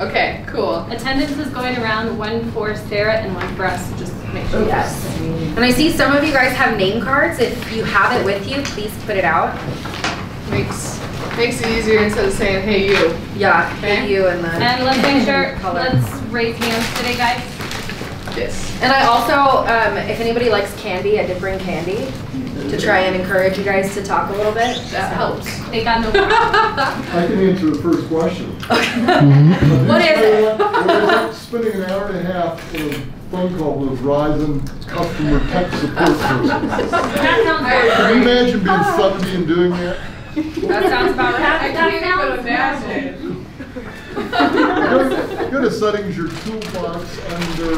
Okay, cool. Attendance is going around, one for Sarah and one for us, just make sure. Yes. And I see some of you guys have name cards. If you have it with you, please put it out. Makes makes it easier instead of saying hey you. Yeah, Okay. thank you and then. And let's make sure, Color. let's raise hands today, guys. Yes. And I also, um, if anybody likes candy, I did bring candy to try and encourage you guys to talk a little bit. That helps. They got no problem. I can answer the first question. Mm-hmm. What is it? Spending an hour and a half on a phone call with Verizon customer tech support person. Can you imagine being seventy and doing that? That sounds about right. I can't even imagine. Go go to settings, your toolbox under.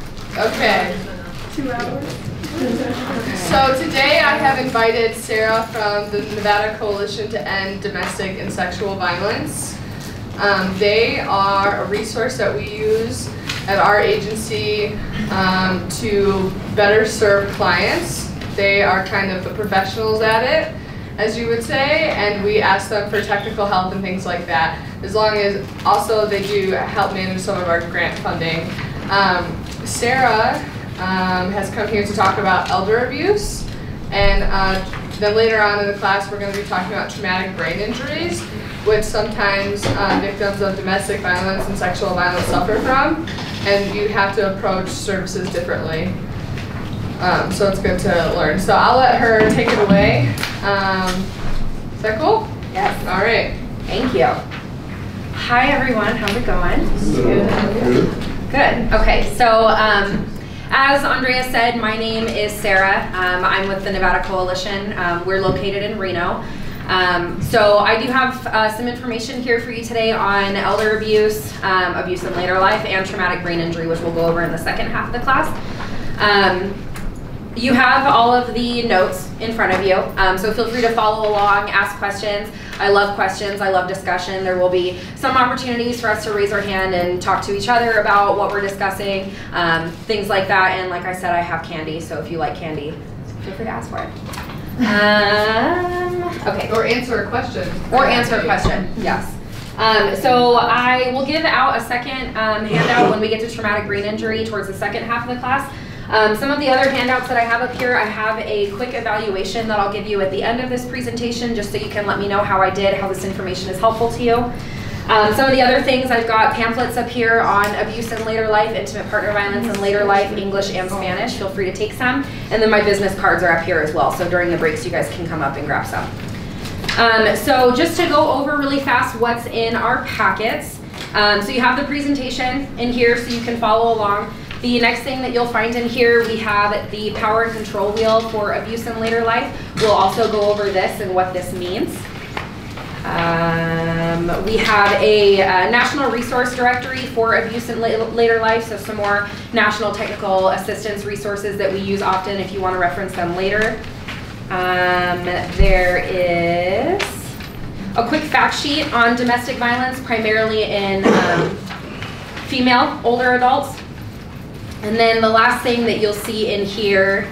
Okay. So today I have invited Sarah from the Nevada Coalition to End Domestic and Sexual Violence. Um, they are a resource that we use at our agency um, to better serve clients. They are kind of the professionals at it, as you would say, and we ask them for technical help and things like that. As long as also they do help manage some of our grant funding. Um, Sarah um, has come here to talk about elder abuse, and uh, then later on in the class we're going to be talking about traumatic brain injuries, which sometimes uh, victims of domestic violence and sexual violence suffer from, and you have to approach services differently. Um, so it's good to learn. So I'll let her take it away. Um, is that cool? Yes, All right. thank you. Hi, everyone. How's it going? Good. Good. Okay, so um, as Andrea said, my name is Sarah. Um, I'm with the Nevada Coalition. Um, we're located in Reno. Um, so I do have uh, some information here for you today on elder abuse, um, abuse in later life, and traumatic brain injury, which we'll go over in the second half of the class. You have all of the notes in front of you, um, so feel free to follow along, ask questions. I love questions, I love discussion. There will be some opportunities for us to raise our hand and talk to each other about what we're discussing, um, things like that. And like I said, I have candy, so if you like candy, feel free to ask for it. Um, okay. Or answer a question. Or answer a question, yes. Um, so I will give out a second um, handout when we get to traumatic brain injury towards the second half of the class. Um, some of the other handouts that I have up here, I have a quick evaluation that I'll give you at the end of this presentation just so you can let me know how I did, how this information is helpful to you. Um, some of the other things, I've got pamphlets up here on abuse in later life, intimate partner violence in later life, English and Spanish. Feel free to take some. And then my business cards are up here as well. So during the breaks, you guys can come up and grab some. Um, so just to go over really fast what's in our packets. Um, so you have the presentation in here so you can follow along. The next thing that you'll find in here, we have the power and control wheel for abuse in later life. We'll also go over this and what this means. Um, we have a, uh national resource directory for abuse in la- later life, so some more national technical assistance resources that we use often if you want to reference them later. Um, there is a quick fact sheet on domestic violence, primarily in um, female older adults. And then the last thing that you'll see in here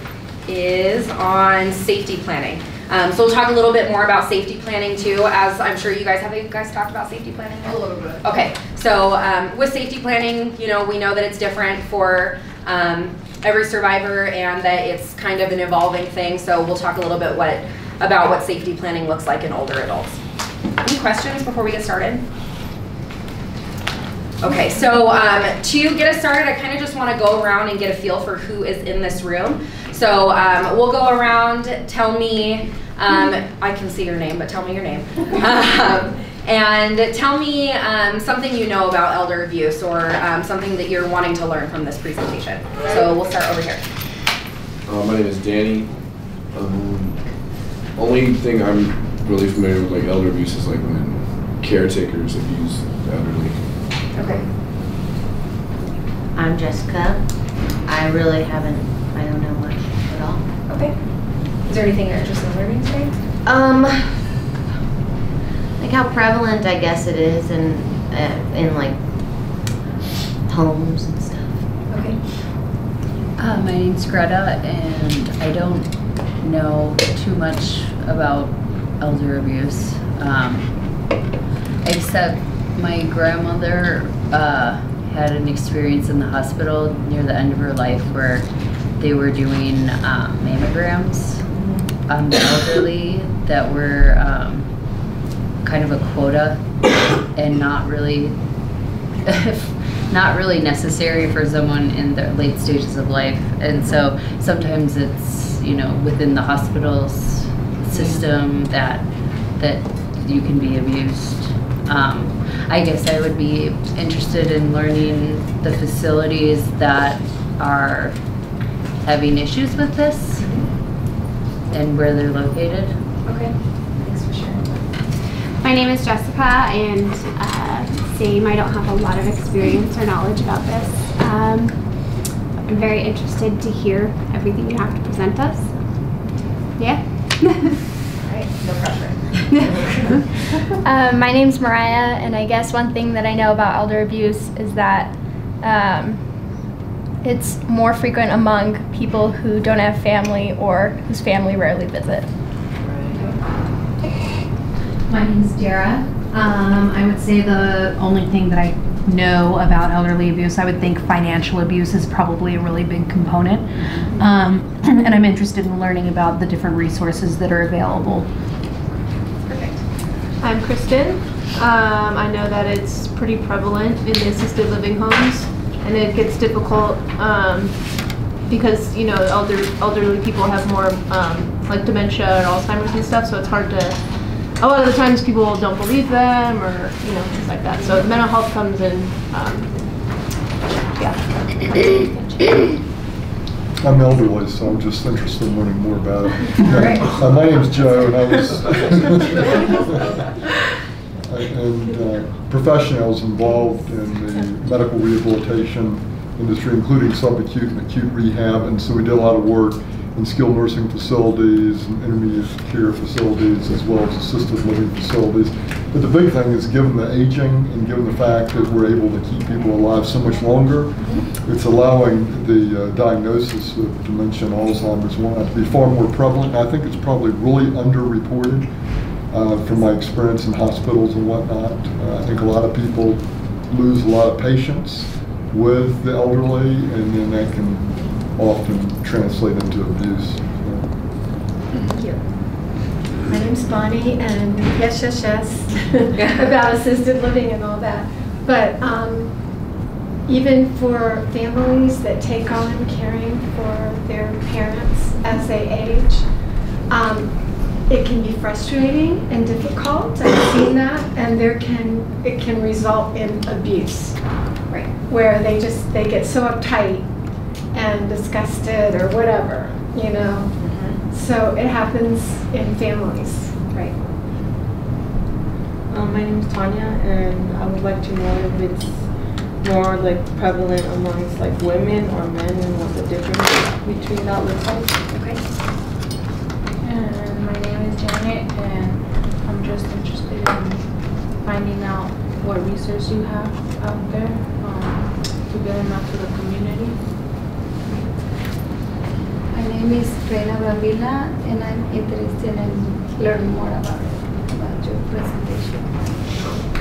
is on safety planning. Um, so we'll talk a little bit more about safety planning too, as I'm sure you guys have. You guys talked about safety planning? A little bit. Okay, so um, with safety planning, you know, we know that it's different for um, every survivor and that it's kind of an evolving thing. So we'll talk a little bit what about what safety planning looks like in older adults. Any questions before we get started? Okay, so um, to get us started, I kind of just want to go around and get a feel for who is in this room. So um, we'll go around, tell me, um, I can see your name, but tell me your name. Um, and tell me um, something you know about elder abuse or um, something that you're wanting to learn from this presentation. So we'll start over here. Uh, my name is Danny. Only thing I'm really familiar with, like elder abuse, is like when caretakers abuse elderly. Okay. I'm Jessica. I really haven't, I don't know much at all. Okay. Is there anything you're interested in learning today? Um, like how prevalent I guess it is in, uh, in like homes and stuff. Okay. Uh, my name's Greta, and I don't know too much about elder abuse. Um, except my grandmother uh, had an experience in the hospital near the end of her life where they were doing um, mammograms on the elderly that were um, kind of a quota and not really not really necessary for someone in their late stages of life. And so sometimes it's you know within the hospital's system that that you can be abused um, i guess i would be interested in learning the facilities that are having issues with this and where they're located Okay, thanks for sharing. My name is Jessica, and uh, same, I don't have a lot of experience or knowledge about this. Um, I'm very interested to hear everything you have to present us. Yeah? Alright, no pressure. Um, my name's Mariah, and I guess one thing that I know about elder abuse is that um, it's more frequent among people who don't have family or whose family rarely visit. My name is Dara. Um, I would say the only thing that I know about elderly abuse, I would think financial abuse is probably a really big component. Um, and I'm interested in learning about the different resources that are available. I'm Kristen. Um, I know that it's pretty prevalent in the assisted living homes, and it gets difficult um, because you know elder, elderly people have more um, like dementia and Alzheimer's and stuff, so it's hard to. A lot of the times, people don't believe them, or you know things like that. So mental health comes in. Um, yeah. I'm elderly, so I'm just interested in learning more about it. Alright. Uh, My name's Joe, and I was, and uh, professionally, I was involved in the medical rehabilitation industry, including subacute and acute rehab, and so we did a lot of work in skilled nursing facilities and intermediate care facilities, as well as assisted living facilities. But the big thing is, given the aging and given the fact that we're able to keep people alive so much longer, it's allowing the uh, diagnosis of dementia and Alzheimer's and whatnot to be far more prevalent. And I think it's probably really underreported uh, from my experience in hospitals and whatnot. Uh, I think a lot of people lose a lot of patience with the elderly, and then that can often translate into abuse. Thank you. My name's Bonnie, and yes, yes, yes, about assisted living and all that. But um, even for families that take on caring for their parents as they age, um, it can be frustrating and difficult. I've seen that, and there can it can result in abuse, Right. where they just they get so uptight and disgusted or whatever, you know. So it happens in families. Right. Um, my name is Tanya, and I would like to know if it's more like prevalent amongst like women or men, and what the difference between that looks like. Okay. And my name is Janet, and I'm just interested in finding out what research you have out there um, to get them out to the community. My name is Reina Bravila, and I'm interested in learning more about about your presentation.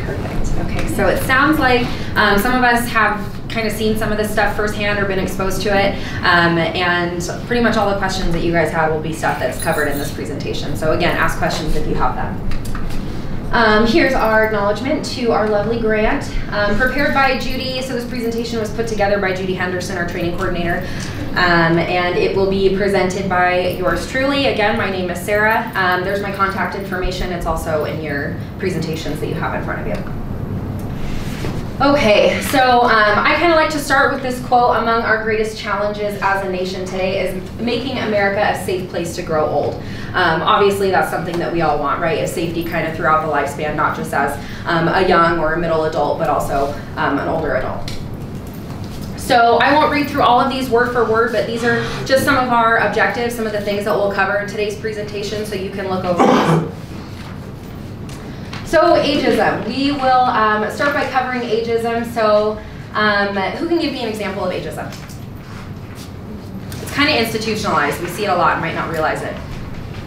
Perfect. Okay, so it sounds like um, some of us have kind of seen some of this stuff firsthand or been exposed to it, um, and pretty much all the questions that you guys had will be stuff that's covered in this presentation. So again, ask questions if you have them. Um, here's our acknowledgement to our lovely grant, um, prepared by Judy. So this presentation was put together by Judy Henderson, our training coordinator, um, and it will be presented by yours truly. Again, my name is Sarah. Um, there's my contact information. It's also in your presentations that you have in front of you. Okay, so um, I kind of like to start with this quote Among our greatest challenges as a nation today is making America a safe place to grow old. Um, obviously, that's something that we all want, right? A safety kind of throughout the lifespan, not just as um, a young or a middle adult, but also um, an older adult. So I won't read through all of these word for word, but these are just some of our objectives, some of the things that we'll cover in today's presentation, so you can look over these. So ageism, we will um, start by covering ageism. So um, who can give me an example of ageism? It's kind of institutionalized. We see it a lot and might not realize it.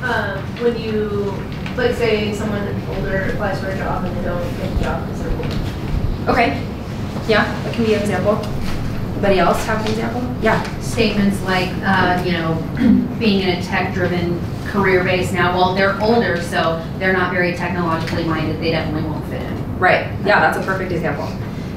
Um, when you Like say someone older applies for a job and they don't get the job because they're older. Okay. Yeah, that can be an example. Anybody else have an example? Yeah. Statements like, uh, you know, being in a tech-driven career base now, well, they're older, so they're not very technologically minded, they definitely won't fit in. Right. Yeah, that's a perfect example.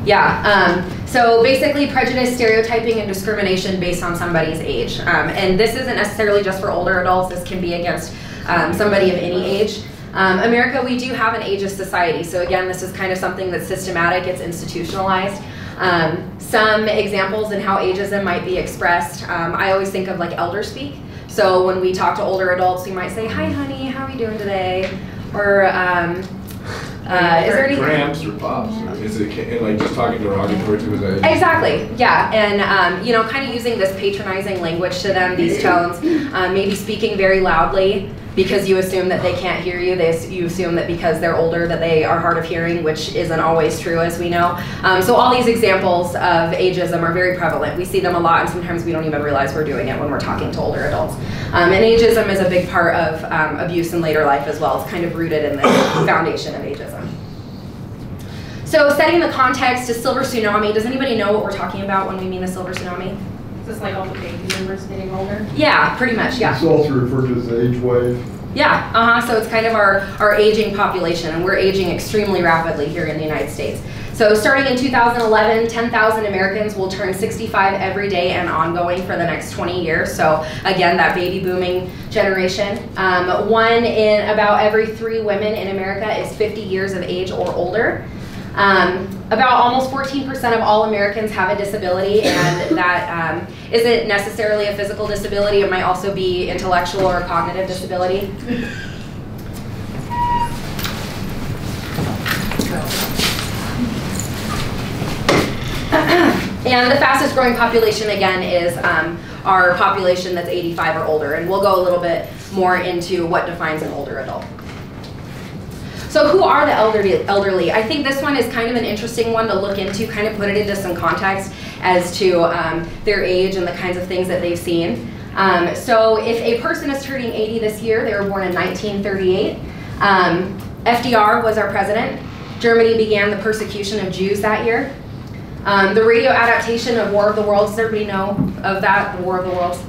Yeah. Um, so basically, prejudice, stereotyping, and discrimination based on somebody's age. Um, and this isn't necessarily just for older adults. This can be against um, somebody of any age. Um, America, we do have an ageist society. So again, this is kind of something that's systematic. It's institutionalized. Um, some examples and how ageism might be expressed. Um, I always think of like elder speak. So when we talk to older adults, we might say, "Hi, honey, how are you doing today?" Or um, uh, is there anything? Gramps or pops? Or is it like just talking derogatory to his age? Exactly, yeah, and um, you know, kind of using this patronizing language to them, these tones, um, maybe speaking very loudly because you assume that they can't hear you. They you assume that because they're older that they are hard of hearing, which isn't always true, as we know. Um, so all these examples of ageism are very prevalent. We see them a lot, and sometimes we don't even realize we're doing it when we're talking to older adults. Um, and ageism is a big part of um, abuse in later life as well. It's kind of rooted in the foundation of ageism. So setting the context to silver tsunami, does anybody know what we're talking about when we mean the silver tsunami? Is this like all the baby boomers getting older? Yeah, pretty much, yeah. It's also referred to as the age wave. Yeah, uh-huh. So it's kind of our, our aging population, and we're aging extremely rapidly here in the United States. So starting in 2011, 10,000 Americans will turn 65 every day and ongoing for the next 20 years. So again, that baby booming generation. Um, one in about every three women in America is 50 years of age or older. Um, about almost 14% of all Americans have a disability, and that um, isn't necessarily a physical disability. It might also be intellectual or cognitive disability. And the fastest growing population again is um, our population that's 85 or older, and we'll go a little bit more into what defines an older adult. So who are the elderly, elderly? I think this one is kind of an interesting one to look into, kind of put it into some context as to um, their age and the kinds of things that they've seen. Um, so if a person is turning 80 this year, they were born in 1938. Um, FDR was our president. Germany began the persecution of Jews that year. Um, the radio adaptation of War of the Worlds, does everybody know of that, the War of the Worlds?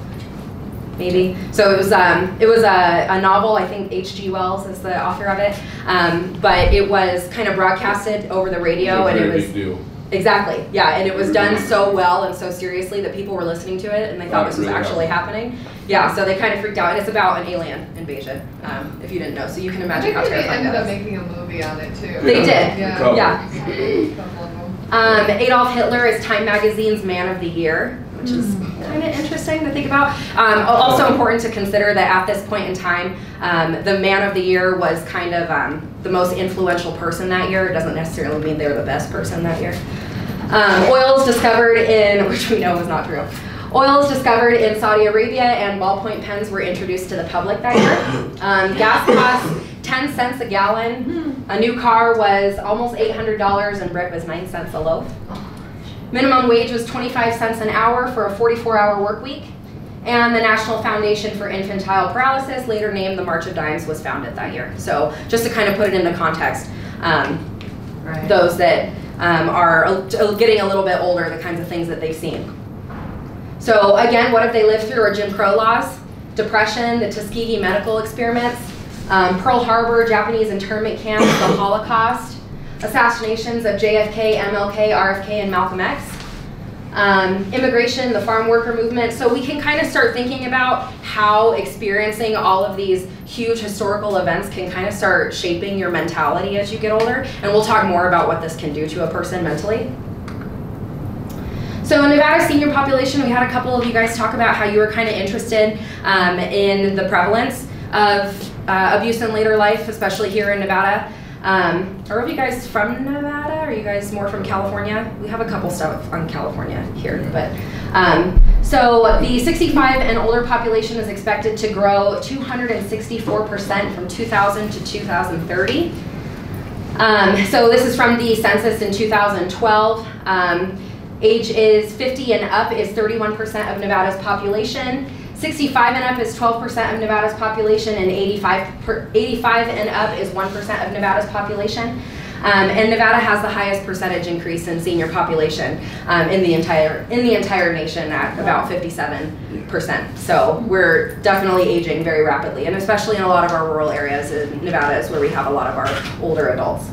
Maybe. So it was um, it was a, a novel. I think H.G. Wells is the author of it. Um, but it was kind of broadcasted over the radio, It's a and it was big deal. exactly yeah, and it was done so well and so seriously that people were listening to it, and they thought Wow, this was really actually happening. Yeah, so they kind of freaked out, and it's about an alien invasion. Um, if you didn't know, so you can I imagine think how that they terrifying ended that up was. making a movie on it too. They did. Yeah. Yeah. Um, Adolf Hitler is Time Magazine's Man of the Year, which is kind of interesting to think about. Um, also important to consider that at this point in time, um, the Man of the Year was kind of um, the most influential person that year. It doesn't necessarily mean they're the best person that year. Um, oils discovered in, which we know is not true. Oils discovered in Saudi Arabia and ballpoint pens were introduced to the public that year. Um, gas costs 10 cents a gallon. A new car was almost $800 and bread was 9 cents a loaf. Minimum wage was 25 cents an hour for a 44 hour work week. And the National Foundation for Infantile Paralysis, later named the March of Dimes, was founded that year. So just to kind of put it into context, um, those that um, are getting a little bit older, the kinds of things that they've seen. So again, what have they lived through are Jim Crow laws, depression, the Tuskegee medical experiments, um, Pearl Harbor, Japanese internment camps, the Holocaust, assassinations of JFK, MLK, RFK, and Malcolm X, um, immigration, the farm worker movement. So we can kind of start thinking about how experiencing all of these huge historical events can kind of start shaping your mentality as you get older. And we'll talk more about what this can do to a person mentally. So in Nevada senior population, we had a couple of you guys talk about how you were kind of interested um, in the prevalence of uh, abuse in later life, especially here in Nevada. Um, are you guys from Nevada? Are you guys more from California? We have a couple stuff on California here, but um, so the 65 and older population is expected to grow 264% from 2000 to 2030. Um, so this is from the census in 2012. Um, age is 50 and up is 31% of Nevada's population. 65 and up is 12% of Nevada's population, and 85, per, 85 and up is 1% of Nevada's population. Um, and Nevada has the highest percentage increase in senior population um, in the entire in the entire nation at about 57 percent. So we're definitely aging very rapidly, and especially in a lot of our rural areas in Nevada is where we have a lot of our older adults.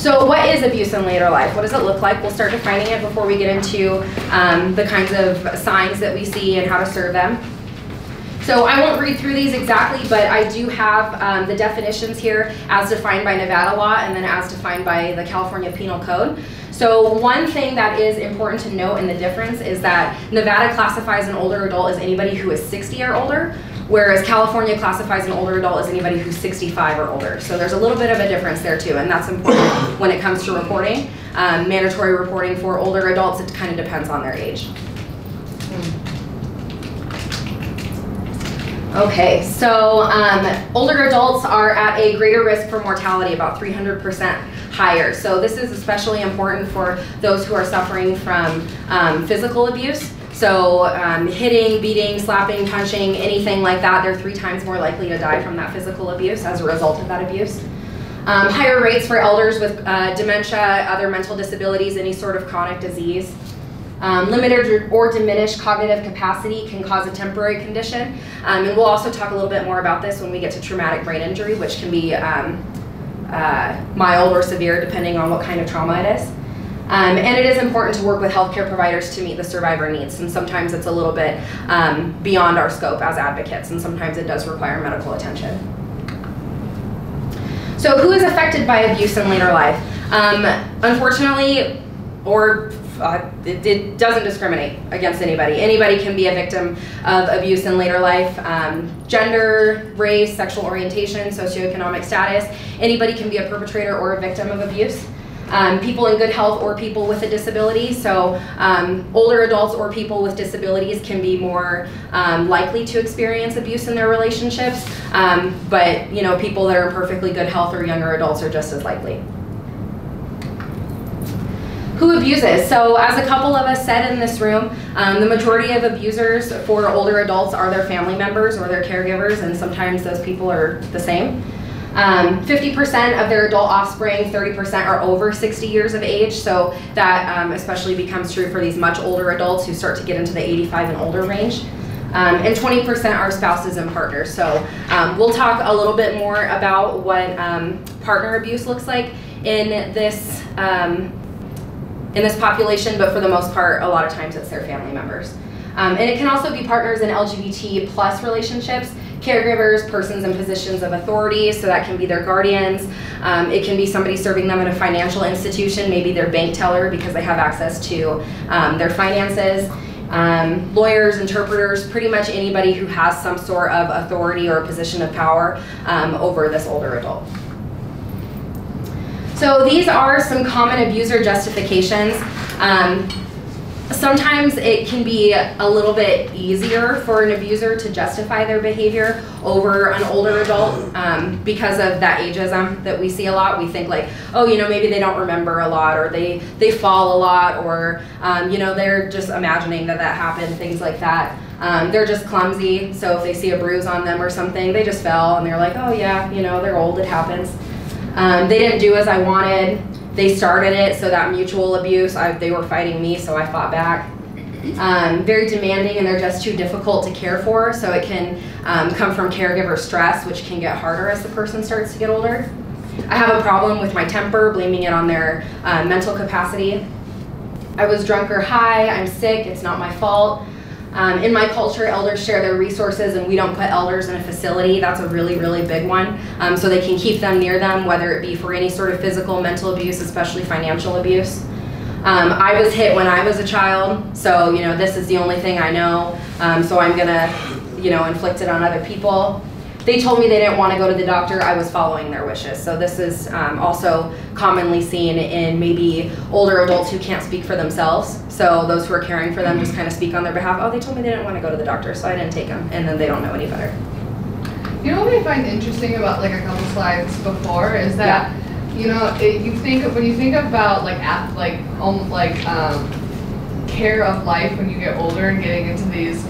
So what is abuse in later life? What does it look like? We'll start defining it before we get into um, the kinds of signs that we see and how to serve them. So I won't read through these exactly, but I do have um, the definitions here as defined by Nevada law and then as defined by the California Penal Code. So one thing that is important to note in the difference is that Nevada classifies an older adult as anybody who is 60 or older, whereas California classifies an older adult as anybody who's 65 or older. So there's a little bit of a difference there too, and that's important when it comes to reporting. Um, mandatory reporting for older adults, it kind of depends on their age. Okay, so um, older adults are at a greater risk for mortality, about 300% higher. So this is especially important for those who are suffering from um, physical abuse. So um, hitting, beating, slapping, punching, anything like that, they're three times more likely to die from that physical abuse as a result of that abuse. Um, higher rates for elders with uh, dementia, other mental disabilities, any sort of chronic disease. Um, limited or diminished cognitive capacity can cause a temporary condition. Um, and we'll also talk a little bit more about this when we get to traumatic brain injury, which can be um, uh, mild or severe depending on what kind of trauma it is. Um, and it is important to work with healthcare providers to meet the survivor needs. And sometimes it's a little bit um, beyond our scope as advocates, and sometimes it does require medical attention. So who is affected by abuse in later life? Um, unfortunately, or uh, it, it, doesn't discriminate against anybody. Anybody can be a victim of abuse in later life. Um, gender, race, sexual orientation, socioeconomic status. Anybody can be a perpetrator or a victim of abuse. Um, people in good health or people with a disability. So um, older adults or people with disabilities can be more um, likely to experience abuse in their relationships. Um, but you know, people that are perfectly good health or younger adults are just as likely. Who abuses? So as a couple of us said in this room, um, the majority of abusers for older adults are their family members or their caregivers, and sometimes those people are the same. 50% um, of their adult offspring, 30% are over 60 years of age, so that um, especially becomes true for these much older adults who start to get into the 85 and older range. Um, and 20% are spouses and partners. So um, we'll talk a little bit more about what um, partner abuse looks like in this in this population, but for the most part, a lot of times it's their family members. Um, and it can also be partners in LGBT plus relationships, caregivers, persons in positions of authority, so that can be their guardians. Um, it can be somebody serving them at a financial institution, maybe their bank teller because they have access to um, their finances. Um, lawyers, interpreters, pretty much anybody who has some sort of authority or a position of power um, over this older adult. So these are some common abuser justifications. Sometimes it can be a little bit easier for an abuser to justify their behavior over an older adult um, because of that ageism that we see a lot. We think like, oh, you know, maybe they don't remember a lot or they, they fall a lot or, um, you know, they're just imagining that that happened, things like that. Um, they're just clumsy, so if they see a bruise on them or something, they just fell and they're like, oh yeah, you know, they're old, it happens. Um, they didn't do as I wanted. They started it, so that mutual abuse, I, they were fighting me, so I fought back. Um, very demanding and they're just too difficult to care for, so it can um, come from caregiver stress, which can get harder as the person starts to get older. I have a problem with my temper, blaming it on their uh, mental capacity. I was drunk or high, I'm sick, it's not my fault. Um, in my culture, elders share their resources and we don't put elders in a facility. That's a really, really big one. Um, so they can keep them near them, whether it be for any sort of physical, mental abuse, especially financial abuse. Um, I was hit when I was a child, so you know this is the only thing I know. Um, so I'm gonna, you know, inflict it on other people. They told me they didn't want to go to the doctor. I was following their wishes. So this is um, also commonly seen in maybe older adults who can't speak for themselves. So those who are caring for them just kind of speak on their behalf. Oh, they told me they didn't want to go to the doctor, so I didn't take them. And then they don't know any better. You know what I find interesting about like a couple slides before is that yeah. you know it, you think of, when you think about like at, like um, like um, care of life when you get older and getting into these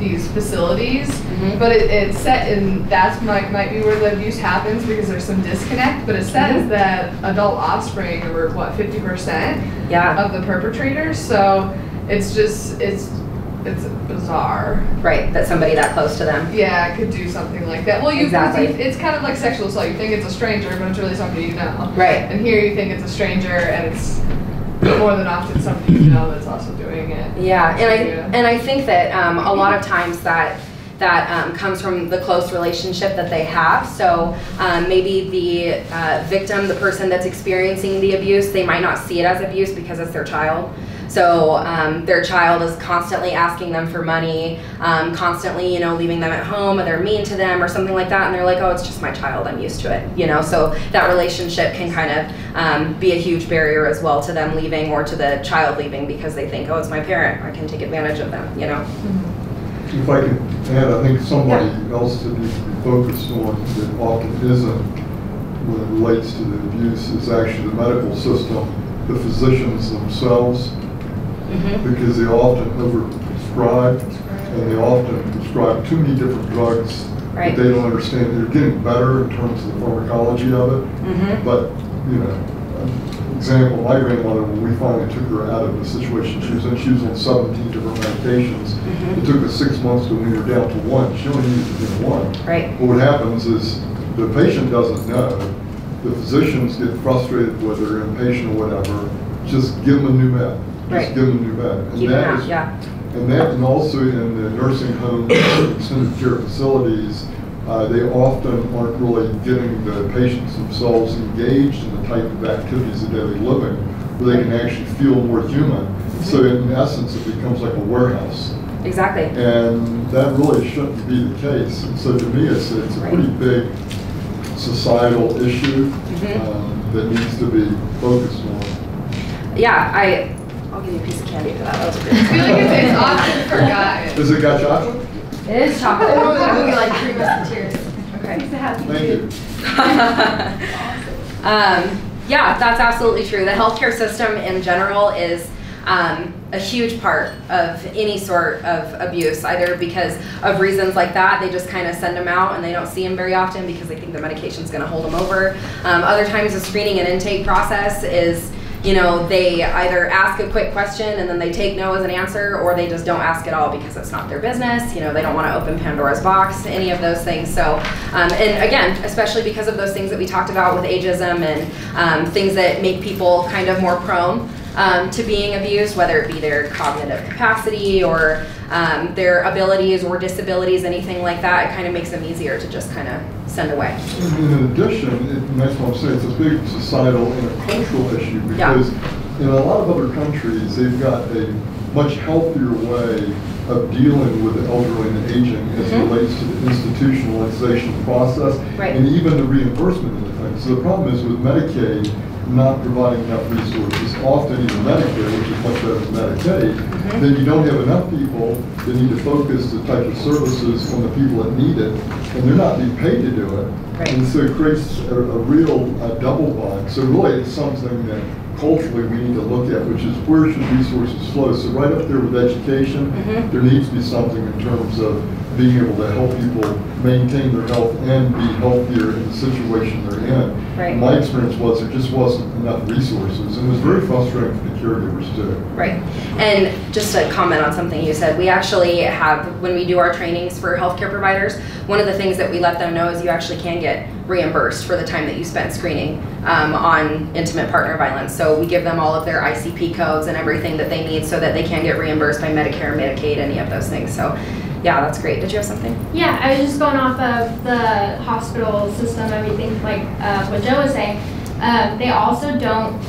these facilities, Mm-hmm. but it, it's set in that's might might be where the abuse happens because there's some disconnect. But it says Mhm. that adult offspring are what fifty percent Yeah. of the perpetrators. So it's just it's it's bizarre. Right, that somebody that close to them. Yeah, could do something like that. Well, you Exactly. it's kind of like sexual assault. You think it's a stranger, but it's really somebody you know. Right. And here you think it's a stranger, and it's more than often somebody you know that's also doing it. Yeah, and I Yeah. and I think that um, a lot of times that that um, comes from the close relationship that they have. So um, maybe the uh, victim, the person that's experiencing the abuse, they might not see it as abuse because it's their child. So um, their child is constantly asking them for money, um, constantly, you know, leaving them at home, or they're mean to them, or something like that, and they're like, "Oh, it's just my child. I'm used to it," you know. So that relationship can kind of um, be a huge barrier as well to them leaving or to the child leaving because they think, "Oh, it's my parent. I can take advantage of them," you know. If I could add, I think somebody else that needs to be focused on that often isn't when it relates to the abuse is actually the medical system, the physicians themselves, because they often overprescribe and they often prescribe too many different drugs Right. that they don't understand. They're getting better in terms of the pharmacology of it, Mhm. but, you know, example, my grandmother, when we finally took her out of the situation she was in, she was on 17 different medications. It took us six months to wean her down to one. She only needed to do one. Right. But what happens is the patient doesn't know. The physicians get frustrated with her, impatient or whatever. Just give them a new med. Just Right. give them a new med. And Keep that them out, is- yeah. and that, and also in the nursing homes, extended care facilities, uh, they often aren't really getting the patients themselves engaged in the type of activities of daily living, where they can actually feel more human. So in essence, it becomes like a warehouse. Exactly. And that really shouldn't be the case. And so to me, it's, it's a pretty big societal issue Mhm. um, that needs to be focused on. Yeah, I. I'll give you a piece of candy for that. That was a good. I feel like it's, it's often forgotten. Has it got chocolate? It is chocolate. It'll be like three musketeers. Okay. Thank you. um, yeah, that's absolutely true. The healthcare system in general is um, a huge part of any sort of abuse, either because of reasons like that, they just kind of send them out and they don't see them very often because they think the medication's going to hold them over. Um, other times, the screening and intake process is you know, they either ask a quick question and then they take no as an answer, or they just don't ask at all because it's not their business. You know, they don't want to open Pandora's box, any of those things. So, um, and again, especially because of those things that we talked about with ageism and um, things that make people kind of more prone um, to being abused, whether it be their cognitive capacity or um, their abilities or disabilities, anything like that, it kind of makes them easier to just kind of send away. And in addition, it, that's what I'm saying, it's a big societal and a cultural issue Yeah. because in a lot of other countries, they've got a much healthier way of dealing with the elderly and the aging as it Mhm. relates to the institutionalization process Right. and even the reimbursement of the thing. So the problem is with Medicaid not providing enough resources, often even Medicare, which is much better than Medicaid, Mhm. then you don't have enough people that need to focus the type of services on the people that need it, and they're not being paid to do it. Right. And so it creates a, a real uh, double bind. So really, it's something that culturally we need to look at, which is where should resources flow? So right up there with education, Mhm. there needs to be something in terms of being able to help people maintain their health and be healthier in the situation they're in. Right. My experience was there just wasn't enough resources, and it was very frustrating for the caregivers too. Right. And just to comment on something you said, we actually have, when we do our trainings for healthcare providers, one of the things that we let them know is you actually can get reimbursed for the time that you spent screening um, on intimate partner violence. So we give them all of their ICD codes and everything that they need so that they can get reimbursed by Medicare, Medicaid, any of those things. So yeah, that's great. Did you have something? Yeah, I was just going off of the hospital system, everything like uh, what Joe was saying. Um, they also don't.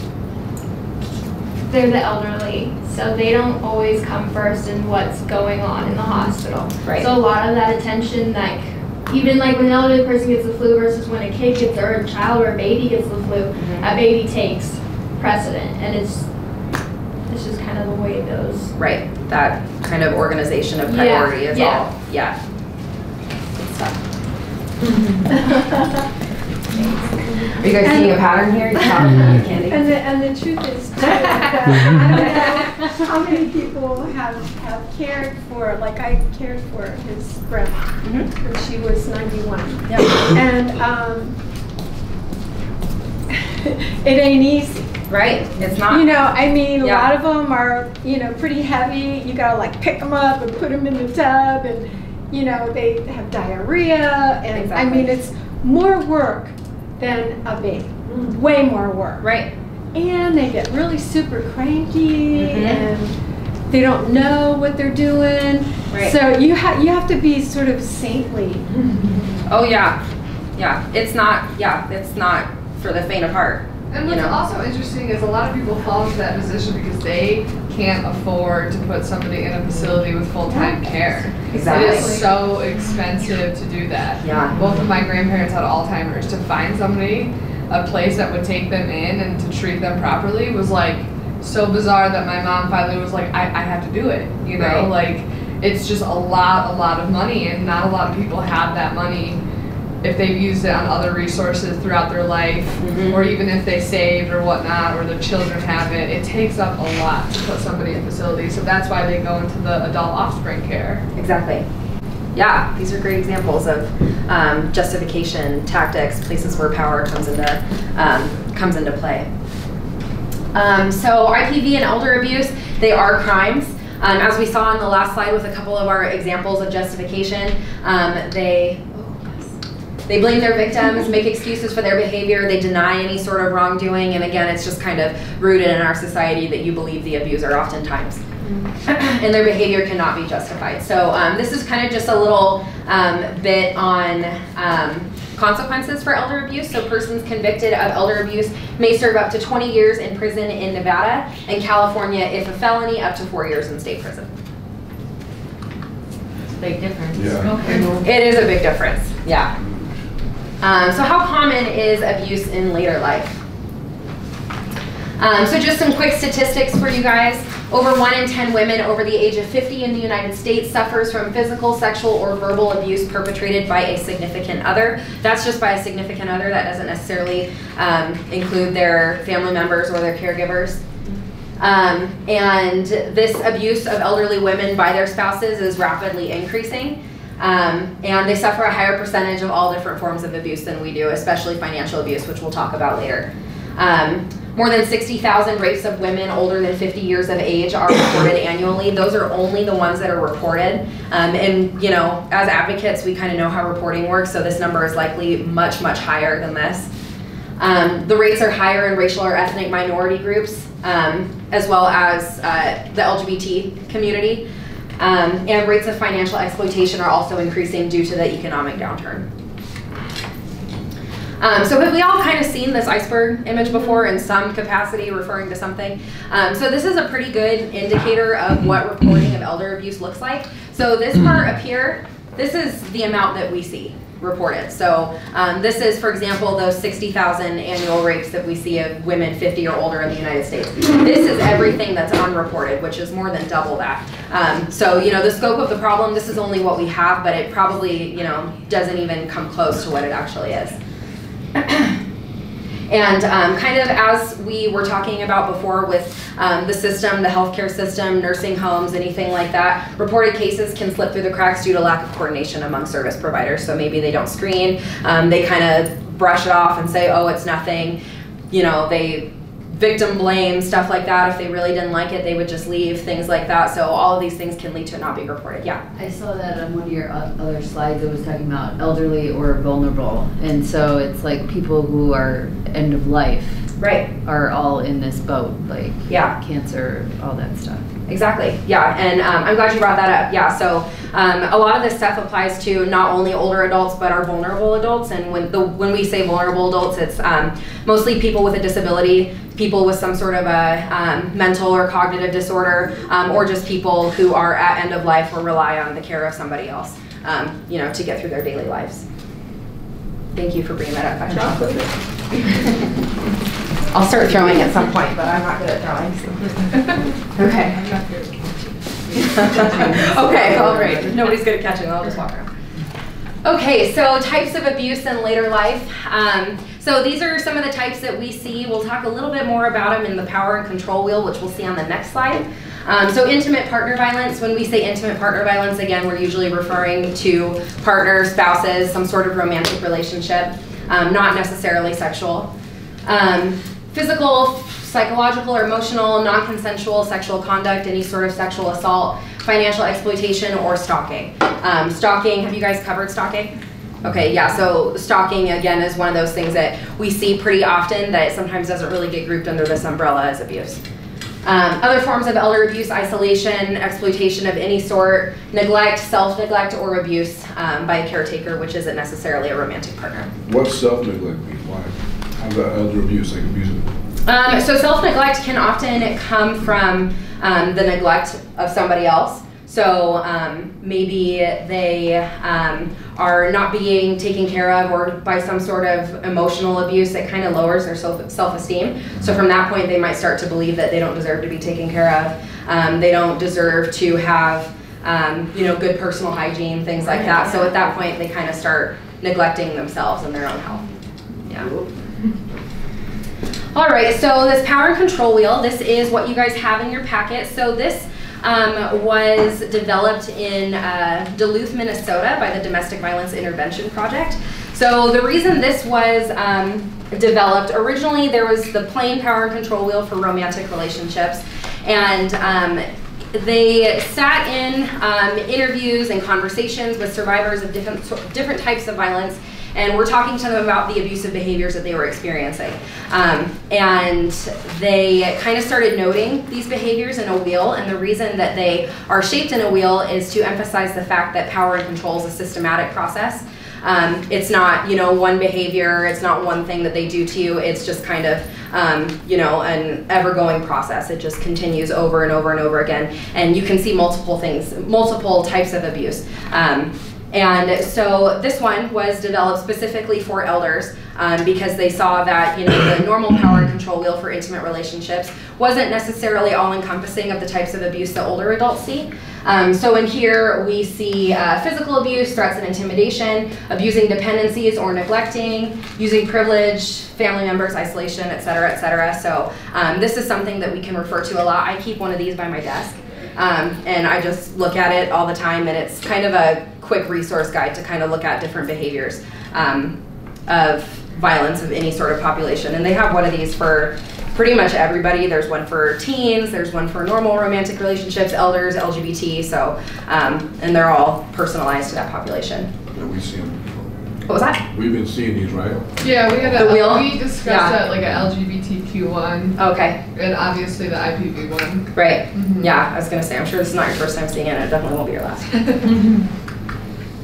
They're the elderly, so they don't always come first in what's going on in the hospital. Right. So a lot of that attention, like even like when an elderly person gets the flu versus when a kid gets or a child or a baby gets the flu, a baby takes precedent, and it's it's just kind of the way it goes. Right. That kind of organization of Yeah, priority is yeah. all. Yeah. Good. Are you guys seeing a pattern here? You saw it, mm-hmm. Candy? And the, and the truth is too, that I don't know how many mm-hmm. people have, have cared for, like I cared for his grandma mm-hmm. when she was ninety-one. And, um, it ain't easy. Right, it's not. You know, I mean, a lot of them are, you know, pretty heavy. You gotta like pick them up and put them in the tub and, you know, they have diarrhea and, I mean, it's more work than a baby. Way more work. Right. And they get really super cranky Mhm. and they don't know what they're doing. Right. So you have, you have to be sort of saintly. Oh, yeah, yeah, it's not, yeah, it's not for the faint of heart. And you what's know? also interesting is a lot of people fall into that position because they can't afford to put somebody in a facility with full-time care. Exactly. It is so expensive to do that. Yeah. Both of my grandparents had Alzheimer's. To find somebody, a place that would take them in and to treat them properly was like so bizarre that my mom finally was like, I, I have to do it. You know, Right. like it's just a lot, a lot of money, and not a lot of people have that money if they've used it on other resources throughout their life, Mhm. or even if they saved or whatnot, or their children have it, it takes up a lot to put somebody in facility. So that's why they go into the adult offspring care. Exactly. Yeah, these are great examples of um, justification tactics, places where power comes into um, comes into play. Um, so IPV and elder abuse, they are crimes. Um, as we saw on the last slide with a couple of our examples of justification, um, they they blame their victims, make excuses for their behavior, they deny any sort of wrongdoing, and again, it's just kind of rooted in our society that you believe the abuser oftentimes. and their behavior cannot be justified. So um, this is kind of just a little um, bit on um, consequences for elder abuse. So persons convicted of elder abuse may serve up to 20 years in prison in Nevada and California if a felony, up to four years in state prison. Big difference. Yeah. It is a big difference, yeah. Um, so how common is abuse in later life? Um, so just some quick statistics for you guys. Over one in 10 women over the age of 50 in the United States suffers from physical, sexual, or verbal abuse perpetrated by a significant other. That's just by a significant other. That doesn't necessarily um, include their family members or their caregivers. Um, and this abuse of elderly women by their spouses is rapidly increasing. Um, and they suffer a higher percentage of all different forms of abuse than we do, especially financial abuse, which we'll talk about later. Um, more than 60,000 rapes of women older than 50 years of age are reported annually. Those are only the ones that are reported. Um, and, you know, as advocates, we kind of know how reporting works, so this number is likely much, much higher than this. Um, the rates are higher in racial or ethnic minority groups, um, as well as uh, the LGBT community. Um, and rates of financial exploitation are also increasing due to the economic downturn. Um, so have we all kind of seen this iceberg image before in some capacity referring to something? Um, so this is a pretty good indicator of what reporting of elder abuse looks like. So this part up here, this is the amount that we see reported. So um, this is, for example, those 60,000 annual rapes that we see of women 50 or older in the United States. This is everything that's unreported, which is more than double that. Um, so, you know, the scope of the problem, this is only what we have, but it probably, you know, doesn't even come close to what it actually is. And um, kind of as we were talking about before with um, the system, the healthcare system, nursing homes, anything like that, reported cases can slip through the cracks due to lack of coordination among service providers. So maybe they don't screen, um, they kind of brush it off and say, oh, it's nothing. You know, they victim blame, stuff like that. If they really didn't like it, they would just leave, things like that. So all of these things can lead to it not being reported. Yeah. I saw that on one of your other slides. It was talking about elderly or vulnerable, and so it's like people who are end of life, right, are all in this boat, like Yeah. cancer, all that stuff. Exactly. Yeah, and um, I'm glad you brought that up. Yeah, so um, a lot of this stuff applies to not only older adults but our vulnerable adults. And when the when we say vulnerable adults, it's um, mostly people with a disability, people with some sort of a um, mental or cognitive disorder, um, or just people who are at end of life or rely on the care of somebody else, um, you know, to get through their daily lives. Thank you for bringing that up. I'll start throwing at some point, but I'm not good at throwing. so. okay. okay, all right. Nobody's good at catching. I'll just walk around. Okay, so types of abuse in later life. Um, So these are some of the types that we see. We'll talk a little bit more about them in the power and control wheel, which we'll see on the next slide. Um, so intimate partner violence, when we say intimate partner violence, again, we're usually referring to partners, spouses, some sort of romantic relationship, um, not necessarily sexual. Um, physical, psychological or emotional, non-consensual sexual conduct, any sort of sexual assault, financial exploitation, or stalking. Um, stalking, have you guys covered stalking? Okay, yeah, so stalking again is one of those things that we see pretty often that sometimes doesn't really get grouped under this umbrella as abuse. Um, other forms of elder abuse, isolation, exploitation of any sort, neglect, self-neglect, or abuse um, by a caretaker, which isn't necessarily a romantic partner. What's self-neglect mean? Why? How's that elder abuse, like abusing? Um, so self-neglect can often come from um, the neglect of somebody else. So um, maybe they um, are not being taken care of or by some sort of emotional abuse that kind of lowers their self- self-esteem. So from that point, they might start to believe that they don't deserve to be taken care of. Um, they don't deserve to have, um, you know, good personal hygiene, things like that. So at that point, they kind of start neglecting themselves and their own health. Yeah. All right, so this power and control wheel, this is what you guys have in your packet. So this um, was developed in uh, Duluth, Minnesota by the Domestic Violence Intervention Project. So the reason this was um, developed, originally there was the plain power and control wheel for romantic relationships. And um, they sat in um, interviews and conversations with survivors of different, different types of violence and we're talking to them about the abusive behaviors that they were experiencing. Um, and they kind of started noting these behaviors in a wheel, and the reason that they are shaped in a wheel is to emphasize the fact that power and control is a systematic process. Um, it's not, you know, one behavior, it's not one thing that they do to you, it's just kind of, um, you know, an ever-going process. It just continues over and over and over again, and you can see multiple things, multiple types of abuse. Um, and so this one was developed specifically for elders um, because they saw that you know the normal power and control wheel for intimate relationships wasn't necessarily all encompassing of the types of abuse that older adults see. Um, so in here we see uh, physical abuse, threats and intimidation, abusing dependencies or neglecting, using privilege, family members, isolation, et cetera, et cetera. So um, this is something that we can refer to a lot. I keep one of these by my desk. Um, and I just look at it all the time, and it's kind of a quick resource guide to kind of look at different behaviors um, of violence of any sort of population. And they have one of these for pretty much everybody. There's one for teens, there's one for normal romantic relationships, elders, LGBT, so, um, and they're all personalized to that population. Yeah, we see them. What was that? We've been seeing these, right? Yeah, we had The a, wheel? we discussed Yeah. that like an LGBTQ one. Okay. And obviously the IPV one. Right. Yeah, I was gonna say, I'm sure this is not your first time seeing it, and it definitely won't be your last.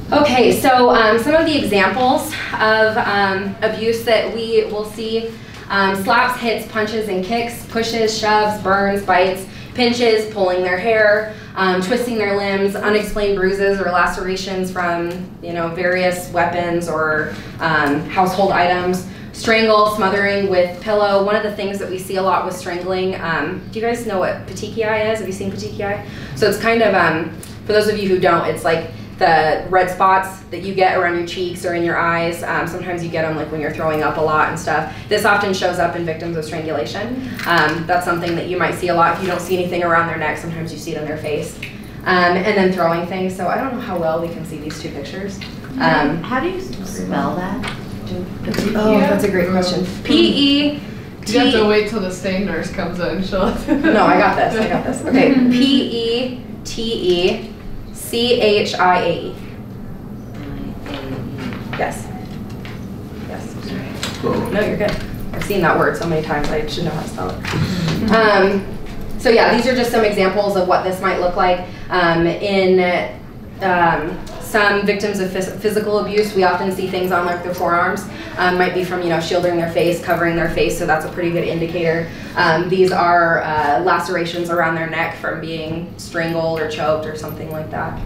Okay, so um, some of the examples of um, abuse that we will see um, slaps, hits, punches, and kicks, pushes, shoves, burns, bites, pinches, pulling their hair, um, twisting their limbs, unexplained bruises or lacerations from you know various weapons or um, household items, strangle, smothering with pillow. One of the things that we see a lot with strangling. Um, do you guys know what petechiae is? Have you seen petechiae? So it's kind of for those of you who don't, it's like the red spots that you get around your cheeks or in your eyes. Um, sometimes you get them like when you're throwing up a lot and stuff. This often shows up in victims of strangulation. Um, that's something that you might see a lot if you don't see anything around their neck. Sometimes you see it on their face. Um, and then throwing things. So I don't know how well we can see these two pictures. Um, How do you spell that? oh, that's a great question. P E You have to wait till the state nurse comes in. She'll. No, I got this. I got this. Okay. P E T E C H I A E. Yes. Yes. No, you're good. I've seen that word so many times, I should know how to spell it. Um, so yeah, these are just some examples of what this might look like. Um, in um, some victims of phys- physical abuse, we often see things on like their forearms. Um, might be from you know shielding their face, covering their face, so that's a pretty good indicator. Um, these are uh, lacerations around their neck from being strangled or choked or something like that.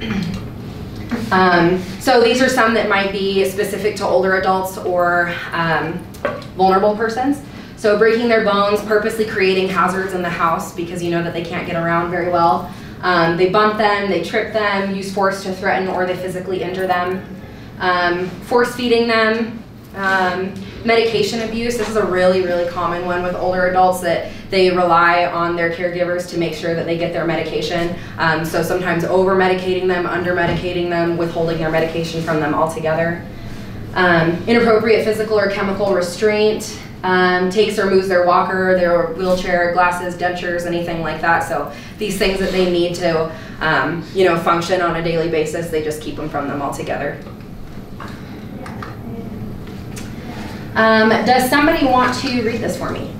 Um, so these are some that might be specific to older adults or um, vulnerable persons. So breaking their bones, purposely creating hazards in the house because you know that they can't get around very well. Um, they bump them, they trip them, use force to threaten or they physically injure them. Um, force feeding them, Um, medication abuse, this is a really, really common one with older adults that they rely on their caregivers to make sure that they get their medication. Um, so sometimes over medicating them, under medicating them, withholding their medication from them altogether. Um, inappropriate physical or chemical restraint, um, takes or moves their walker, their wheelchair, glasses, dentures, anything like that. So these things that they need to, um, you know, function on a daily basis, they just keep them from them altogether. Um, does somebody want to read this for me?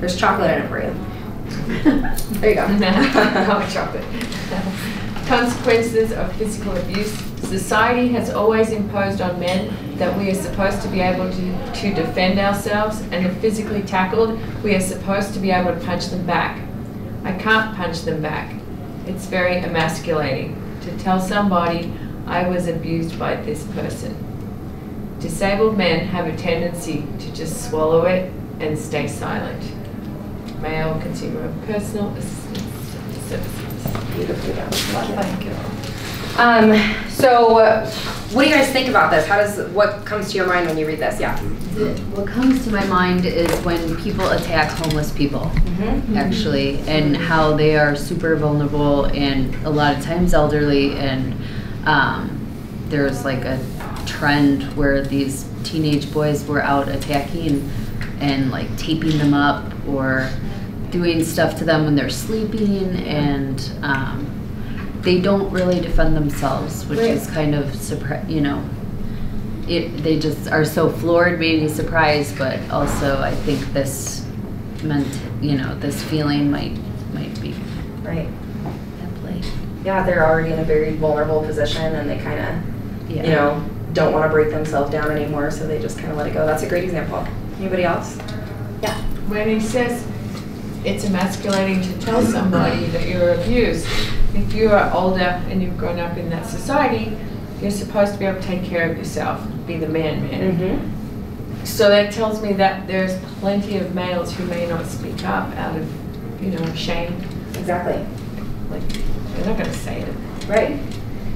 There's chocolate in it for you. There you go. Hot chocolate. Consequences of physical abuse. Society has always imposed on men that we are supposed to be able to, to defend ourselves, and if physically tackled, we are supposed to be able to punch them back. I can't punch them back. It's very emasculating to tell somebody I was abused by this person. Disabled men have a tendency to just swallow it and stay silent. Male consumer of personal assistance services. Beautifully done. Thank you. Um, so, uh, what do you guys think about this? How does what comes to your mind when you read this? Yeah. The- What comes to my mind is when people attack homeless people, Mhm. actually, and how they are super vulnerable and a lot of times elderly. And um, there's like a trend where these teenage boys were out attacking and like taping them up or doing stuff to them when they're sleeping and um, they don't really defend themselves, which is kind of surpri- you know, it they just are so floored, maybe surprised, but also I think this meant you know this feeling might might be Right. at play. Yeah, they're already in a very vulnerable position, and they kind of, Yeah. you know, don't want to break themselves down anymore, so they just kind of let it go. That's a great example. Anybody else? Yeah. When he says it's emasculating to tell somebody that you're abused, if you are older and you've grown up in that society, you're supposed to be able to take care of yourself, be the man man. Mm-hmm. So that tells me that there's plenty of males who may not speak up out of, you know, shame. Exactly. Like, they're not gonna say it. Right.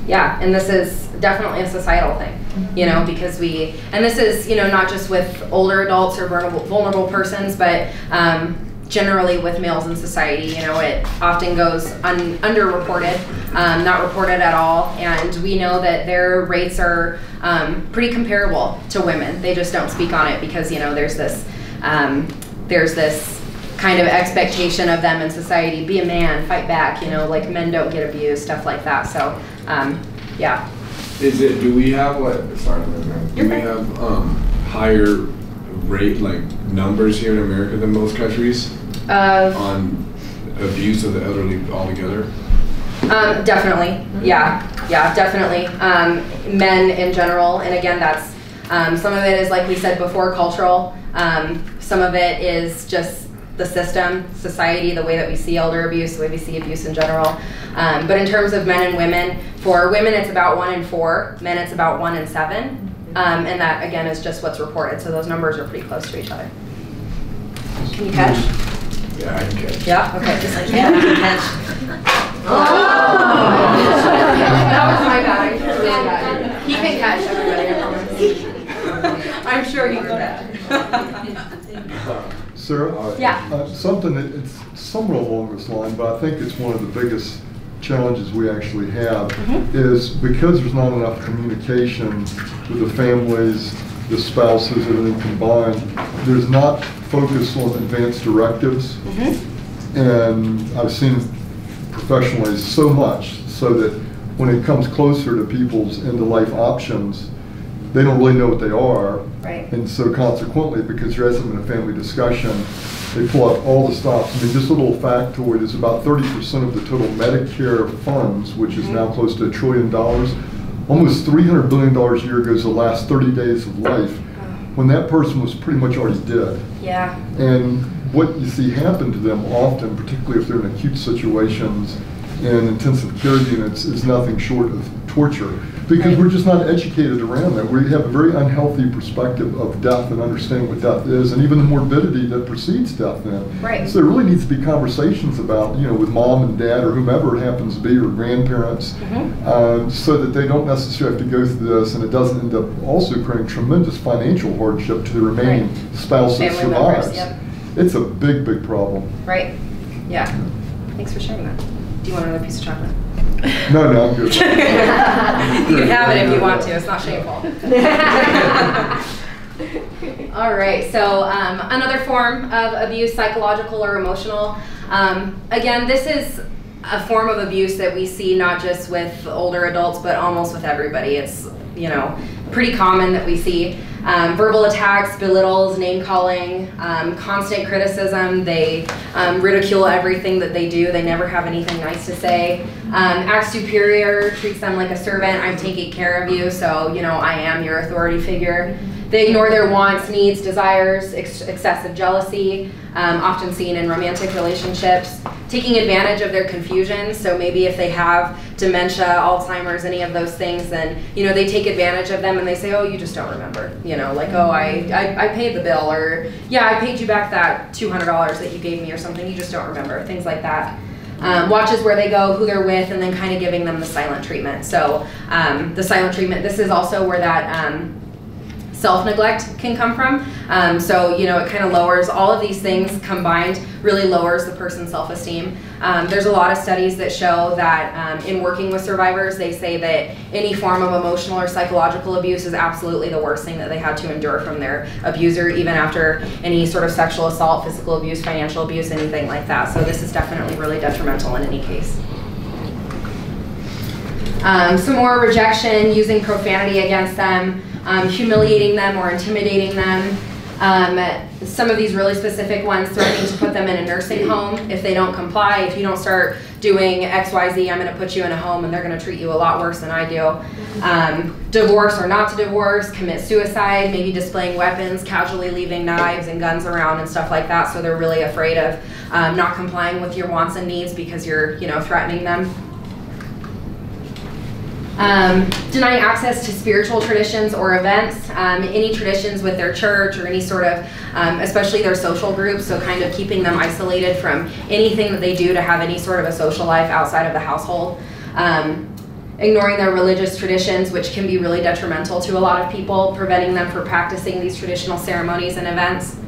Yeah, and this is definitely a societal thing, you know, because we, and this is, you know, not just with older adults or vulnerable, vulnerable persons, but um, generally with males in society, you know, it often goes un, underreported, um, not reported at all, and we know that their rates are um, pretty comparable to women. They just don't speak on it because, you know, there's this, um, there's this kind of expectation of them in society be a man fight back you know like men don't get abused stuff like that. So um, yeah. Is it, do we have what, sorry, do we have, um, higher rate, like, numbers here in America than most countries uh, on abuse of the elderly altogether? um, definitely. Yeah. Yeah definitely. Um, men in general and again that's um, some of it is like we said before cultural. Um, some of it is just the system society the way that we see elder abuse the way we see abuse in general. Um, but in terms of men and women for women it's about one in four men it's about one in seven um, and that again is just what's reported so those numbers are pretty close to each other can you catch Yeah, I can catch. yeah okay just like Yeah, I can catch. that was my bad. I totally got it. He can catch everybody. I promise. I'm sure he can. Sarah? Yeah. Uh, Something that, it's somewhat along this line, but I think it's one of the biggest challenges we actually have Mhm. is because there's not enough communication with the families, the spouses, everything combined, there's not focus on advanced directives. And I've seen professionally so much so that when it comes closer to people's end-of-life options, they don't really know what they are. Right. And so consequently, because there hasn't been a family discussion, they pull out all the stops. I mean, just a little factoid, there's about thirty percent of the total Medicare funds, which is now mm-hmm. close to a trillion dollars. Almost three hundred billion dollars a year goes the last thirty days of life, when that person was pretty much already dead. Yeah. And what you see happen to them often, particularly if they're in acute situations in intensive care units, is nothing short of torture. Because we're just not educated around that. We have a very unhealthy perspective of death and understanding what death is, and even the morbidity that precedes death then. Right. So there really needs to be conversations about, you know, with mom and dad or whomever it happens to be, or grandparents, Mhm. um, so that they don't necessarily have to go through this, and it doesn't end up also creating tremendous financial hardship to the remaining spouse that members, survives. yep. It's a big, big problem. Right. Yeah. Thanks for sharing that. Do you want another piece of chocolate? No, no, I'm good. you can have it if you want to. It's not shameful. All right. So um, another form of abuse, psychological or emotional. Um, again, this is a form of abuse that we see not just with older adults, but almost with everybody. It's you know pretty common that we see um, verbal attacks, belittles, name calling, um, constant criticism. They um, ridicule everything that they do. They never have anything nice to say. Um, act superior, treats them like a servant. I'm taking care of you, so you know I am your authority figure. They ignore their wants, needs, desires, ex- excessive jealousy, um, often seen in romantic relationships. Taking advantage of their confusion. So maybe if they have dementia, Alzheimer's, any of those things, then you know they take advantage of them and they say, "Oh, you just don't remember." You know, like, "Oh, I I, I paid the bill," or "Yeah, I paid you back that two hundred dollars that you gave me," or something. You just don't remember. Things like that. Um, watches where they go, who they're with, and then kind of giving them the silent treatment. So um, the silent treatment. This is also where that. Um, self-neglect can come from. Um, so, you know, it kind of lowers all of these things combined, really lowers the person's self-esteem. Um, there's a lot of studies that show that um, in working with survivors, they say that any form of emotional or psychological abuse is absolutely the worst thing that they had to endure from their abuser, even after any sort of sexual assault, physical abuse, financial abuse, anything like that. So this is definitely really detrimental in any case. Um, some more rejection, using profanity against them, um, humiliating them or intimidating them. Um, some of these really specific ones, threatening to put them in a nursing home if they don't comply. If you don't start doing X, Y, Z, I'm going to put you in a home and they're going to treat you a lot worse than I do. Um, divorce or not to divorce, commit suicide, maybe displaying weapons, casually leaving knives and guns around and stuff like that. So they're really afraid of um, not complying with your wants and needs because you're, you know, threatening them. Um, denying access to spiritual traditions or events, um, any traditions with their church or any sort of, um, especially their social groups, so kind of keeping them isolated from anything that they do to have any sort of a social life outside of the household. Um, ignoring their religious traditions, which can be really detrimental to a lot of people, preventing them from practicing these traditional ceremonies and events.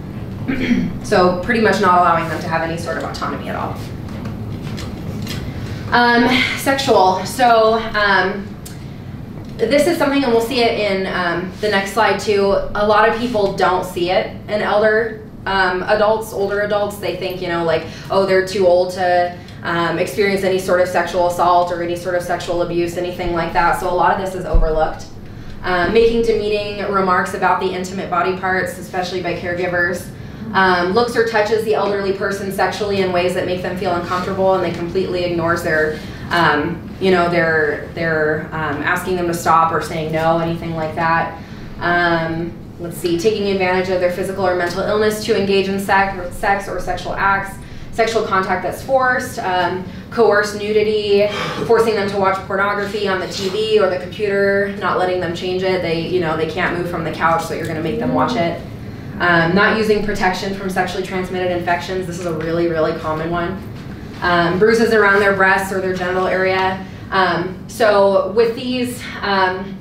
so, pretty much not allowing them to have any sort of autonomy at all. Um, sexual. So, um, this is something, and we'll see it in um, the next slide too. A lot of people don't see it in elder um, adults, older adults. They think, you know, like, oh, they're too old to um, experience any sort of sexual assault or any sort of sexual abuse, anything like that. So a lot of this is overlooked. Um, making demeaning remarks about the intimate body parts, especially by caregivers. Um, looks or touches the elderly person sexually in ways that make them feel uncomfortable, and they completely ignores their um, you know, they're they're um, asking them to stop or saying no, anything like that. Um, let's see, taking advantage of their physical or mental illness to engage in sex or, sex or sexual acts, sexual contact that's forced, um, coerced nudity, forcing them to watch pornography on the TV or the computer, not letting them change it. They, you know, they can't move from the couch, so you're going to make them watch it. Um, not using protection from sexually transmitted infections. This is a really, really common one. Um, bruises around their breasts or their genital area. Um, so with these, um,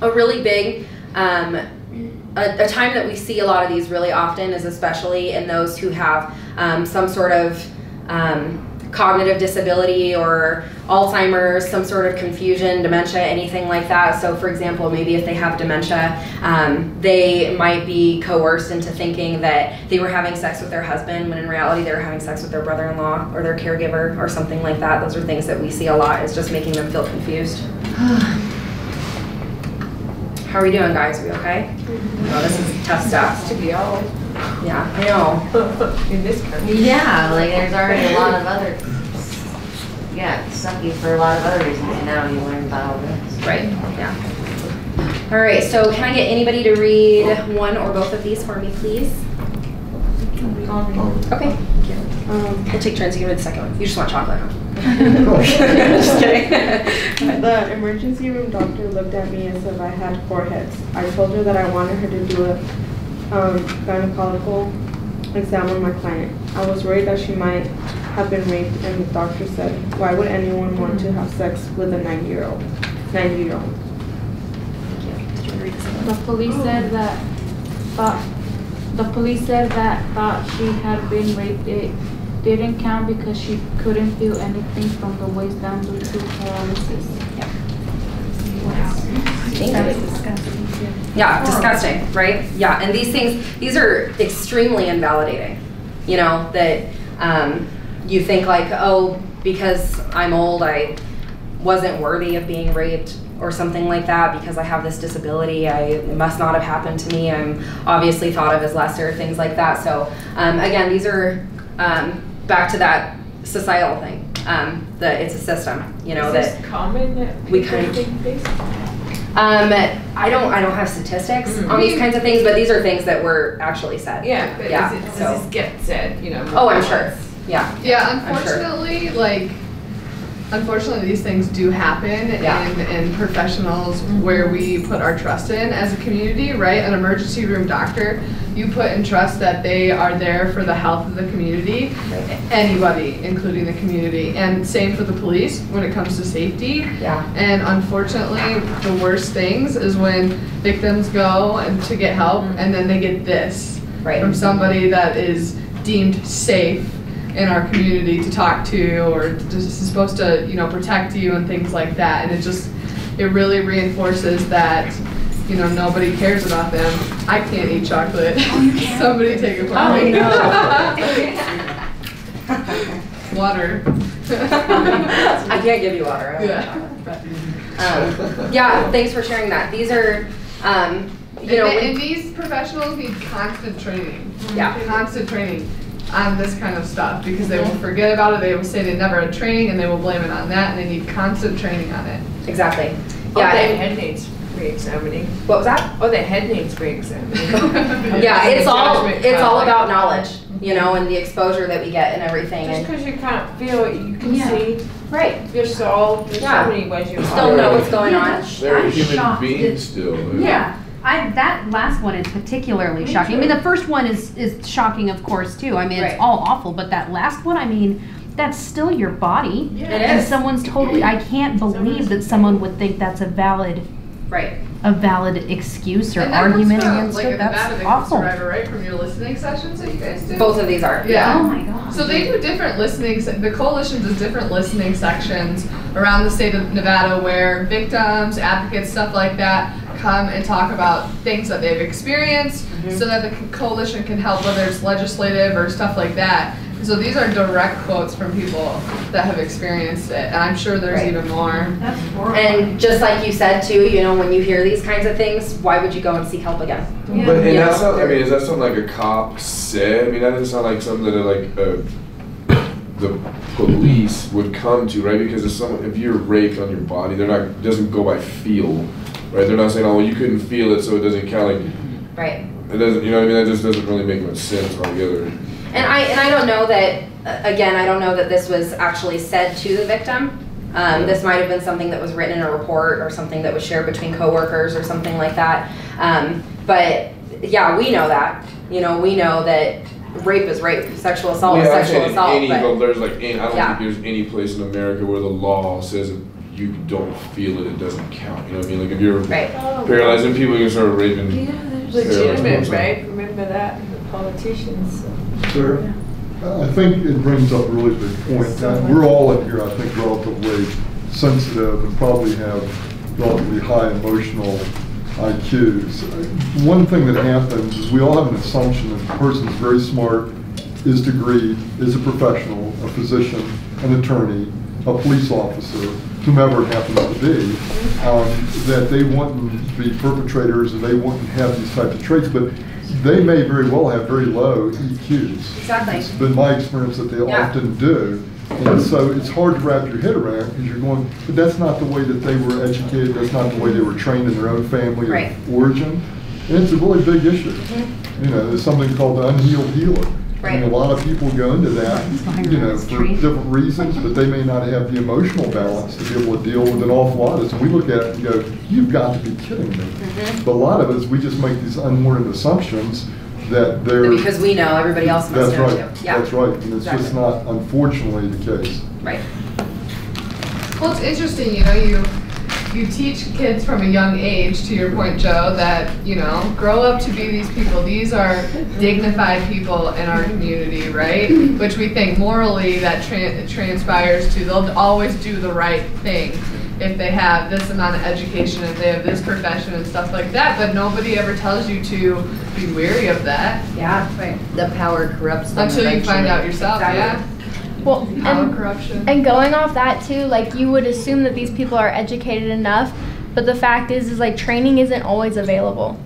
a really big, um, a, a, time that we see a lot of these really often is especially in those who have um, some sort of um, cognitive disability or Alzheimer's, some sort of confusion, dementia, anything like that. So, for example, maybe if they have dementia, um, they might be coerced into thinking that they were having sex with their husband when in reality they were having sex with their brother in law or their caregiver or something like that. Those are things that we see a lot, is just making them feel confused. How are we doing, guys? Are we okay? Oh, this is tough stuff. To be all. Yeah, I know. In this country. Yeah, like there's already a lot of other, yeah, it's sucky for a lot of other reasons, and now you learn about all this. Right, yeah. All right, so can I get anybody to read one or both of these for me, please? Okay. Um, we'll take turns You give it the second one. You just want chocolate, huh? Just kidding. The emergency room doctor looked at me and said I had four heads. I told her that I wanted her to do a um, gynecological exam on my client. I was worried that she might have been raped, and the doctor said, "Why would anyone want to have sex with a nine-year-old?" Nine-year-old. The police said that, thought, the police said that thought she had been raped. It didn't count because she couldn't feel anything from the waist down due to paralysis. Yeah, Wow. Yeah, disgusting, right? Yeah, and these things, these are extremely invalidating. You know, that um, you think like, oh, because I'm old, I wasn't worthy of being raped or something like that because I have this disability. I it must not have happened to me. I'm obviously thought of as lesser, things like that. So um, again, these are um, back to that societal thing. Um, that it's a system, you know, Is that common that we kind of- um, I don't, I don't have statistics Mhm. on these kinds of things, but these are things that were actually said. Yeah, but yeah. is it, so. does this get said, you know? Oh, I'm sure. Yeah. Yeah, I'm sure. unfortunately, like, unfortunately, these things do happen Yeah. in, in professionals where we put our trust in as a community, right? An emergency room doctor, you put in trust that they are there for the health of the community, anybody, including the community. And same for the police when it comes to safety. Yeah. And unfortunately, the worst things is when victims go and to get help mm-hmm. and then they get this Right. from somebody that is deemed safe in our community to talk to or just is supposed to, you know, protect you and things like that. And it just, it really reinforces that, you know, nobody cares about them. I can't eat chocolate. Somebody take it from Oh, me. no. Water. I can't give you water. Yeah. um, yeah, thanks for sharing that. These are, um, you know, and, and these professionals need constant training. Yeah. Constant training on this kind of stuff because they will mhm. forget about it. They will say they never had training and they will blame it on that and they need constant training on it. exactly. Oh, Yeah. their and- head needs re-examining. what was that? Oh, their head needs re-examining. Yeah, it's all, it's all about knowledge, you know, and the mm-hmm. exposure that we get and everything. Just because you can't feel it, you can Yeah. see right. your soul. There's Yeah. so many ways you Still know what's going on. that's- They're human beings being still. Yeah, I, that last one is particularly Me shocking. I mean, the first one is, is shocking, of course, too. I mean, Right. it's all awful, but that last one, I mean, that's still your body. It And someone's totally, I can't believe that someone would think that's a valid, Right. A valid excuse or And that comes argument from, against like it. a That's Nevada victim awful. survivor, right? From your listening sessions that you guys do. Both of these are. Yeah. Oh my god. So they do different listening, se- the coalition does different listening sections around the state of Nevada where victims, advocates, stuff like that come and talk about things that they've experienced mm-hmm. so that the coalition can help whether it's legislative or stuff like that. So these are direct quotes from people that have experienced it and I'm sure there's Right. even more. That's horrible. And just like you said too, you know, when you hear these kinds of things, why would you go and seek help again? But and You that's know, not. I mean, is that something like a cop said? I mean, that doesn't sound like something that like uh, the police would come to, right? Because if someone, if you're raped on your body, they're not. It doesn't go by feel, right? They're not saying, oh, well, you couldn't feel it, so it doesn't count. Like Right. it doesn't. You know what I mean? That just doesn't really make much sense altogether. And I and I don't know that uh, again. I don't know that this was actually said to the victim. Um, this might have been something that was written in a report or something that was shared between coworkers or something like that. Um, but yeah, we know that. You know, we know that rape is rape, sexual assault is yeah, I'm sexual assault. any, but- but there's like, any, I don't Yeah. think there's any place in America where the law says if you don't feel it, it doesn't count. You know what I mean? Like if you're Right. paralyzing people, you can start raping. Yeah, there's legitimate rape. Remember that? The politicians. Sir, I think it brings up a really big point. We're all in here, I think, relatively sensitive and probably have relatively high emotional IQs. One thing that happens is we all have an assumption that the person's very smart, is degreed, is a professional, a physician, an attorney, a police officer, whomever it happens to be, um, that they wouldn't be perpetrators and they wouldn't have these types of traits, but they may very well have very low EQs. Exactly. It's been my experience that they Yeah. often do. And so it's hard to wrap your head around because you're going, but that's not the way that they were educated, that's not the way they were trained in their own family Right. of origin. And it's a really big issue. Mm-hmm. You know, there's something called the unhealed healer. I mean, a lot of people go into that, you know, for different reasons, but they may not have the emotional balance to be able to deal with an awful lot of this. And we look at it and go, you've got to be kidding me. Mm-hmm. But a lot of us, we just make these unwarranted assumptions that they're. Because we know, everybody else must That's know right, too. Yeah. that's right, and it's just not unfortunately the case. Right. Well, it's interesting, you know, you you teach kids from a young age, to your point, Joe, that you know, grow up to be these people. These are dignified people in our community, right? Which we think morally that tran transpires to they'll always do the right thing if they have this amount of education, if they have this profession and stuff like that. But nobody ever tells you to be weary of that. Yeah. Right. The power corrupts them Until you find out yourself. Yeah. Well, and, corruption. and going off that too, like you would assume that these people are educated enough, but the fact is, is like training isn't always available.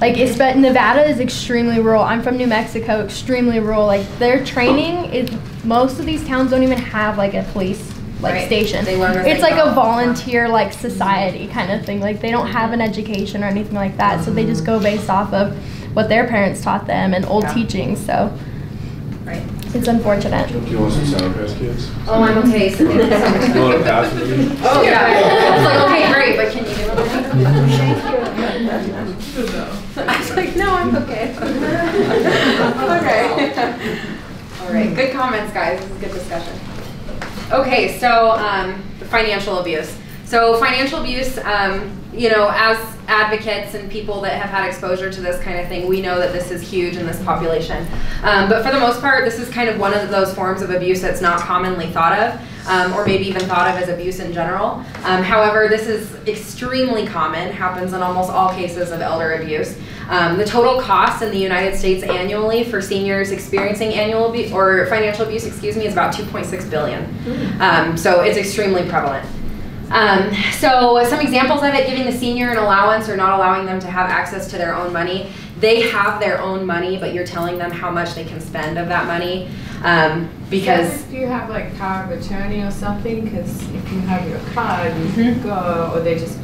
Like it's but Nevada is extremely rural. I'm from New Mexico, extremely rural. Like their training is most of these towns don't even have like a police like Right. station. It's like go. a volunteer like society kind of thing. Like they don't have an education or anything like that, so they just go based off of what their parents taught them and old Yeah. teachings. So Right. It's unfortunate. Do you want some Sour Patch Kids? Oh, I'm okay. So You want to pass with me? Oh yeah. It's like okay, great, but can you do it I was like, no, I'm okay. okay. All right. Good comments, guys. This is a good discussion. Okay, so um, financial abuse. So financial abuse, um, you know, as advocates and people that have had exposure to this kind of thing, we know that this is huge in this population. Um, but for the most part, this is kind of one of those forms of abuse that's not commonly thought of. Um, or maybe even thought of as abuse in general. Um, however, this is extremely common, happens in almost all cases of elder abuse. Um, the total cost in the United States annually for seniors experiencing annual abuse or financial abuse, excuse me, is about 2.6 billion. Um, so it's extremely prevalent. Um, so some examples of it, giving the senior an allowance or not allowing them to have access to their own money. They have their own money, but you're telling them how much they can spend of that money. Um, because Do you have like power of attorney or something? Because if you have your card, you can go, or they just.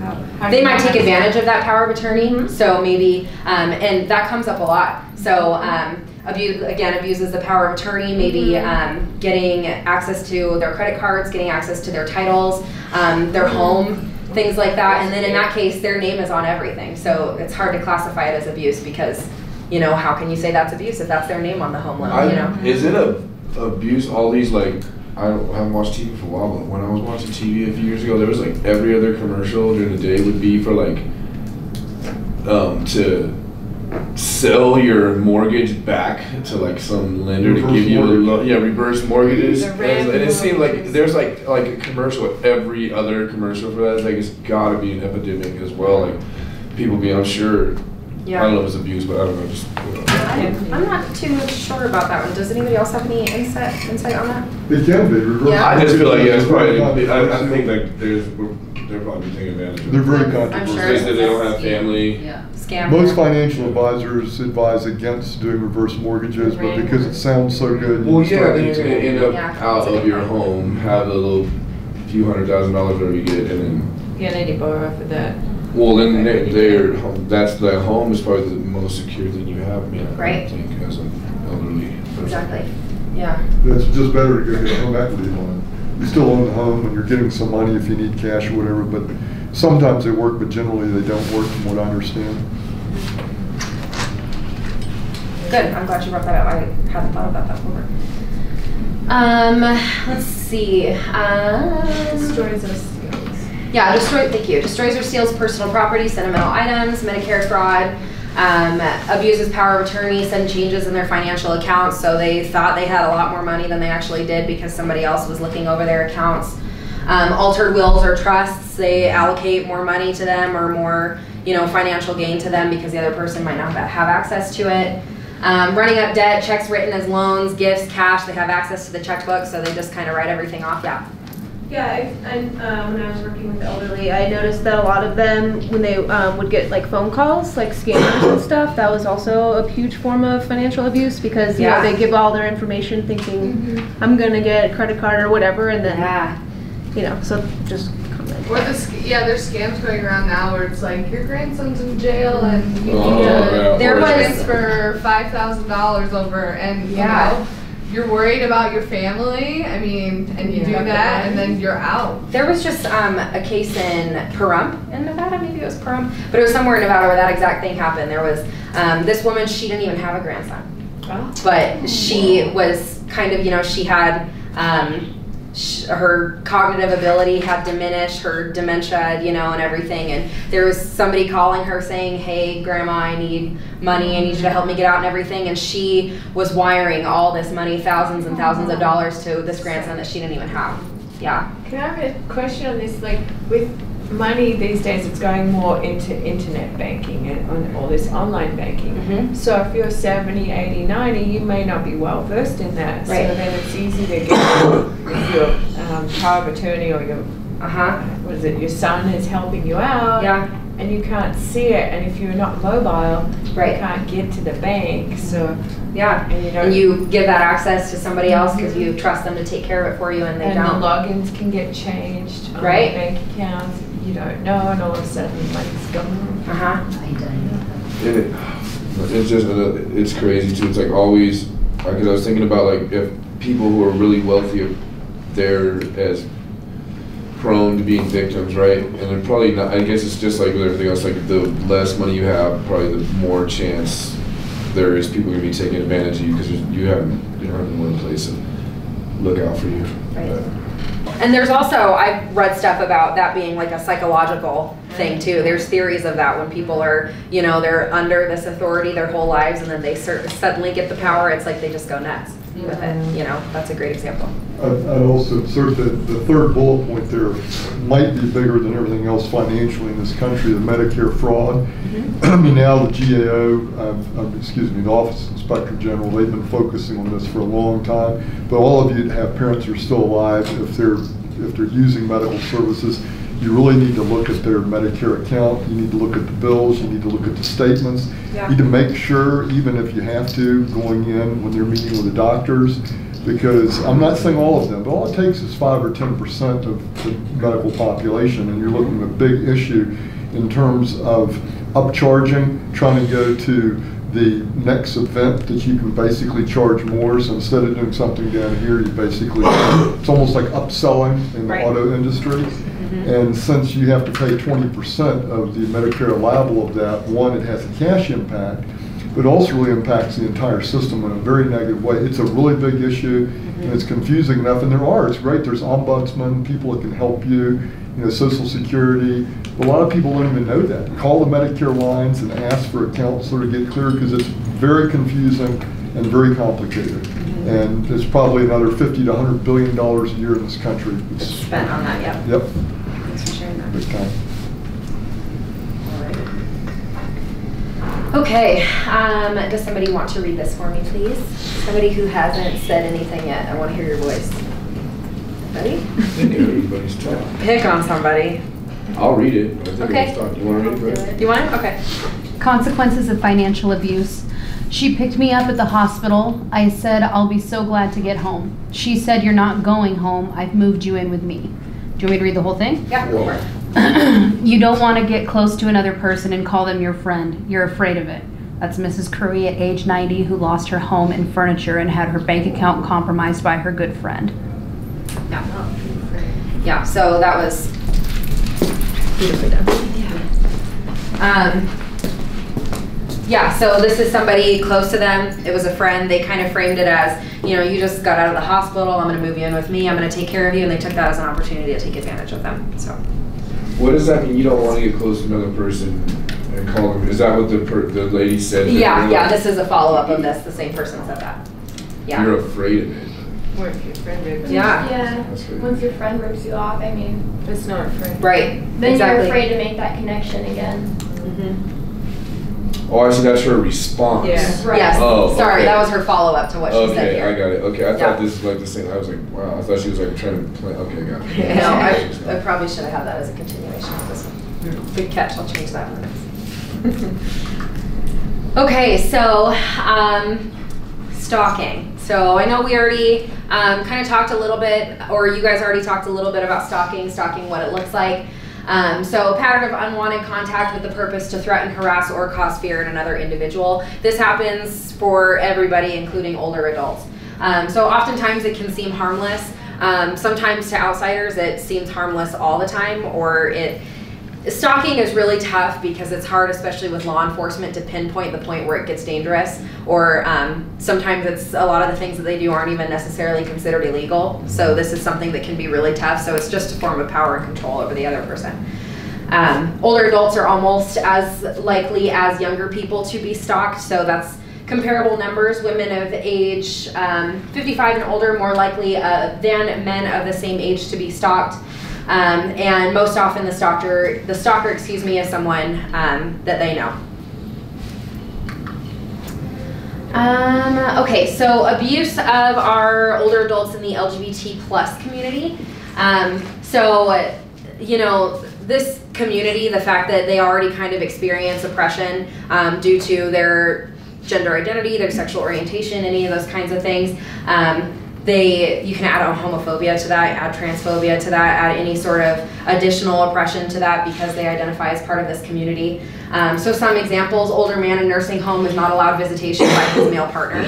how- how they might take advantage of that power of attorney. So maybe, um, and that comes up a lot. So um, abuse again abuses the power of attorney. Maybe um, getting access to their credit cards, getting access to their titles, um, their home, things like that. And then in that case, their name is on everything. So it's hard to classify it as abuse because, you know, how can you say that's abuse if that's their name on the home loan? I, you know. Is it a abuse? All these like I don't, haven't watched TV for a while, but when I was watching TV a few years ago, there was like every other commercial during the day would be for like um, to sell your mortgage back to like some lender to give you a mortgage. loan. Yeah, reverse mortgages. And, and it seemed like there's like like a commercial with every other commercial for that. It's like it's got to be an epidemic as well. Like people being, I'm sure. I don't know if it's abuse, but I don't know. Just you know. I'm, I'm not too sure about that one. Does anybody else have any insight insight on that? It can be reversed. Yeah. I just feel like yeah, it's probably. I, I think like there's they're probably taking advantage of. They're very it. controversial. sure. They said they don't have family. Yeah. Scam. Most financial advisors advise against doing reverse mortgages, but because it sounds so good. you Well, start yeah, then you're using gonna end up Yeah. out of your home, have a little few hundred thousand dollars whatever you get, and then Yeah, then you borrow for that. well, then they, they're that's the home is probably the most secure thing you have. I mean, I Right. think as an elderly person. Exactly. Yeah. It's just better to go get a home equity loan. You still own the home and you're getting some money if you need cash or whatever, but sometimes they work, but generally they don't work from what I understand. Good. I'm glad you brought that up. I hadn't thought about that before. Um, let's see. Um, Destroys or steals. Yeah, destroy. Thank you. Destroys or steals personal property, sentimental items, Medicare fraud, um, abuses power of attorney, send changes in their financial accounts. So they thought they had a lot more money than they actually did because somebody else was looking over their accounts. Um, altered wills or trusts, they allocate more money to them or more, you know, financial gain to them because the other person might not have access to it. Um, running up debt, checks written as loans, gifts, cash. They have access to the checkbook, so they just kind of write everything off. Yeah. Yeah, I, and uh, when I was working with the elderly, I noticed that a lot of them, when they um, would get like phone calls, like scammers and stuff, that was also a huge form of financial abuse because you Yeah. know they give all their information thinking I'm gonna get a credit card or whatever, and then Yeah. you know, so just comment. Or the, sc- yeah, there's scams going around now where it's like, your grandson's in jail and you Oh, need to There was- transfer five thousand dollars over and, you Yeah. know, you're worried about your family, I mean, and you do that and then you're out. There was just um, a case in Pahrump in Nevada, maybe it was Pahrump, but it was somewhere in Nevada where that exact thing happened. There was um, this woman, she didn't even have a grandson, but she was kind of, you know, she had um, her cognitive ability had diminished, her dementia, you know, and everything. And there was somebody calling her saying, "Hey, Grandma, I need money. I need you to help me get out and everything." And she was wiring all this money, thousands and thousands of dollars, to this grandson that she didn't even have. Yeah. Can I have a question on this? Like with money these days, it's going more into internet banking and on all this online banking. Mhm. So if you're 70, 80, 90, you may not be well versed in that. Right. So then it's easy to get if your um, power of attorney or your Uh huh. what is it? Your son is helping you out. Yeah. And you can't see it, and if you're not mobile, Right. you can't get to the bank. So Yeah. and you don't. And you give that access to somebody else because you trust them to take care of it for you, and they and don't. the logins can get changed on Right. bank accounts. You don't know, and all of a sudden the money's gone. Uh huh. And it, it's just, uh, it's crazy too. It's like always, because I was thinking about like if people who are really wealthy, if they're as prone to being victims, right? And they're probably not, I guess it's just like with everything else, like the less money you have, probably the more chance there is people gonna be taking advantage of you because you haven't, you don't have anyone in place to look out for you. Right. And there's also, I've read stuff about that being like a psychological thing too. Mm-hmm. There's theories of that when people are, you know, they're under this authority their whole lives and then they suddenly get the power, it's like they just go nuts with it, you know? That's a great example. I'd I'd also insert that the third bullet point there might be bigger than everything else financially in this country, the Medicare fraud. I mean, now the GAO, um, um, excuse me, the Office of Inspector General, they've been focusing on this for a long time. But all of you that have parents who are still alive, if they're, if they're using medical services, you really need to look at their Medicare account, you need to look at the bills, you need to look at the statements. Yeah. You need to make sure, even if you have to, going in when they're meeting with the doctors, because I'm not saying all of them, but all it takes is five or ten percent of the medical population, and you're looking at a big issue in terms of upcharging, trying to go to the next event that you can basically charge more. So instead of doing something down here, you basically, it's almost like upselling in the Right. auto industry. Mm-hmm. And since you have to pay twenty percent of the Medicare allowable of that, one, it has a cash impact, but also really impacts the entire system in a very negative way. It's a really big issue, mm-hmm. and it's confusing enough, and there are, it's great, there's ombudsman, people that can help you, you know, social security. A lot of people don't even know that. Call the Medicare lines and ask for a counselor to get clear, because it's very confusing and very complicated. Mm-hmm. And there's probably another fifty to hundred billion dollars a year in this country. It's- Spent on that. Yep, Thanks for sharing that. big time. Okay, um, does somebody want to read this for me, please? Somebody who hasn't said anything yet, I want to hear your voice. Ready? I think everybody's talking. Pick on somebody. I'll read it. but I think Okay. You wanna read it? You want it? Okay. Consequences of financial abuse. She picked me up at the hospital. I said, I'll be so glad to get home. She said, You're not going home. I've moved you in with me. Do you want me to read the whole thing? Yeah, go for it. you don't want to get close to another person and call them your friend. You're afraid of it. That's Mrs. Curry at age 90 who lost her home and furniture and had her bank account compromised by her good friend. Yeah. Yeah, so that was beautifully done. Um, yeah, so this is somebody close to them. It was a friend. They kind of framed it as, you know, you just got out of the hospital. I'm going to move you in with me. I'm going to take care of you. And they took that as an opportunity to take advantage of them. So, What does that mean? You don't want to get close to another person and call them? Is that what the per, the lady said? yeah, yeah, like- this is a follow up of this. The same person said that. Yeah. You're afraid of it. What if your friend rips Yeah. Yeah, That's good. once your friend rips you off, I mean, It's not a friend. Right. then exactly. you're afraid to make that connection again. Mhm. Oh, I see. That's her response. Yeah. Right. Yes. Oh, Sorry, okay. that was her follow up to what she said Okay, here. I got it. Okay, I Yeah. thought this was like the same. I was like, wow. I thought she was like trying to play. Okay, got it. No, I, I probably should have had that as a continuation of this one. Good catch, I'll change that one. Okay, so, um, stalking. So I know we already um, kind of talked a little bit, or you guys already talked a little bit about stalking, stalking what it looks like. Um, so a pattern of unwanted contact with the purpose to threaten, harass, or cause fear in another individual. This happens for everybody, including older adults. Um, so oftentimes it can seem harmless. Um, sometimes to outsiders it seems harmless all the time, or it Stalking is really tough because it's hard, especially with law enforcement, to pinpoint the point where it gets dangerous. Or um, sometimes it's a lot of the things that they do aren't even necessarily considered illegal. So this is something that can be really tough. So it's just a form of power and control over the other person. Um, older adults are almost as likely as younger people to be stalked. So that's comparable numbers. Women of age um, 55 and older more likely uh, than men of the same age to be stalked. Um, and most often the stalker, the stalker, excuse me, is someone um, that they know. Um, okay, so abuse of our older adults in the LGBT plus community. Um, so, you know, this community, the fact that they already kind of experience oppression um, due to their gender identity, their sexual orientation, any of those kinds of things. Um, they you can add a homophobia to that, add transphobia to that, add any sort of additional oppression to that because they identify as part of this community. Um, so some examples: older man in nursing home is not allowed visitation by his male partner.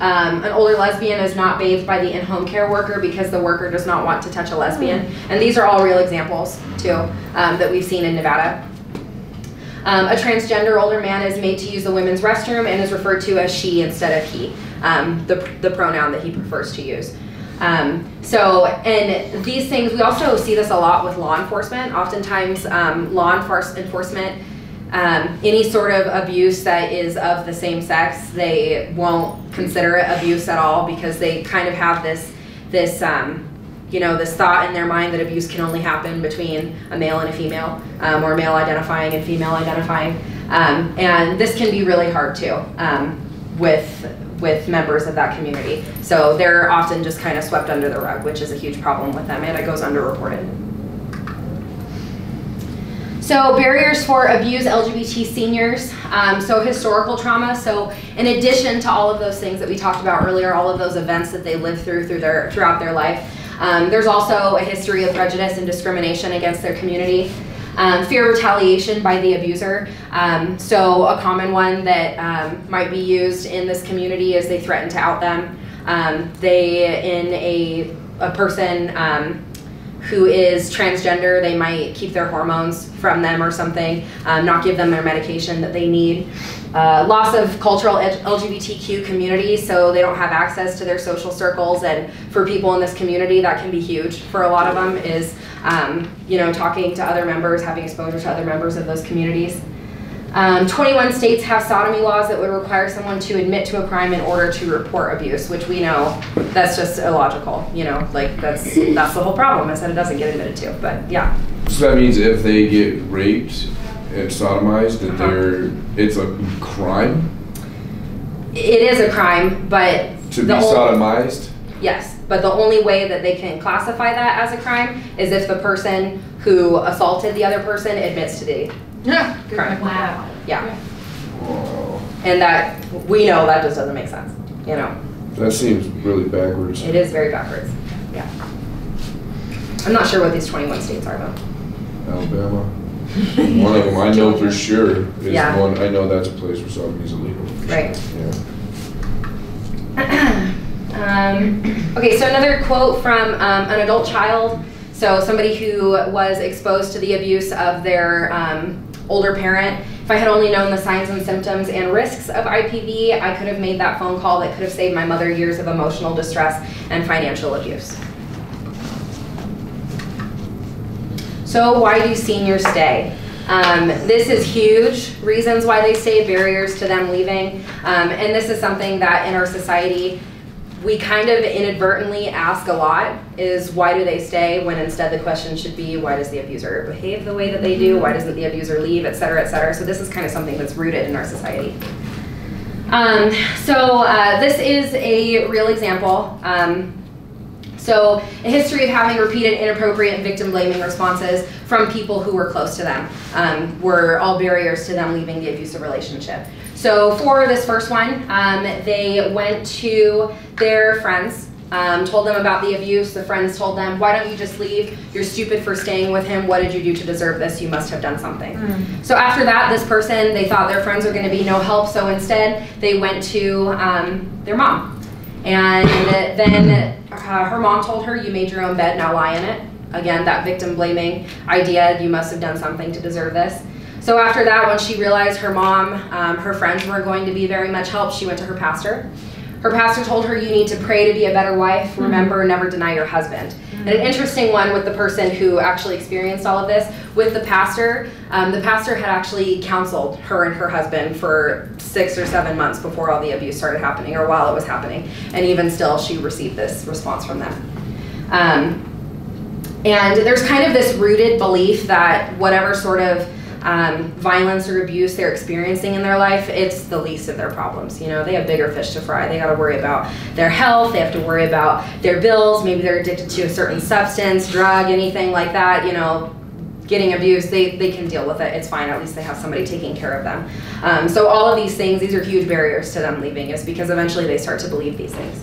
Um, an older lesbian is not bathed by the in-home care worker because the worker does not want to touch a lesbian. And these are all real examples too um, that we've seen in Nevada. Um, a transgender older man is made to use the women's restroom and is referred to as she instead of he um, the, the pronoun that he prefers to use. Um, so, and these things, we also see this a lot with law enforcement. Oftentimes, um, law enforcement, um, any sort of abuse that is of the same sex, they won't consider it abuse at all because they kind of have this, this, um, you know, this thought in their mind that abuse can only happen between a male and a female, um, or male identifying and female identifying. Um, and this can be really hard too with with members of that community. So they're often just kind of swept under the rug, which is a huge problem with them, and it goes underreported. So barriers for abused LGBT seniors, um, so historical trauma. So in addition to all of those things that we talked about earlier, all of those events that they lived through through their throughout their life, um, there's also a history of prejudice and discrimination against their community. Um, fear of retaliation by the abuser. Um, so a common one that um, might be used in this community is they threaten to out them. Um, they, in a, a person um, who is transgender, they might keep their hormones from them or something, um, not give them their medication that they need. Uh, loss of cultural LGBTQ community, so they don't have access to their social circles. And for people in this community, that can be huge. For a lot of them, is um, you know talking to other members, having exposure to other members of those communities. Um, 21 states have sodomy laws that would require someone to admit to a crime in order to report abuse, which we know that's just illogical. You know, like that's that's the whole problem is that it doesn't get admitted to. But yeah. So that means if they get raped and sodomized, that uh-huh. they're it's a crime. It is a crime, but to be sodomized. Yes, but the only way that they can classify that as a crime is if the person who assaulted the other person admits to the yeah. crime. Wow. Yeah. And that we know that just doesn't make sense. You know. That seems really backwards. It is very backwards. Yeah. I'm not sure what these 21 states are though. Alabama. one of them I know for sure is yeah. one. I know that's a place where sodomy is illegal. Right. Yeah. um, okay, so another quote from um, an adult child. So somebody who was exposed to the abuse of their um, older parent. If I had only known the signs and symptoms and risks of IPV, I could have made that phone call that could have saved my mother years of emotional distress and financial abuse. So why do seniors stay? Um, this is huge, reasons why they stay, barriers to them leaving. Um, and this is something that in our society, we kind of inadvertently ask a lot is why do they stay when instead the question should be why does the abuser behave the way that they do why doesn't the abuser leave et cetera et cetera so this is kind of something that's rooted in our society um, so uh, this is a real example um, So, a history of having repeated inappropriate victim blaming responses from people who were close to them um, were all barriers to them leaving the abusive relationship. So, for this first one, um, they went to their friends um, told them about the abuse. The friends told them, Why don't you just leave? You're stupid for staying with him. What did you do to deserve this? You must have done something. Mm. So after that, this person, they thought their friends were going to be no help. So instead, they went to um, their mom. And then uh, her mom told her, You made your own bed, now lie in it. Again, that victim blaming idea, you must have done something to deserve this. So after that, when she realized her mom, um, her friends weren't going to be very much help, she went to her pastor. Her pastor told her, You need to pray to be a better wife. Remember, never deny your husband. And an interesting one with the person who actually experienced all of this, with the pastor, um, the pastor had actually counseled her and her husband for six or seven months before all the abuse started happening, or while it was happening. And even still, she received this response from them. Um, and there's kind of this rooted belief that whatever sort of um, violence or abuse they're experiencing in their life, it's the least of their problems. You know, they have bigger fish to fry. They got to worry about their health. They have to worry about their bills. Maybe they're addicted to a certain substance, drug, anything like that. You know, getting abused, they, they can deal with it. It's fine. At least they have somebody taking care of them. Um, so all of these things, these are huge barriers to them leaving, is because eventually they start to believe these things.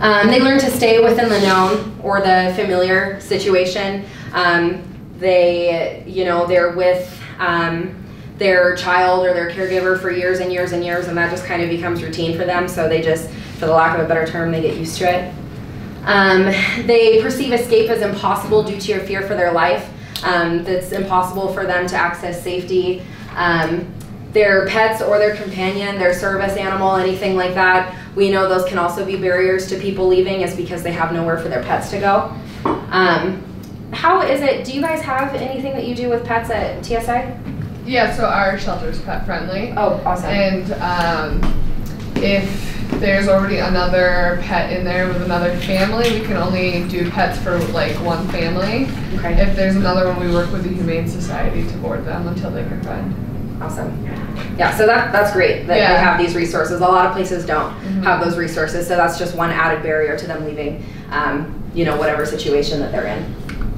Um, they learn to stay within the known or the familiar situation. Um, they, you know, they're with um, their child or their caregiver for years and years and years, and that just kind of becomes routine for them. So they just, for the lack of a better term, they get used to it. Um, they perceive escape as impossible due to your fear for their life. Um, it's impossible for them to access safety. Um, their pets or their companion, their service animal, anything like that, we know those can also be barriers to people leaving is because they have nowhere for their pets to go. Um, how is it, do you guys have anything that you do with pets at TSA? Yeah, so our shelter's pet friendly. Oh, awesome. And um, if there's already another pet in there with another family, we can only do pets for like one family. Okay. If there's another one, we work with the Humane Society to board them until they can find. Awesome. Yeah, so that, that's great that Yeah. they have these resources. A lot of places don't Mhm. have those resources, so that's just one added barrier to them leaving, um, you know, whatever situation that they're in.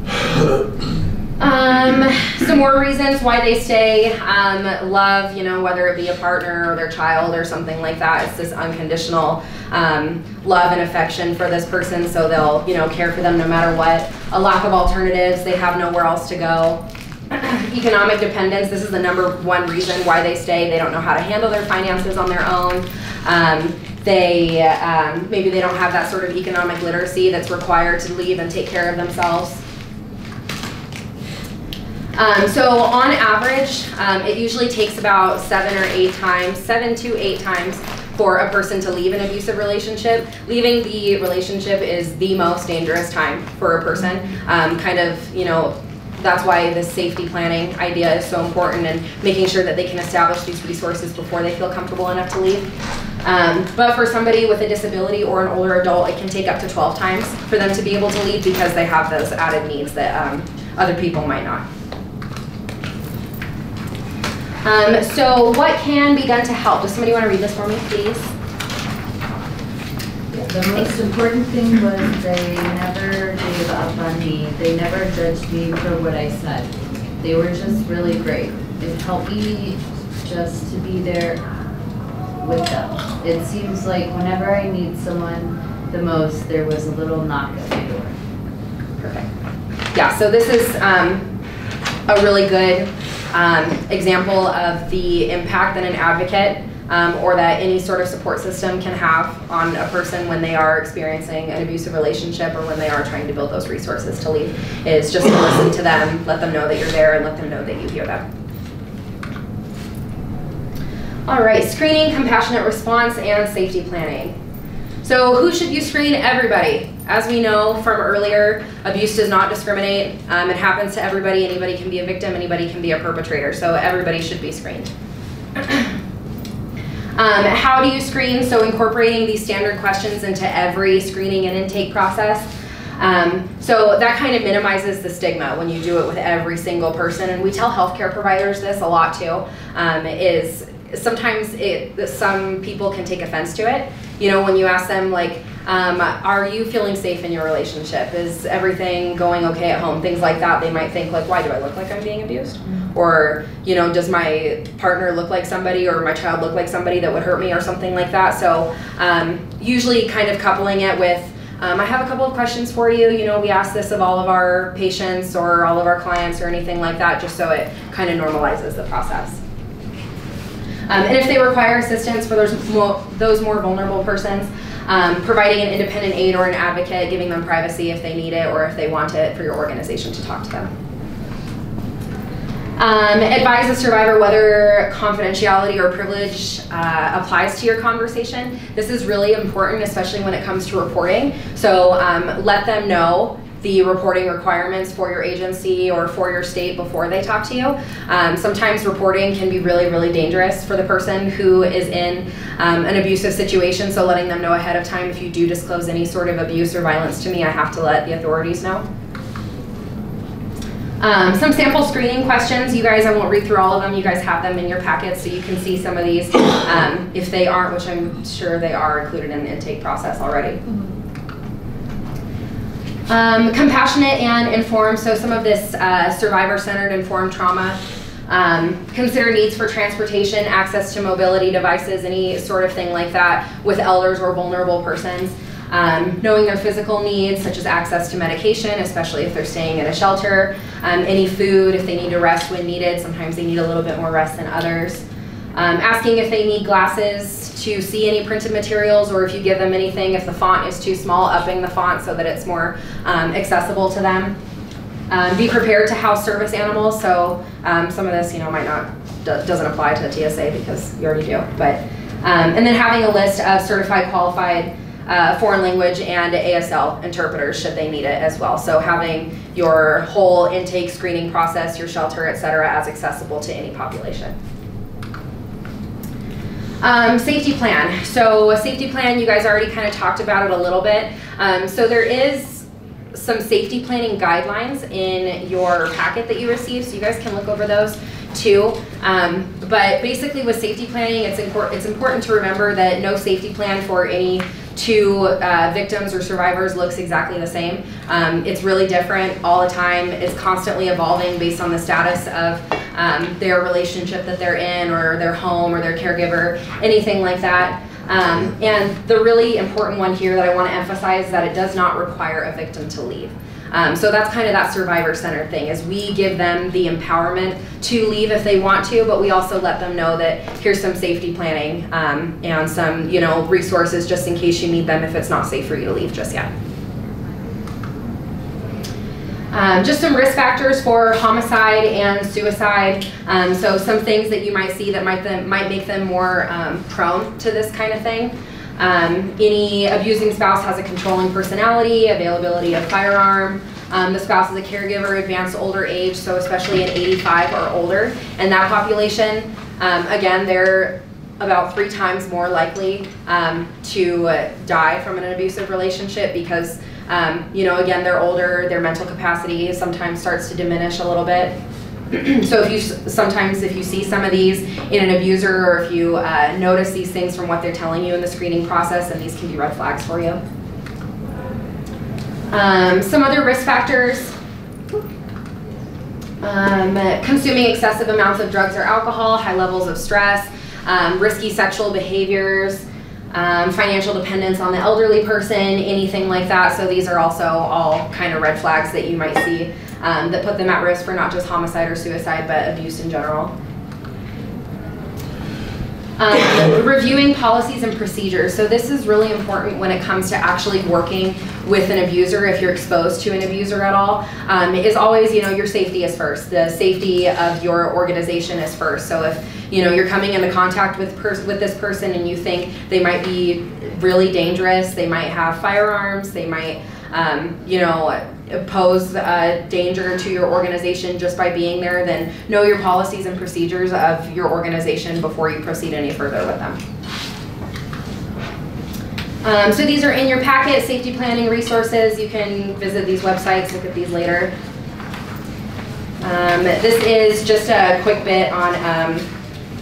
Um, some more reasons why they stay. Um, love, you know, whether it be a partner or their child or something like that. It's this unconditional um, love and affection for this person, so they'll, you know, care for them no matter what. A lack of alternatives. They have nowhere else to go. Economic dependence. This is the number one reason why they stay. They don't know how to handle their finances on their own. Um, they um, maybe they don't have that sort of economic literacy that's required to leave and take care of themselves. Um, so on average, um, it usually takes about seven or eight times, seven to eight times for a person to leave an abusive relationship. Leaving the relationship is the most dangerous time for a person. Um, kind of, you know, that's why the safety planning idea is so important and making sure that they can establish these resources before they feel comfortable enough to leave. Um, but for somebody with a disability or an older adult, it can take up to 12 times for them to be able to leave because they have those added needs that um, other people might not. Um, so what can be done to help? Does somebody want to read this for me, please? The most important thing was they never gave up on me. They never judged me for what I said. They were just really great. It helped me just to be there with them. It seems like whenever I need someone the most, there was a little knock at the door. Perfect. Yeah, so this is um, a really good um, example of the impact that an advocate um, or that any sort of support system can have on a person when they are experiencing an abusive relationship or when they are trying to build those resources to leave is just to listen to them, let them know that you're there, and let them know that you hear them. All right, screening, compassionate response, and safety planning. So who should you screen? Everybody. As we know from earlier, abuse does not discriminate. Um, it happens to everybody. Anybody can be a victim. Anybody can be a perpetrator. So everybody should be screened. um, how do you screen? So incorporating these standard questions into every screening and intake process. Um, so that kind of minimizes the stigma when you do it with every single person. And we tell healthcare providers this a lot too, um, is sometimes it, some people can take offense to it you know, when you ask them like, um, are you feeling safe in your relationship? Is everything going okay at home? Things like that. They might think like, why do I look like I'm being abused? Or, you know, does my partner look like somebody or my child look like somebody that would hurt me or something like that? So um, usually kind of coupling it with, um, I have a couple of questions for you. You know, we ask this of all of our patients or all of our clients or anything like that, just so it kind of normalizes the process. Um, and if they require assistance for those more, those more vulnerable persons, um, providing an independent aid or an advocate, giving them privacy if they need it or if they want it for your organization to talk to them. Um, advise the survivor whether confidentiality or privilege uh, applies to your conversation. This is really important, especially when it comes to reporting. So um, let them know the reporting requirements for your agency or for your state before they talk to you. Um, sometimes reporting can be really, really dangerous for the person who is in um, an abusive situation, so letting them know ahead of time if you do disclose any sort of abuse or violence to me, I have to let the authorities know. Um, some sample screening questions. You guys, I won't read through all of them. You guys have them in your packets, so you can see some of these. Um, if they aren't, which I'm sure they are included in the intake process already. Um, compassionate and informed. So some of this uh, survivor-centered informed trauma. Um, consider needs for transportation, access to mobility devices, any sort of thing like that with elders or vulnerable persons. Um, knowing their physical needs, such as access to medication, especially if they're staying in a shelter, um, any food, if they need to rest when needed. Sometimes they need a little bit more rest than others. Um, asking if they need glasses to see any printed materials or if you give them anything, if the font is too small, upping the font so that it's more um, accessible to them. Um, be prepared to house service animals. So um, some of this, you know, might not doesn't apply to the TSA because you already do. But um, and then having a list of certified, qualified uh, foreign language and ASL interpreters should they need it as well. So having your whole intake screening process, your shelter, et cetera, as accessible to any population. Um, safety plan. So a safety plan, you guys already kind of talked about it a little bit. Um, so there is some safety planning guidelines in your packet that you received, so you guys can look over those too. Um, but basically with safety planning, it's, import it's important to remember that no safety plan for any two uh, victims or survivors looks exactly the same. Um, it's really different all the time. It's constantly evolving based on the status of um, their relationship that they're in or their home or their caregiver, anything like that. Um, and the really important one here that I want to emphasize is that it does not require a victim to leave. Um, so that's kind of that survivor-centered thing is we give them the empowerment to leave if they want to, but we also let them know that here's some safety planning um, and some you know resources just in case you need them if it's not safe for you to leave just yet. Um, just some risk factors for homicide and suicide. Um, so some things that you might see that might, might make them more um, prone to this kind of thing. Um, any abusing spouse has a controlling personality, availability of firearm. Um, the spouse is a caregiver, advanced older age, so especially an 85 or older. And that population, um, again, they're about three times more likely to uh, die from an abusive relationship because um, you know, again, they're older, their mental capacity sometimes starts to diminish a little bit. so if you sometimes if you see some of these in an abuser or if you uh, notice these things from what they're telling you in the screening process, and these can be red flags for you. Um, some other risk factors. Um, consuming excessive amounts of drugs or alcohol, high levels of stress, um, risky sexual behaviors, um, financial dependence on the elderly person, anything like that. So these are also all kind of red flags that you might see um, that put them at risk for not just homicide or suicide, but abuse in general. Um, reviewing policies and procedures. So this is really important when it comes to actually working with an abuser if you're exposed to an abuser at all. Um, is always, you know, your safety is first. The safety of your organization is first. So if, you know, you're coming into contact with, with this person and you think they might be really dangerous, they might have firearms, they might, um, you know, pose a danger to your organization just by being there, then know your policies and procedures of your organization before you proceed any further with them. Um, so these are in your packet, safety planning resources. You can visit these websites, look at these later. Um, this is just a quick bit on um,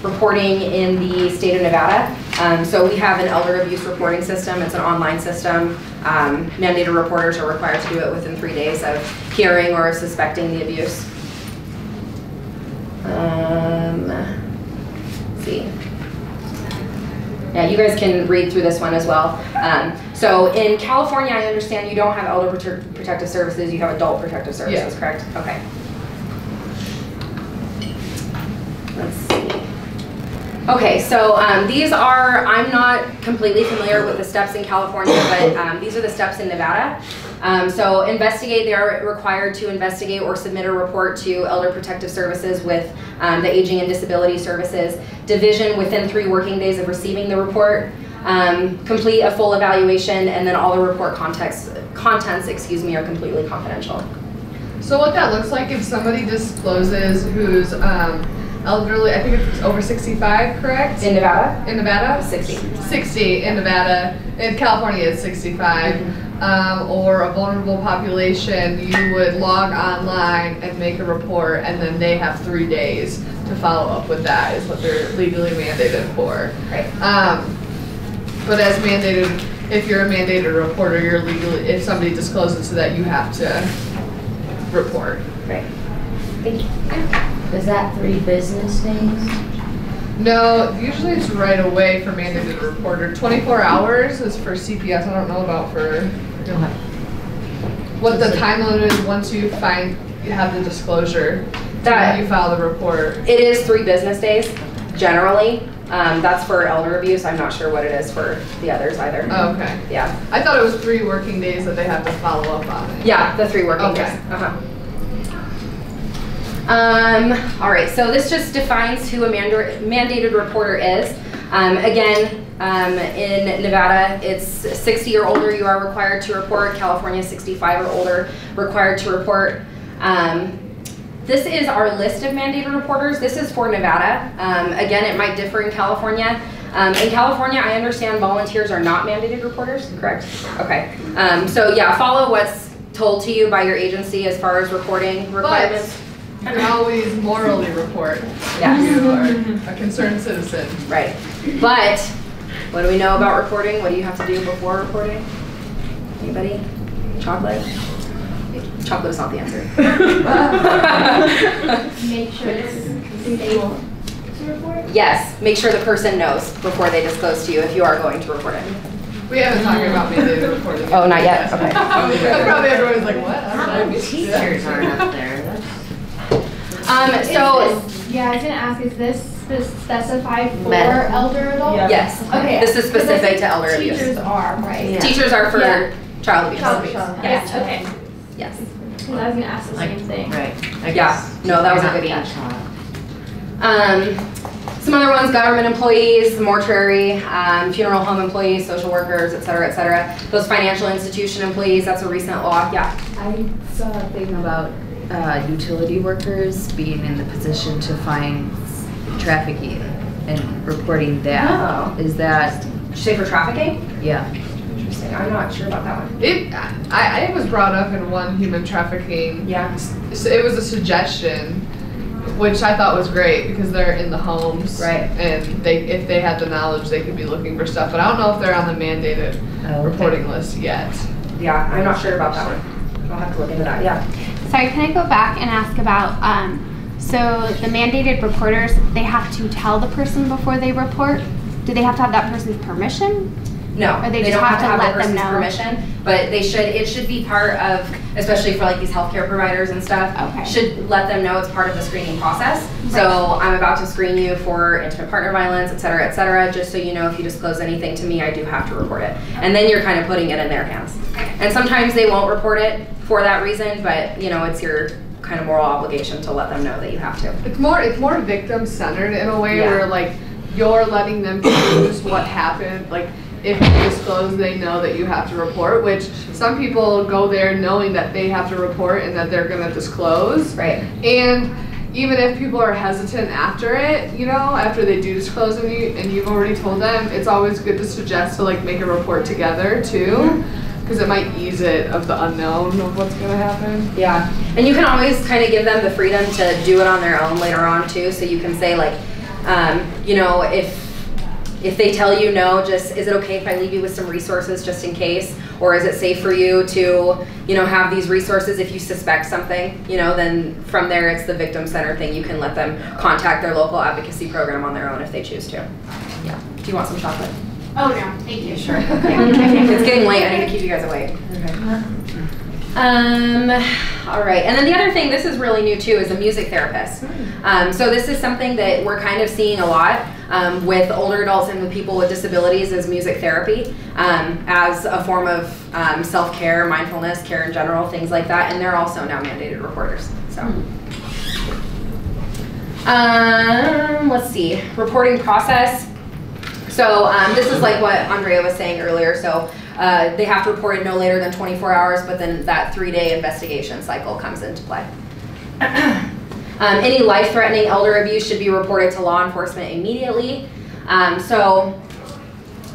reporting in the state of Nevada. Um, so we have an elder abuse reporting system. It's an online system. Um, mandated reporters are required to do it within three days of hearing or suspecting the abuse. Um, let's see. Yeah, you guys can read through this one as well. Um, so in California, I understand you don't have elder prote- protective services, you have adult protective services, Yeah. correct? Okay. Let's see. Okay, so um, these are, I'm not completely familiar with the steps in California, but um, these are the steps in Nevada. Um, so investigate, they are required to investigate or submit a report to Elder Protective Services with um, the Aging and Disability Services Division within three working days of receiving the report. Um, complete a full evaluation and then all the report context, contents, excuse me, are completely confidential. So what that looks like if somebody discloses who's um, elderly, I think it's over 65, correct? In Nevada? In Nevada? 60. 60 in Nevada. In California, it's 65. Um, or a vulnerable population, you would log online and make a report, and then they have three days to follow up with that, is what they're legally mandated for. Right. Um, but as mandated, if you're a mandated reporter, you're legally, if somebody discloses to that, you have to report. Right. Thank you. Is that three business days? No, usually it's right away for mandated reporter. 24 hours is for CPS. I don't know about for what the time limit is once you find you have the disclosure. That- you file the report. It is three business days, generally. Um, that's for elder abuse. I'm not sure what it is for the others either. Oh, okay. Yeah. I thought it was three working days that they have to follow up on it. Yeah, the three working Okay. days. Uh-huh. Um, all right, so this just defines who a manda- mandated reporter is. Um, again, um, in Nevada, it's 60 or older, you are required to report. California, 65 or older, required to report. Um, this is our list of mandated reporters. This is for Nevada. Um, again, it might differ in California. Um, in California, I understand volunteers are not mandated reporters, correct? Okay. Um, so yeah, follow what's told to you by your agency as far as reporting requirements. You can always morally report. Yes. You are a concerned citizen. Right. But what do we know about reporting? What do you have to do before reporting? Anybody? Chocolate? Chocolate is not the answer. Make sure it's safe to report. yes, make sure the person knows before they disclose to you if you are going to report it. We haven't talked about mandated reporting. Oh, not yet? Okay. Probably everyone's like, what? I don't How many teachers aren't up there? That's- Um, so, this- Yeah, I was gonna ask, is this specified for Medical. elder adults? Yes. Okay. This is I specific to elder abuse. Teachers are, right? Yeah. teachers are for Yeah. child abuse. Child abuse. Yes. Yeah, okay. Yes. Because I was gonna ask the same thing. Right. I Yeah, no, that was a good being catch. taught. Um, some other ones, government employees, mortuary, um, funeral home employees, social workers, et cetera, et cetera. Those financial institution employees, that's a recent law, yeah. I saw a thing about uh, utility workers being in the position to find trafficking and reporting that. Oh. Is that, Did you say for trafficking? yeah. Interesting, I'm not sure about that one. It, I, I was brought up in one human trafficking. Yeah. s- It was a suggestion, which I thought was great because they're in the homes. Right. And they, if they had the knowledge, they could be looking for stuff. But I don't know if they're on the mandated Oh, okay. reporting list yet. Yeah, I'm not sure about that one. I'll have to look into that, yeah. Sorry, can I go back and ask about, um, so the mandated reporters, they have to tell the person before they report? Do they have to have that person's permission? No, Or they they don't have have to to have the let them person's know? permission, but they should, it should be part of, especially for like these healthcare providers and stuff. Okay. Should let them know it's part of the screening process. Right. So I'm about to screen you for intimate partner violence, et cetera, et cetera, just so you know if you disclose anything to me, I do have to report it. And then you're kind of putting it in their hands. And sometimes they won't report it for that reason, but you know, it's your kind of moral obligation to let them know that you have to. It's more it's more victim centered in a way Yeah. where like you're letting them choose what happened. Like if you disclose, they know that you have to report. Which some people go there knowing that they have to report and that they're gonna disclose. Right. And even if people are hesitant after it, you know, after they do disclose and you and you've already told them, it's always good to suggest to like make a report together too, because it might ease it of the unknown of what's gonna happen. Yeah, and you can always kind of give them the freedom to do it on their own later on too. So you can say like, um, you know, if if they tell you no, just is it okay if I leave you with some resources just in case? Or is it safe for you to, you know, have these resources if you suspect something? You know, then from there it's the victim center thing. You can let them contact their local advocacy program on their own if they choose to. Yeah. Do you want some chocolate? Oh, no, thank you. Sure. it's getting late. I need to keep you guys awake. Um, all right, and then the other thing, this is really new too, is a music therapist. Um, so this is something that we're kind of seeing a lot um, with older adults and with people with disabilities is music therapy um, as a form of um, self-care, mindfulness, care in general, things like that, and they're also now mandated reporters. So. Um, let's see, reporting process. So um, this is like what Andrea was saying earlier. So uh, they have to report it no later than 24 hours, but then that three-day investigation cycle comes into play. um, any life-threatening elder abuse should be reported to law enforcement immediately. Um, so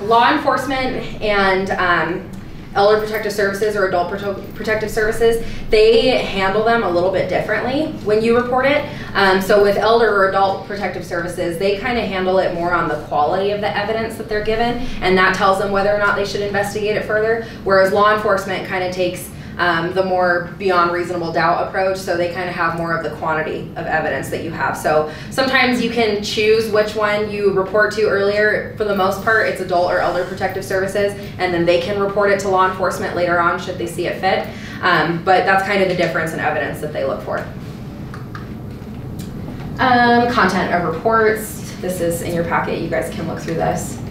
law enforcement and um, elder protective services or adult prote protective services, they handle them a little bit differently when you report it. Um, so with elder or adult protective services, they kind of handle it more on the quality of the evidence that they're given, and that tells them whether or not they should investigate it further. Whereas law enforcement kind of takes um, the more beyond reasonable doubt approach. So they kind of have more of the quantity of evidence that you have. So sometimes you can choose which one you report to earlier. For the most part, it's adult or elder protective services, and then they can report it to law enforcement later on should they see it fit. Um, but that's kind of the difference in evidence that they look for. Um, content of reports. This is in your packet. You guys can look through this.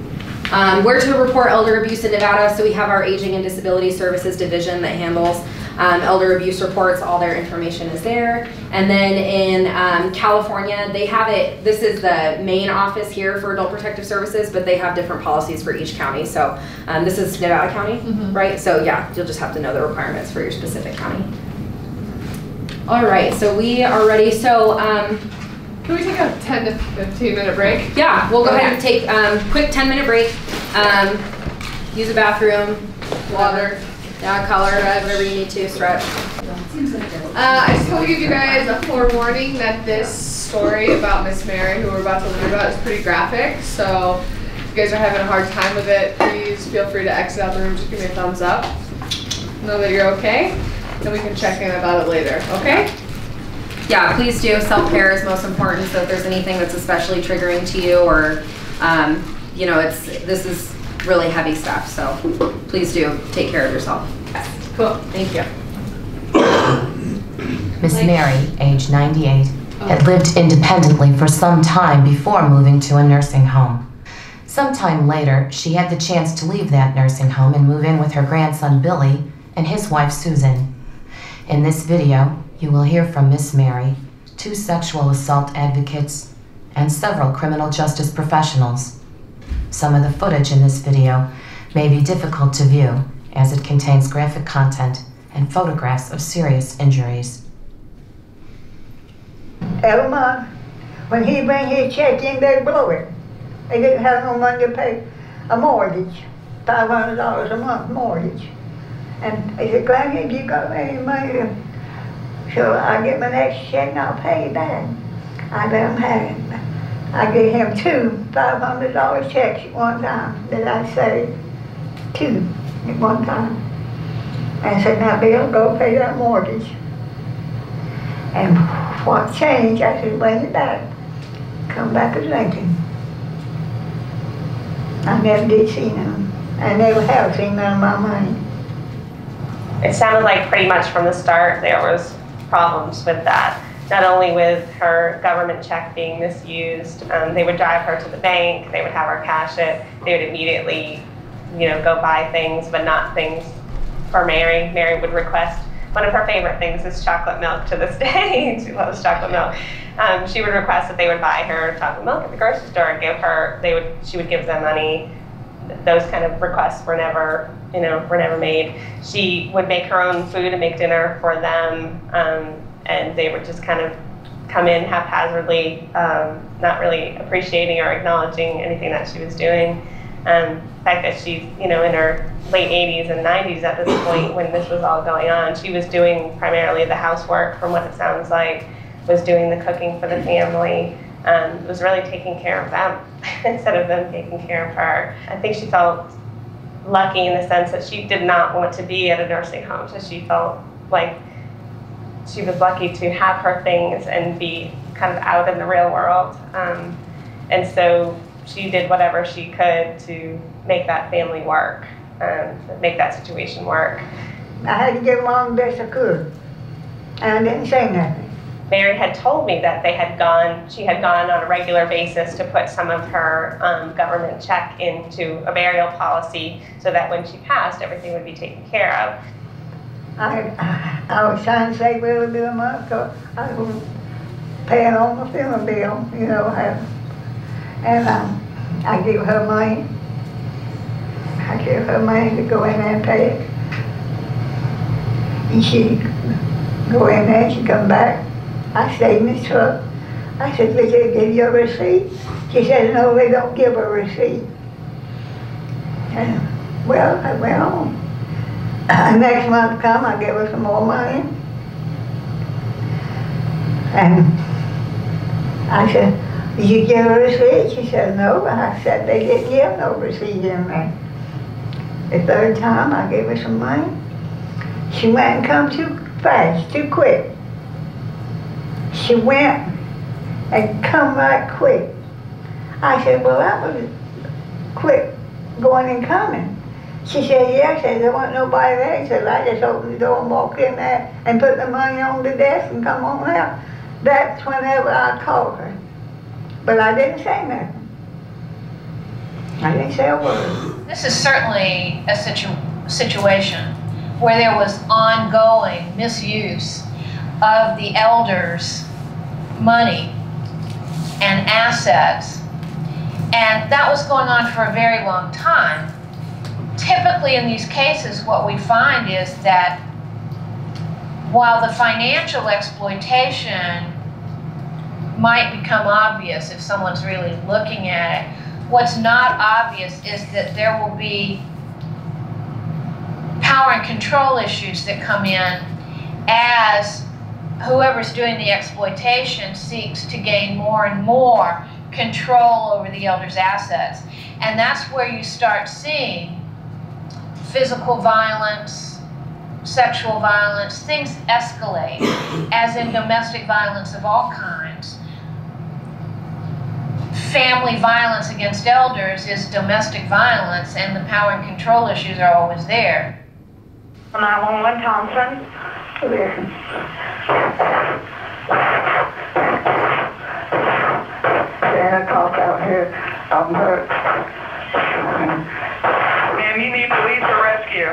Um, where to report elder abuse in Nevada. So we have our Aging and Disability Services Division that handles um, elder abuse reports. All their information is there. And then in um, California, they have it, this is the main office here for Adult Protective Services, but they have different policies for each county. So um, this is Nevada County, mm -hmm. right? So yeah, you'll just have to know the requirements for your specific county. All right, so we are ready. So um, can we take a 10 to 15 minute break? Yeah, we'll go okay. ahead and take um, quick 10 minute break. Um, use a bathroom, water, yeah, color, whatever you need to, stretch. Uh, I just want to give you guys a forewarning that this story about Miss Mary, who we're about to learn about, is pretty graphic. So if you guys are having a hard time with it, please feel free to exit out the room. Just give me a thumbs up. Know that you're okay. And we can check in about it later, okay? Yeah, please do. Self-care is most important. So if there's anything that's especially triggering to you or, um, you know, it's this is really heavy stuff. So please do take care of yourself. Yes. Cool. Thank you. Miss Mary, age 98, had lived independently for some time before moving to a nursing home. Sometime later, she had the chance to leave that nursing home and move in with her grandson Billy and his wife Susan. In this video, you will hear from Miss Mary, two sexual assault advocates, and several criminal justice professionals. Some of the footage in this video may be difficult to view as it contains graphic content and photographs of serious injuries. Month, when he bring his check in, they blow it. They didn't have no money to pay a mortgage, $500 a month mortgage. And they said, Granny, you got any money? So I get my next check and I'll pay you back. I let him have it. I gave him two $500 checks at one time that I saved. Two at one time. And I said, now Bill, go pay that mortgage. And what changed, I said, bring it back. Come back as Lincoln. I never did see none. I never have seen none of my money. It sounded like pretty much from the start there was problems with that. Not only with her government check being misused, um, they would drive her to the bank, they would have her cash it, they would immediately, you know, go buy things, but not things for Mary. Mary would request one of her favorite things is chocolate milk to this day. she loves chocolate milk. Um, she would request that they would buy her chocolate milk at the grocery store and give her, they would, she would give them money. Those kind of requests were never you know, were never made. She would make her own food and make dinner for them, um, and they would just kind of come in haphazardly, um, not really appreciating or acknowledging anything that she was doing. Um, the fact that she's, you know, in her late 80s and 90s at this point when this was all going on, she was doing primarily the housework, from what it sounds like, was doing the cooking for the family, and was really taking care of them instead of them taking care of her. I think she felt lucky in the sense that she did not want to be at a nursing home, so she felt like she was lucky to have her things and be kind of out in the real world. Um, and so she did whatever she could to make that family work, um, make that situation work. I had to get along best I could. And I didn't say nothing. Mary had told me that they had gone, she had gone on a regular basis to put some of her um, government check into a burial policy so that when she passed, everything would be taken care of. I, I was trying to save every bit of money because I was paying on the funeral bill, you know, and um, I give her money. I give her money to go in there and pay it. And she go in there, she come back. I stayed in the truck. I said, did they give you a receipt? She said, no, they don't give a receipt. And, well, I went home. next month come, I gave her some more money. And I said, did you give a receipt? She said, no. I said, they didn't give no receipt in there. The third time, I gave her some money. She went and come too fast, too quick. She went and come right quick. I said, well, that was quick going and coming. She said, yes. I said, there wasn't nobody there. She said, I just opened the door and walked in there and put the money on the desk and come on out. That's whenever I called her. But I didn't say nothing. I didn't say a word. This is certainly a situ situation where there was ongoing misuse of the elders' money and assets. And that was going on for a very long time. Typically in these cases, what we find is that while the financial exploitation might become obvious if someone's really looking at it, what's not obvious is that there will be power and control issues that come in as whoever's doing the exploitation seeks to gain more and more control over the elder's assets. And that's where you start seeing physical violence, sexual violence, things escalate, as in domestic violence of all kinds. Family violence against elders is domestic violence, and the power and control issues are always there. 911 Thompson. Santa Claus out here. I'm hurt. Ma'am, you need police or rescue.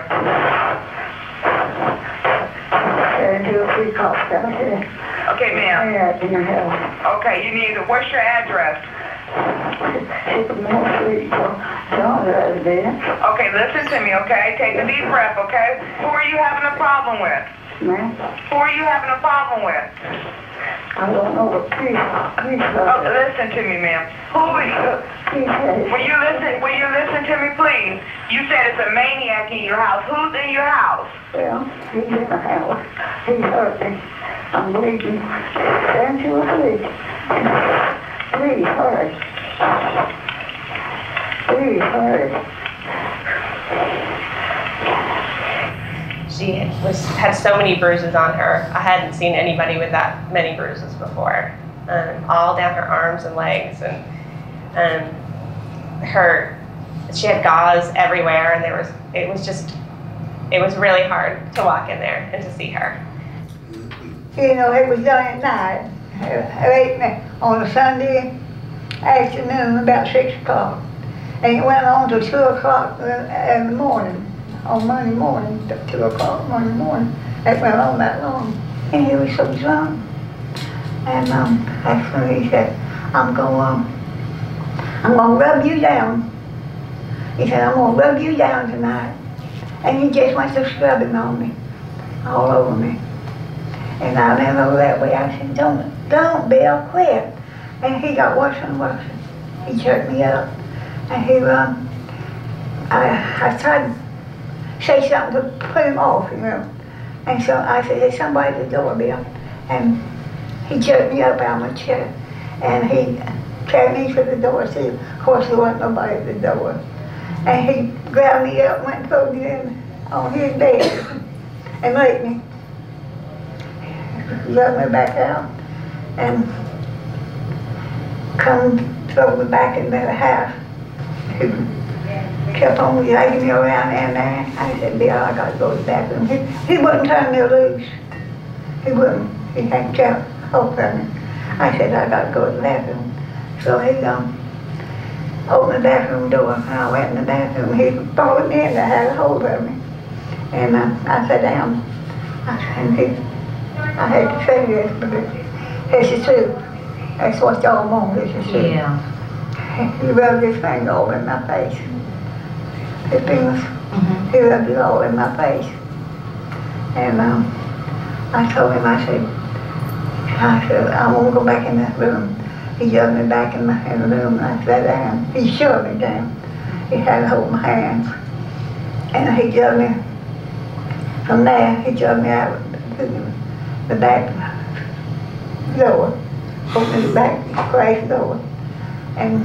And two or three cops out here. Okay, ma'am. Yeah, in your house. Okay, you need, what's your address? Sycamore Street, so John right there. Okay, listen to me, okay? Take a deep breath, okay? Who are you having a problem with? Ma'am, Who are you having a problem with? I don't know what please, please, uh, Oh, listen to me, ma'am. Who are you? Will you listen, will you listen to me, please? You said it's a maniac in your house. Who's in your house? Well, he's in the house. He's hurting. I'm bleeding. Stand to a sleep. Please, hurry. Please, hurry. She was had so many bruises on her. I hadn't seen anybody with that many bruises before, um, all down her arms and legs, and um, her she had gauze everywhere, and there was it was just it was really hard to walk in there and to see her. You know, it was done at night. Late on a Sunday afternoon, about six o'clock. And it went on till two o'clock in the morning, on Monday morning, two o'clock Monday morning. It went on that long. And he was so drunk. And um, that's when he said, I'm going, I'm going to rub you down. He said, I'm going to rub you down tonight. And he just went to scrubbing on me, all over me. And I remember that way. I said, don't, don't, Bill, quit. And he got worse and worse. He jerked me up. And he, um, I, I tried to say something to put him off, you know. And so I said, there's somebody at the door, Bill. And he jerked me up out of my chair. And he carried me to the door too. Of course, there wasn't nobody at the door. And he grabbed me up, went and threw me in on his bed and raped me. Let me back out and come throw me back in the house. He kept on dragging me around and there. I said, Bill, I gotta go to the bathroom. He, he wouldn't turn me loose. He wouldn't. He had kept me. I said, I gotta go to the bathroom. So he um, opened the bathroom door and I went in the bathroom. He followed me in there, had a hold of me. And uh, I sat down. I, and he, I had to say this, but it, it's the truth. That's what y'all want, it's the truth. Yeah. He rubbed his finger all in my face. His fingers, he rubbed it all in my face. And um, I told him, I said, I said, I won't go back in that room. He shoved me back in, my, in the room and I sat down. He shoved me down. He had to hold my hands. And he shoved me, from there, he shoved me out the, the back door, opened the back glass door. And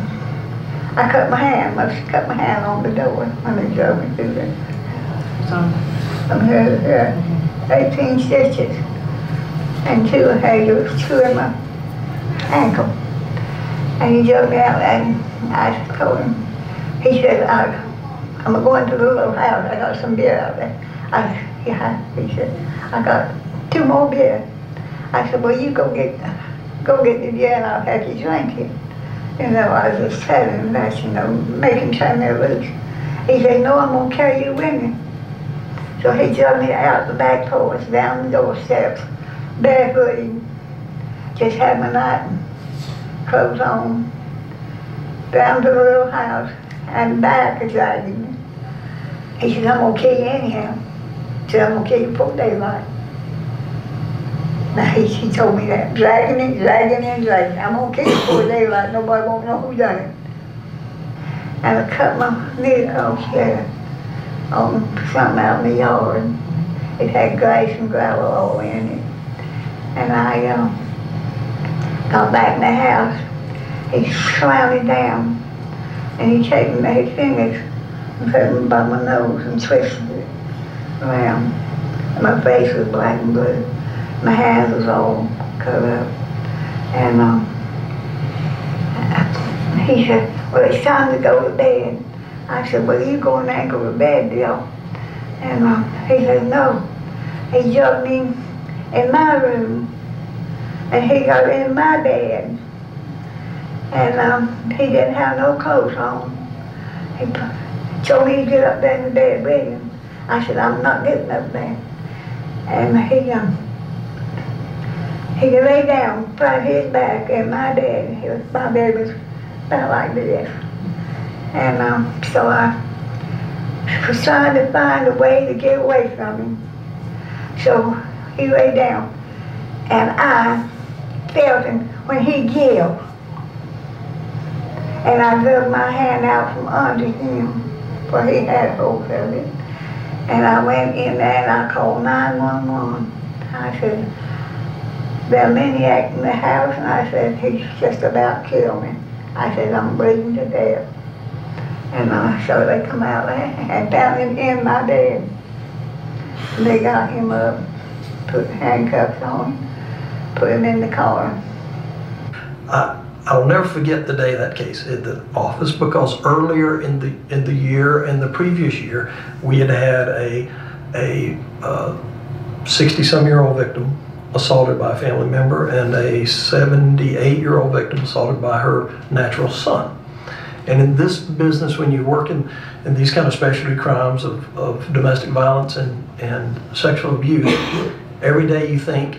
I cut my hand, must have cut my hand on the door when they drove me through there. From here here, 18 stitches. And two, was two in my ankle. And he me out and I told him, he said, I, I'm going to the little house, I got some beer out there. I, yeah, he said, I got two more beer. I said, well, you go get, go get the beer and I'll have you drink it. You know, I was just telling him that, you know, him turn me loose. He said, no, I'm gonna carry you with me. So he drove me out the back porch, down the doorsteps, barefooted, just had my night clothes on, down to the little house, and back me. He said, I'm gonna kill you anyhow. He said, I'm gonna kill you before daylight. Now, he, he told me that, dragging and dragging and dragging. I'm gonna kill you before daylight, nobody won't know who done it. And I cut my knee off there on something out in the yard. It had grass and gravel all in it. And I uh, got back in the house. He slammed me down. And he taken my fingers and put them by my nose and twisted it around. And my face was black and blue. My hands was all cut up. And um, he said, well, it's time to go to bed. I said, well, you go in there and go to bed, Bill. And uh, he said, no. He jumped me in my room, and he got in my bed. And um, he didn't have no clothes on. He told me to get up there in the bed with him. I said, I'm not getting up there. And he, um, he lay down, flat his back and my dad, He was, my bed was about like this. And um, so I was trying to find a way to get away from him. So he lay down, and I felt him when he yelled. And I dug my hand out from under him, for he had hold of it. And I went in there and I called 911. I said, there's a maniac in the house, and I said, he's just about killed me. I said, I'm bleeding to death. And uh, so they come out there and found him in my bed. And they got him up, put handcuffs on him, put him in the car. I, I'll never forget the day that case at the office because earlier in the in the year and the previous year we had had a a uh, 60 some year old victim assaulted by a family member and a 78 year old victim assaulted by her natural son. And in this business, when you work in, in these kind of specialty crimes of, of domestic violence and, and sexual abuse, every day you think,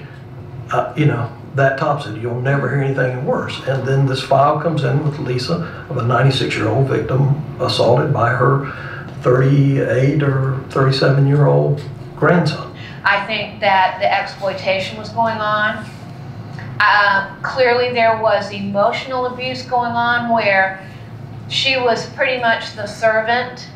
uh, you know, that tops it. You'll never hear anything worse. And then this file comes in with Lisa of a 96 year old victim assaulted by her 38 or 37 year old grandson. I think that the exploitation was going on. Uh, clearly, there was emotional abuse going on where she was pretty much the servant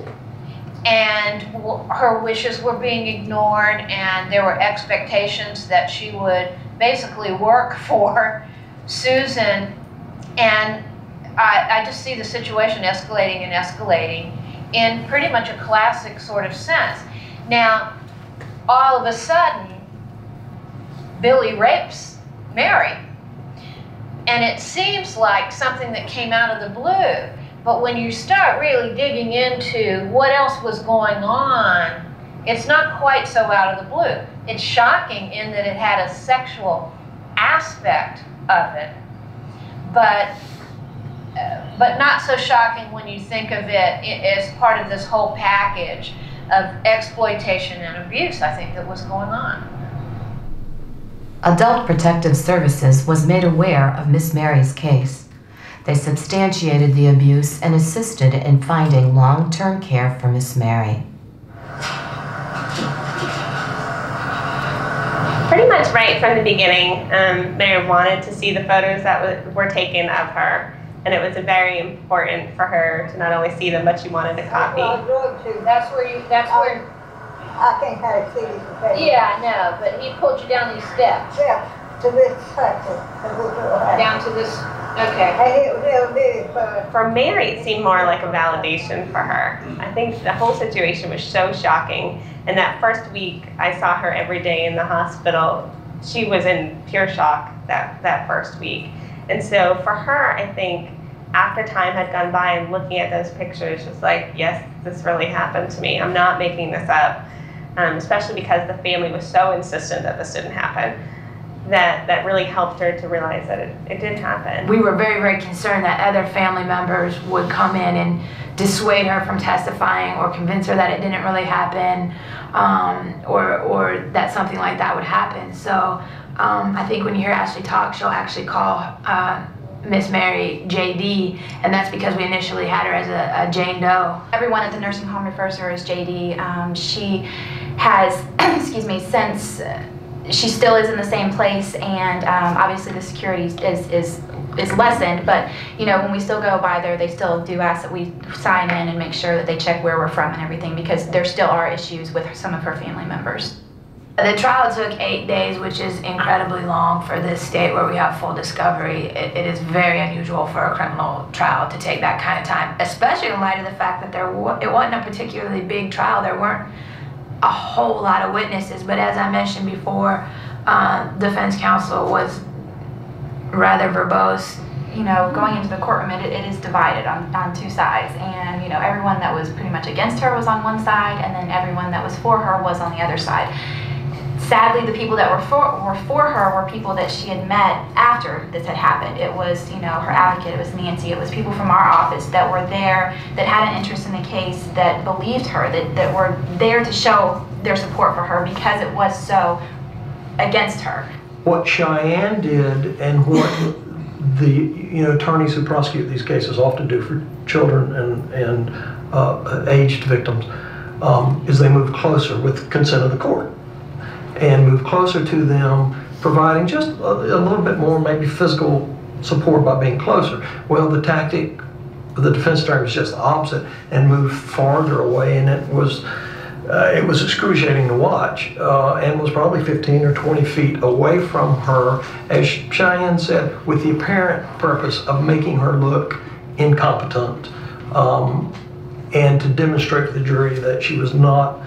and her wishes were being ignored and there were expectations that she would basically work for Susan And I, I just see the situation escalating and escalating in pretty much a classic sort of sense. Now, all of a sudden, Billy rapes Mary. And it seems like something that came out of the blue. But when you start really digging into what else was going on, it's not quite so out of the blue. It's shocking in that it had a sexual aspect of it, but uh, but not so shocking when you think of it as part of this whole package of exploitation and abuse. I think that was going on. Adult Protective Services was made aware of Miss Mary's case. They substantiated the abuse and assisted in finding long-term care for Miss Mary. Pretty much right from the beginning, um, Mary wanted to see the photos that were taken of her. And it was very important for her to not only see them, but she wanted a copy. That's where you, that's where, I can't have see this yeah, I know, but he pulled you down these steps. Yeah, to this sector. to this little house. Down to this, okay. And it was real for For Mary, it seemed more like a validation for her. I think the whole situation was so shocking. And that first week, I saw her every day in the hospital. She was in pure shock that, that first week. And so for her, I think after time had gone by and looking at those pictures, just like, yes, this really happened to me. I'm not making this up. Um, especially because the family was so insistent that this didn't happen. That, that really helped her to realize that it, it did happen. We were very, very concerned that other family members would come in and dissuade her from testifying or convince her that it didn't really happen um, or, or that something like that would happen. So um, I think when you hear Ashley talk, she'll actually call uh, Miss Mary JD, and that's because we initially had her as a, a Jane Doe. Everyone at the nursing home refers to her as JD. Um, she has, excuse me, since uh, she still is in the same place, and um, obviously the security is is is lessened. But you know, when we still go by there, they still do ask that we sign in and make sure that they check where we're from and everything, because there still are issues with some of her family members. The trial took eight days, which is incredibly long for this state where we have full discovery. It, it is very unusual for a criminal trial to take that kind of time, especially in light of the fact that there it wasn't a particularly big trial. There weren't a whole lot of witnesses, but as I mentioned before, uh, defense counsel was rather verbose. you know, going into the courtroom, it, it is divided on, on two sides. And, you know, everyone that was pretty much against her was on one side, and then everyone that was for her was on the other side. Sadly, the people that were for, were for her were people that she had met after this had happened. It was, you know, her advocate, it was Nancy, it was people from our office that were there, that had an interest in the case, that believed her, that, that were there to show their support for her because it was so against her. What Cheyenne did and what the, you know, attorneys who prosecute these cases often do for children and, and uh, aged victims um, is they move closer with consent of the court and move closer to them, providing just a, a little bit more maybe physical support by being closer. Well, the tactic the defense attorney was just the opposite and moved farther away, and it was uh, it was excruciating to watch, uh, and was probably 15 or 20 feet away from her, as Cheyenne said, with the apparent purpose of making her look incompetent, um, and to demonstrate to the jury that she was not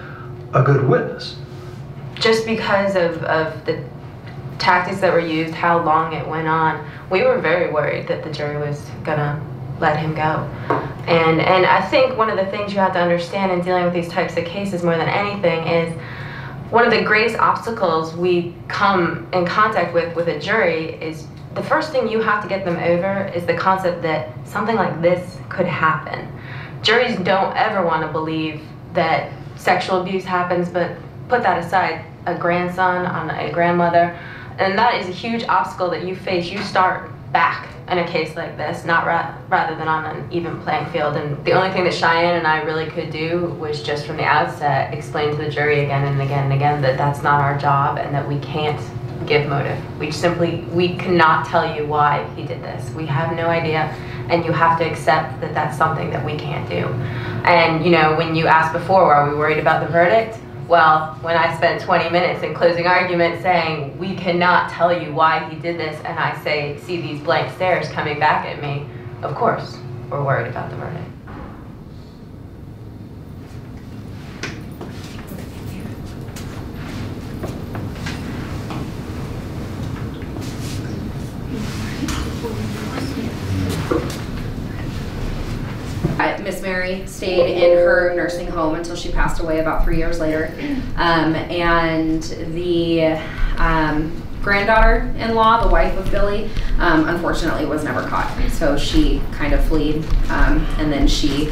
a good witness. Just because of, of the tactics that were used, how long it went on, we were very worried that the jury was gonna let him go. And and I think one of the things you have to understand in dealing with these types of cases more than anything is one of the greatest obstacles we come in contact with with a jury is the first thing you have to get them over is the concept that something like this could happen. Juries don't ever want to believe that sexual abuse happens, but put that aside, a grandson on a grandmother, and that is a huge obstacle that you face. You start back in a case like this, not ra- rather than on an even playing field. And the only thing that Cheyenne and I really could do was just from the outset explain to the jury again and again and again that that's not our job and that we can't give motive. We simply we cannot tell you why he did this. We have no idea, and you have to accept that that's something that we can't do. And you know, when you asked before, are we worried about the verdict? Well, when I spent 20 minutes in closing argument saying, we cannot tell you why he did this, and I say, see these blank stares coming back at me, of course, we're worried about the verdict. Uh, Miss Mary stayed in her nursing home until she passed away about three years later. Um, and the um, granddaughter-in-law, the wife of Billy, um, unfortunately was never caught. So she kind of fled, um, and then she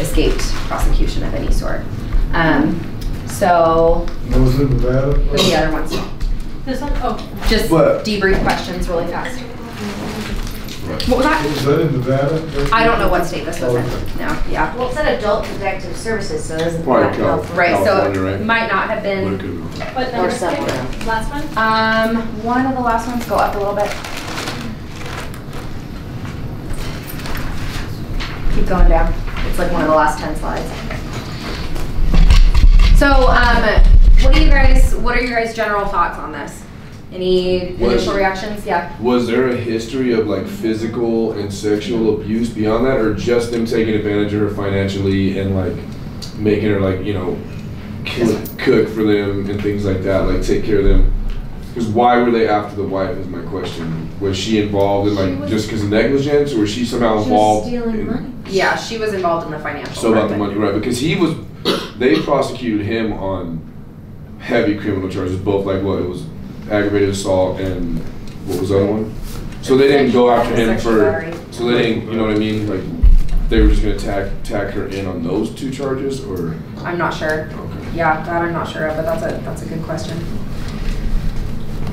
escaped prosecution of any sort. Um, so That was in Nevada? the other ones? This one, oh. Just What? debrief questions really fast. What was that? Was that in Nevada? I don't know what state this was in. No, yeah. Well, it's an adult protective services, so isn't Probably that Cal- helpful? Right, so California, it right? might not have been. What it. What Or number? somewhere. Last one? Um, one of the last ones go up a little bit. Keep going down. It's like one of the last ten slides. So, um, what do you guys, what are your guys' general thoughts on this? Any Was- initial reactions? Yeah. Was there a history of like physical and sexual abuse beyond that, or just them taking advantage of her financially and like making her like you know cook, cook for them and things like that, like take care of them? Because why were they after the wife? Is my question. Was she involved in like just because of negligence, or was she somehow involved? stealing in, Yeah, she was involved in the financial. So about the money, right? Because he was, they prosecuted him on heavy criminal charges, both like what it was aggravated assault and what was the other one? So they didn't go after him for, so they didn't, you know what I mean? Like they were just gonna tack tack her in on those two charges, or. I'm not sure. Yeah, that I'm not sure of, but that's a, that's a good question.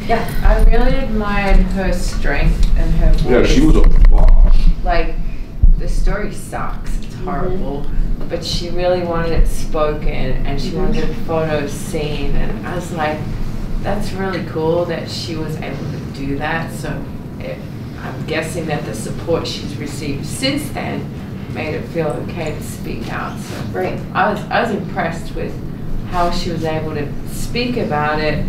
Yeah. I really admired her strength and her voice. yeah, she was a boss. like the story sucks it's mm-hmm. horrible but she really wanted it spoken and she wanted the photos seen and i was like that's really cool that she was able to do that so it, i'm guessing that the support she's received since then made it feel okay to speak out so right i was i was impressed with how she was able to speak about it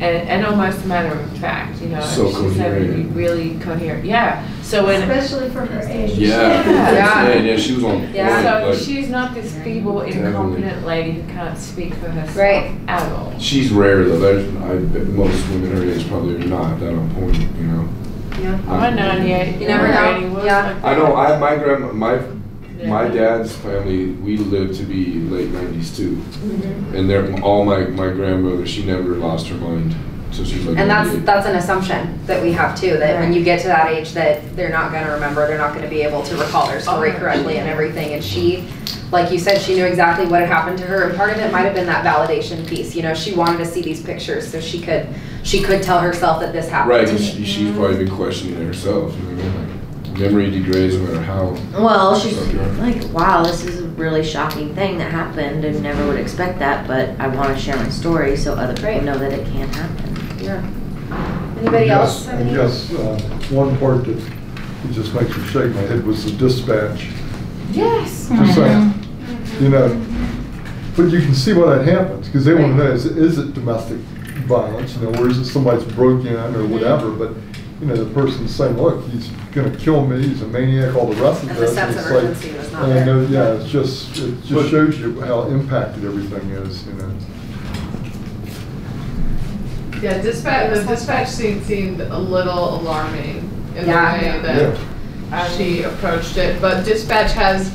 and, and almost a matter of fact, you know, So she was able to be really coherent. Yeah. So when Especially for her age. Yeah, Yeah. yeah, yeah, she was on. Yeah. So like, she's not this feeble, incompetent lady who can't speak for herself Right. at all. she's rare though. There's, I bet most women her age probably are not that on point, you know. Yeah. I'm a 98. You never know. Yeah. I know. I my grandma, my my dad's family, we lived to be late nineties too, Mhm. and they're all my my grandmother. She never lost her mind, so she's like. And that's that's an assumption that we have too. That when you get to that age, that they're not going to remember, they're not going to be able to recall their story Oh, correctly and everything. And she, like you said, she knew exactly what had happened to her, and part of it might have been that validation piece. You know, she wanted to see these pictures so she could she could tell herself that this happened. Right, because she, she's probably been questioning it herself. You know what I mean? Like, memory degrades no matter how. Well, she's Okay. like, wow, this is a really shocking thing that happened and never would expect that, but I want to share my story so other people know that it can happen. Yeah. Anybody else? Yes, have I any- guess, uh, one part that just makes me shake my head was the dispatch. Yes. Just saying, you know, but you can see why that happens, because they want to know, is, it- is it domestic violence, you know, or is it somebody's broke in or whatever, but, you know, the person's saying, look, he's gonna kill me, he's a maniac, all the rest of And this. the sense it's of like- urgency was not and there. know, yeah, it's just, it just shows you how impacted everything is, you know. Yeah, dispatch, the dispatch scene seemed a little alarming in Yeah. the way that uh, she approached it, but dispatch has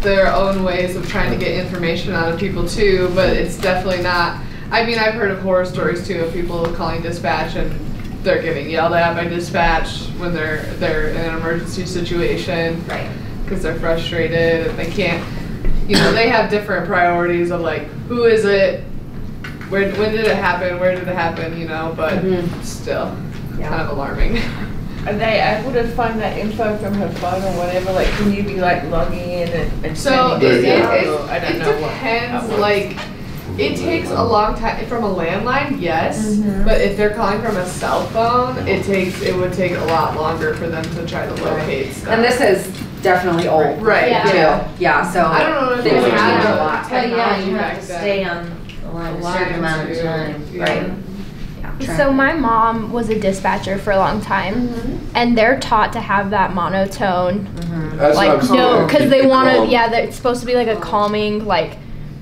their own ways of trying to get information out of people too, but it's definitely not, I mean, I've heard of horror stories too of people calling dispatch and they're getting yelled at by dispatch when they're, they're in an emergency situation. Right. Cause they're frustrated and they can't, you know, they have different priorities of like, who is it? Where, when did it happen? Where did it happen? You know, but mm-hmm. still, kind of alarming. Are they able to find that info from her phone or whatever? Like, can you be like logging in and, and So it, it, it, it, out, I don't it know what- depends. works. like, it takes a long time from a landline, yes, mm-hmm. but if they're calling from a cell phone, it takes it would take a lot longer for them to try to locate stuff. And this is definitely old. Right, Too. yeah. Yeah. So I don't know if they are had a a lot. But yeah, you have to stay on the line. a certain amount of time, right? So my mom was a dispatcher for a long time, mm-hmm. and they're taught to have that monotone, mm-hmm. That's what like I'm no, because they want to. Yeah, it's supposed to be like a calming, like,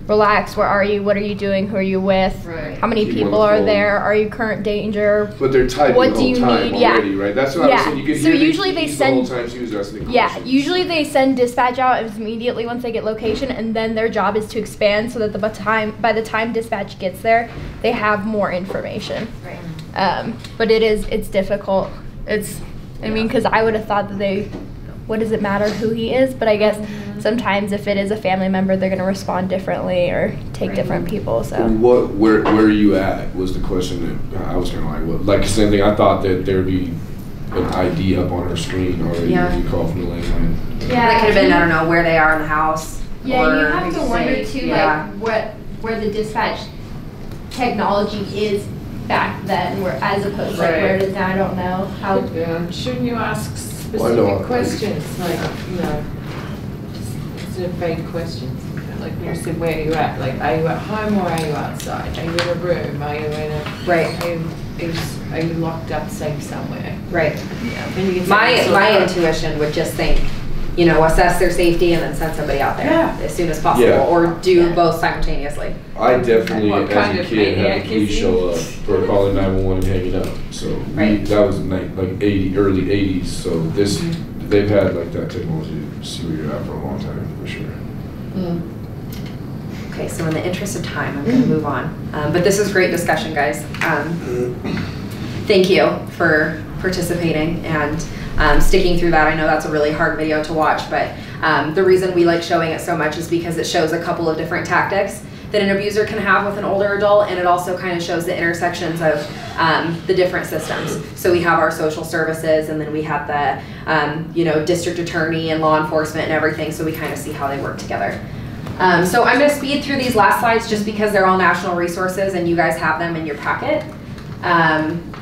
relax. Where are you? What are you doing? Who are you with? How many Keep 'em people the are phone. there? Are you current danger? But they're typing What the do you time need? already, Yeah. right? That's what I was Yeah. saying. You could So usually they keys the whole send- time she was asking Yeah, questions. usually they send dispatch out immediately once they get location, and then their job is to expand so that the by time by the time dispatch gets there, they have more information. Right. Um, but it is it's difficult. It's I mean because I would have thought that they, what does it matter who he is? But I guess sometimes if it is a family member, they're gonna respond differently or take different people. So. What, where, where are you at was the question that I was kind of like, what, like the same thing. I thought that there'd be an ID up on her screen already Yeah. when you call from the landline. Yeah, that could have been, I don't know, where they are in the house. Yeah, you have to wonder too, yeah. like what where the dispatch technology is back then, where as opposed to where it is now. I don't know how. Yeah, shouldn't you ask Well, specific questions, like, you know, just instead of vague questions? Like you said, where are you at? Like, are you at home or are you outside? Are you in a room? Are you in a? Right. Are you, are you, are you locked up safe somewhere? Right. Yeah. And you My, my intuition would just think, you know, assess their safety and then send somebody out there Yeah. as soon as possible, Yeah. or do both simultaneously. I definitely, What kind as a of kid, had maniac the police is show up or calling 911 and hanging up. So we, that was like, like 80, early 80s. So this, Mm-hmm. They've had like that technology to see where you're at for a long time, for sure. Okay, so in the interest of time, I'm gonna move on. Um, but this is great discussion, guys. Um, thank you for participating and um, sticking through that. I know that's a really hard video to watch, but um, the reason we like showing it so much is because it shows a couple of different tactics that an abuser can have with an older adult, and it also kind of shows the intersections of um, the different systems. So we have our social services, and then we have the, um, you know, district attorney and law enforcement and everything. So we kind of see how they work together. Um, so I'm going to speed through these last slides just because they're all national resources and you guys have them in your packet. Um,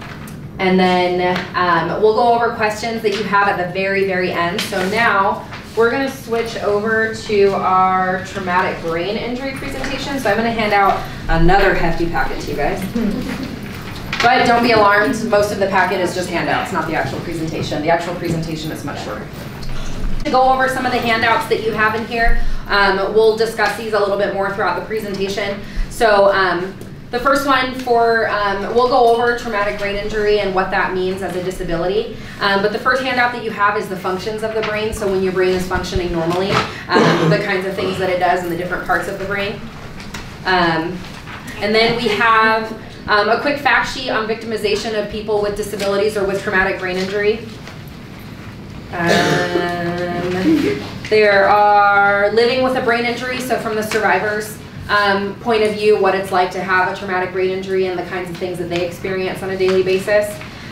and then um, we'll go over questions that you have at the very, very end. So now we're going to switch over to our traumatic brain injury presentation. So I'm going to hand out another hefty packet to you guys. But don't be alarmed, most of the packet is just handouts, not the actual presentation. The actual presentation is much shorter. To go over some of the handouts that you have in here, um, we'll discuss these a little bit more throughout the presentation. So um, the first one for, um, we'll go over traumatic brain injury and what that means as a disability. Um, but the first handout that you have is the functions of the brain. So when your brain is functioning normally, um, the kinds of things that it does in the different parts of the brain. Um, and then we have um, a quick fact sheet on victimization of people with disabilities or with traumatic brain injury. Um, there are living with a brain injury, so from the survivor's um, point of view, what it's like to have a traumatic brain injury and the kinds of things that they experience on a daily basis.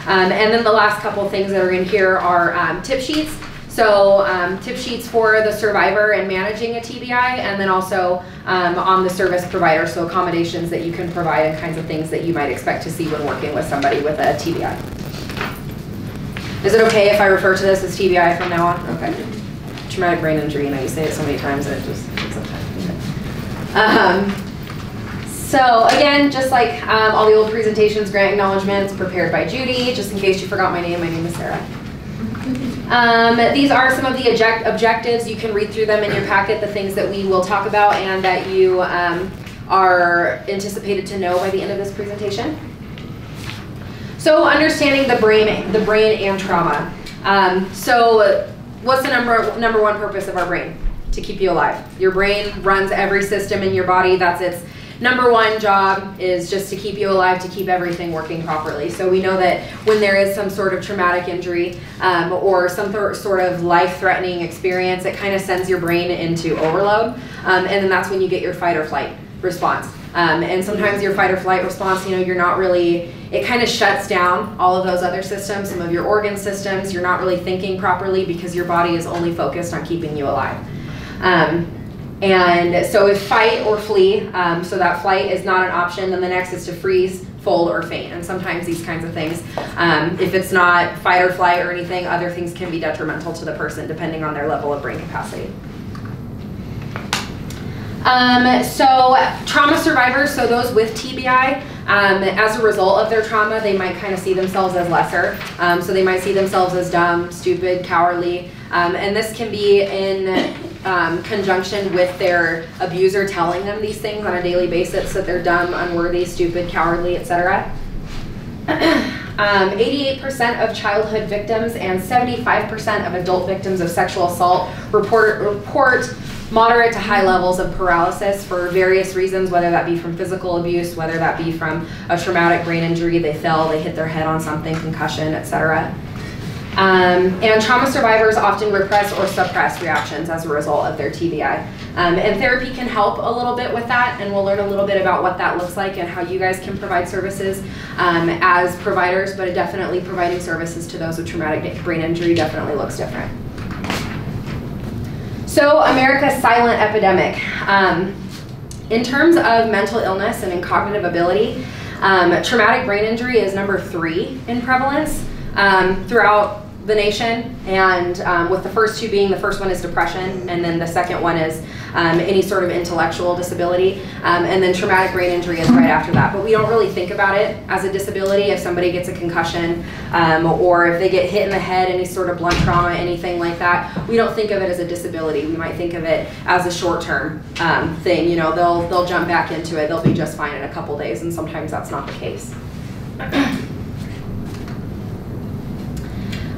Um, and then the last couple things that are in here are um, tip sheets. So um, tip sheets for the survivor and managing a TBI, and then also um, on the service provider, so accommodations that you can provide and kinds of things that you might expect to see when working with somebody with a TBI. Is it okay if I refer to this as TBI from now on? Okay. Traumatic brain injury, know, you say it so many times that it just sometimes. Um, so again, just like um, all the old presentations, grant acknowledgements prepared by Judy. Just in case you forgot my name, my name is Sarah. Um, these are some of the object objectives. You can read through them in your packet, the things that we will talk about and that you um, are anticipated to know by the end of this presentation. So understanding the brain, the brain and trauma. Um, so what's the number, number one purpose of our brain? To keep you alive. Your brain runs every system in your body. That's its number one job is just to keep you alive, to keep everything working properly. So we know that when there is some sort of traumatic injury um, or some sort of life-threatening experience, it kind of sends your brain into overload. Um, and then that's when you get your fight or flight response. Um, and sometimes your fight or flight response, you know, you're not really, it kind of shuts down all of those other systems, some of your organ systems. You're not really thinking properly because your body is only focused on keeping you alive. Um, and so if fight or flee, um, so that flight is not an option, then the next is to freeze, fold, or faint. And sometimes these kinds of things, um, if it's not fight or flight or anything, other things can be detrimental to the person depending on their level of brain capacity. Um, so trauma survivors, so those with TBI, um, as a result of their trauma, they might kind of see themselves as lesser. Um, so they might see themselves as dumb, stupid, cowardly, um, and this can be in um, conjunction with their abuser telling them these things on a daily basis that they're dumb, unworthy, stupid, cowardly, etc. 88% um, of childhood victims and 75% of adult victims of sexual assault report, report moderate to high levels of paralysis for various reasons, whether that be from physical abuse, whether that be from a traumatic brain injury, they fell, they hit their head on something, concussion, etc. Um, and trauma survivors often repress or suppress reactions as a result of their TBI. Um, and therapy can help a little bit with that, and we'll learn a little bit about what that looks like and how you guys can provide services um, as providers, but definitely providing services to those with traumatic brain injury definitely looks different. So, America's silent epidemic. Um, in terms of mental illness and in cognitive ability, um, traumatic brain injury is number three in prevalence um, throughout the nation, and um, with the first two being the first one is depression, and then the second one is um, any sort of intellectual disability, um, and then traumatic brain injury is right after that. But we don't really think about it as a disability if somebody gets a concussion um, or if they get hit in the head, any sort of blunt trauma, anything like that. We don't think of it as a disability. We might think of it as a short-term um, thing. You know, they'll they'll jump back into it. They'll be just fine in a couple days, and sometimes that's not the case.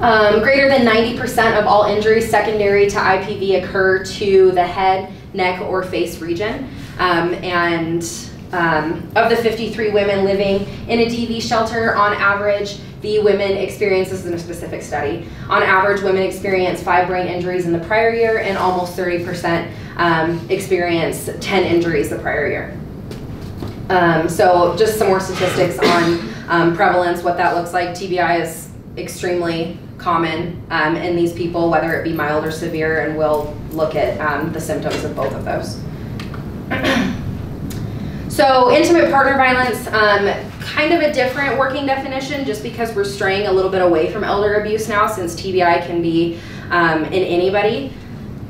Um, greater than 90% of all injuries secondary to IPV occur to the head, neck, or face region. Um, and um, of the 53 women living in a DV shelter, on average, the women experience, this is in a specific study, on average, women experience five brain injuries in the prior year, and almost 30% um, experience 10 injuries the prior year. Um, so just some more statistics on um, prevalence, what that looks like. TBI is extremely common um, in these people, whether it be mild or severe, and we'll look at um, the symptoms of both of those. so intimate partner violence, um, kind of a different working definition just because we're straying a little bit away from elder abuse now since TBI can be um, in anybody.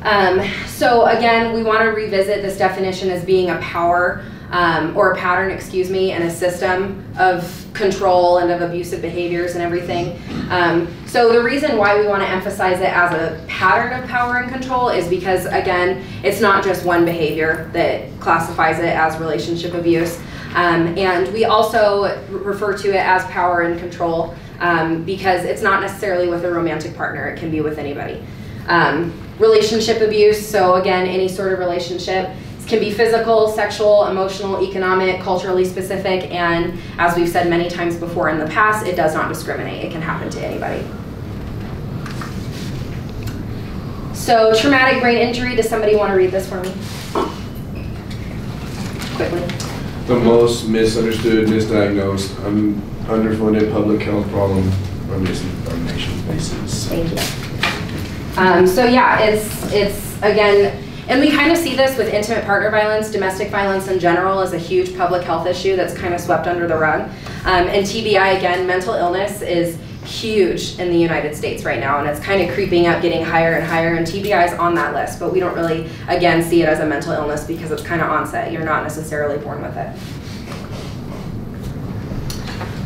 Um, so again, we want to revisit this definition as being a power um, or a pattern, excuse me, and a system of control and of abusive behaviors and everything. Um, so the reason why we want to emphasize it as a pattern of power and control is because, again, it's not just one behavior that classifies it as relationship abuse. Um, and we also refer to it as power and control um, because it's not necessarily with a romantic partner, it can be with anybody. Um, relationship abuse, so again, any sort of relationship can be physical, sexual, emotional, economic, culturally specific, and as we've said many times before in the past, it does not discriminate. It can happen to anybody. So traumatic brain injury, does somebody want to read this for me? Quickly. The most misunderstood, misdiagnosed, un underfunded public health problem on a nation basis. Thank you. Um, so yeah, it's, it's again, and we kind of see this with intimate partner violence, domestic violence in general as a huge public health issue that's kind of swept under the rug. Um, and TBI, again, mental illness is huge in the United States right now, and it's kind of creeping up, getting higher and higher, and TBI is on that list, but we don't really, again, see it as a mental illness because it's kind of onset. You're not necessarily born with it.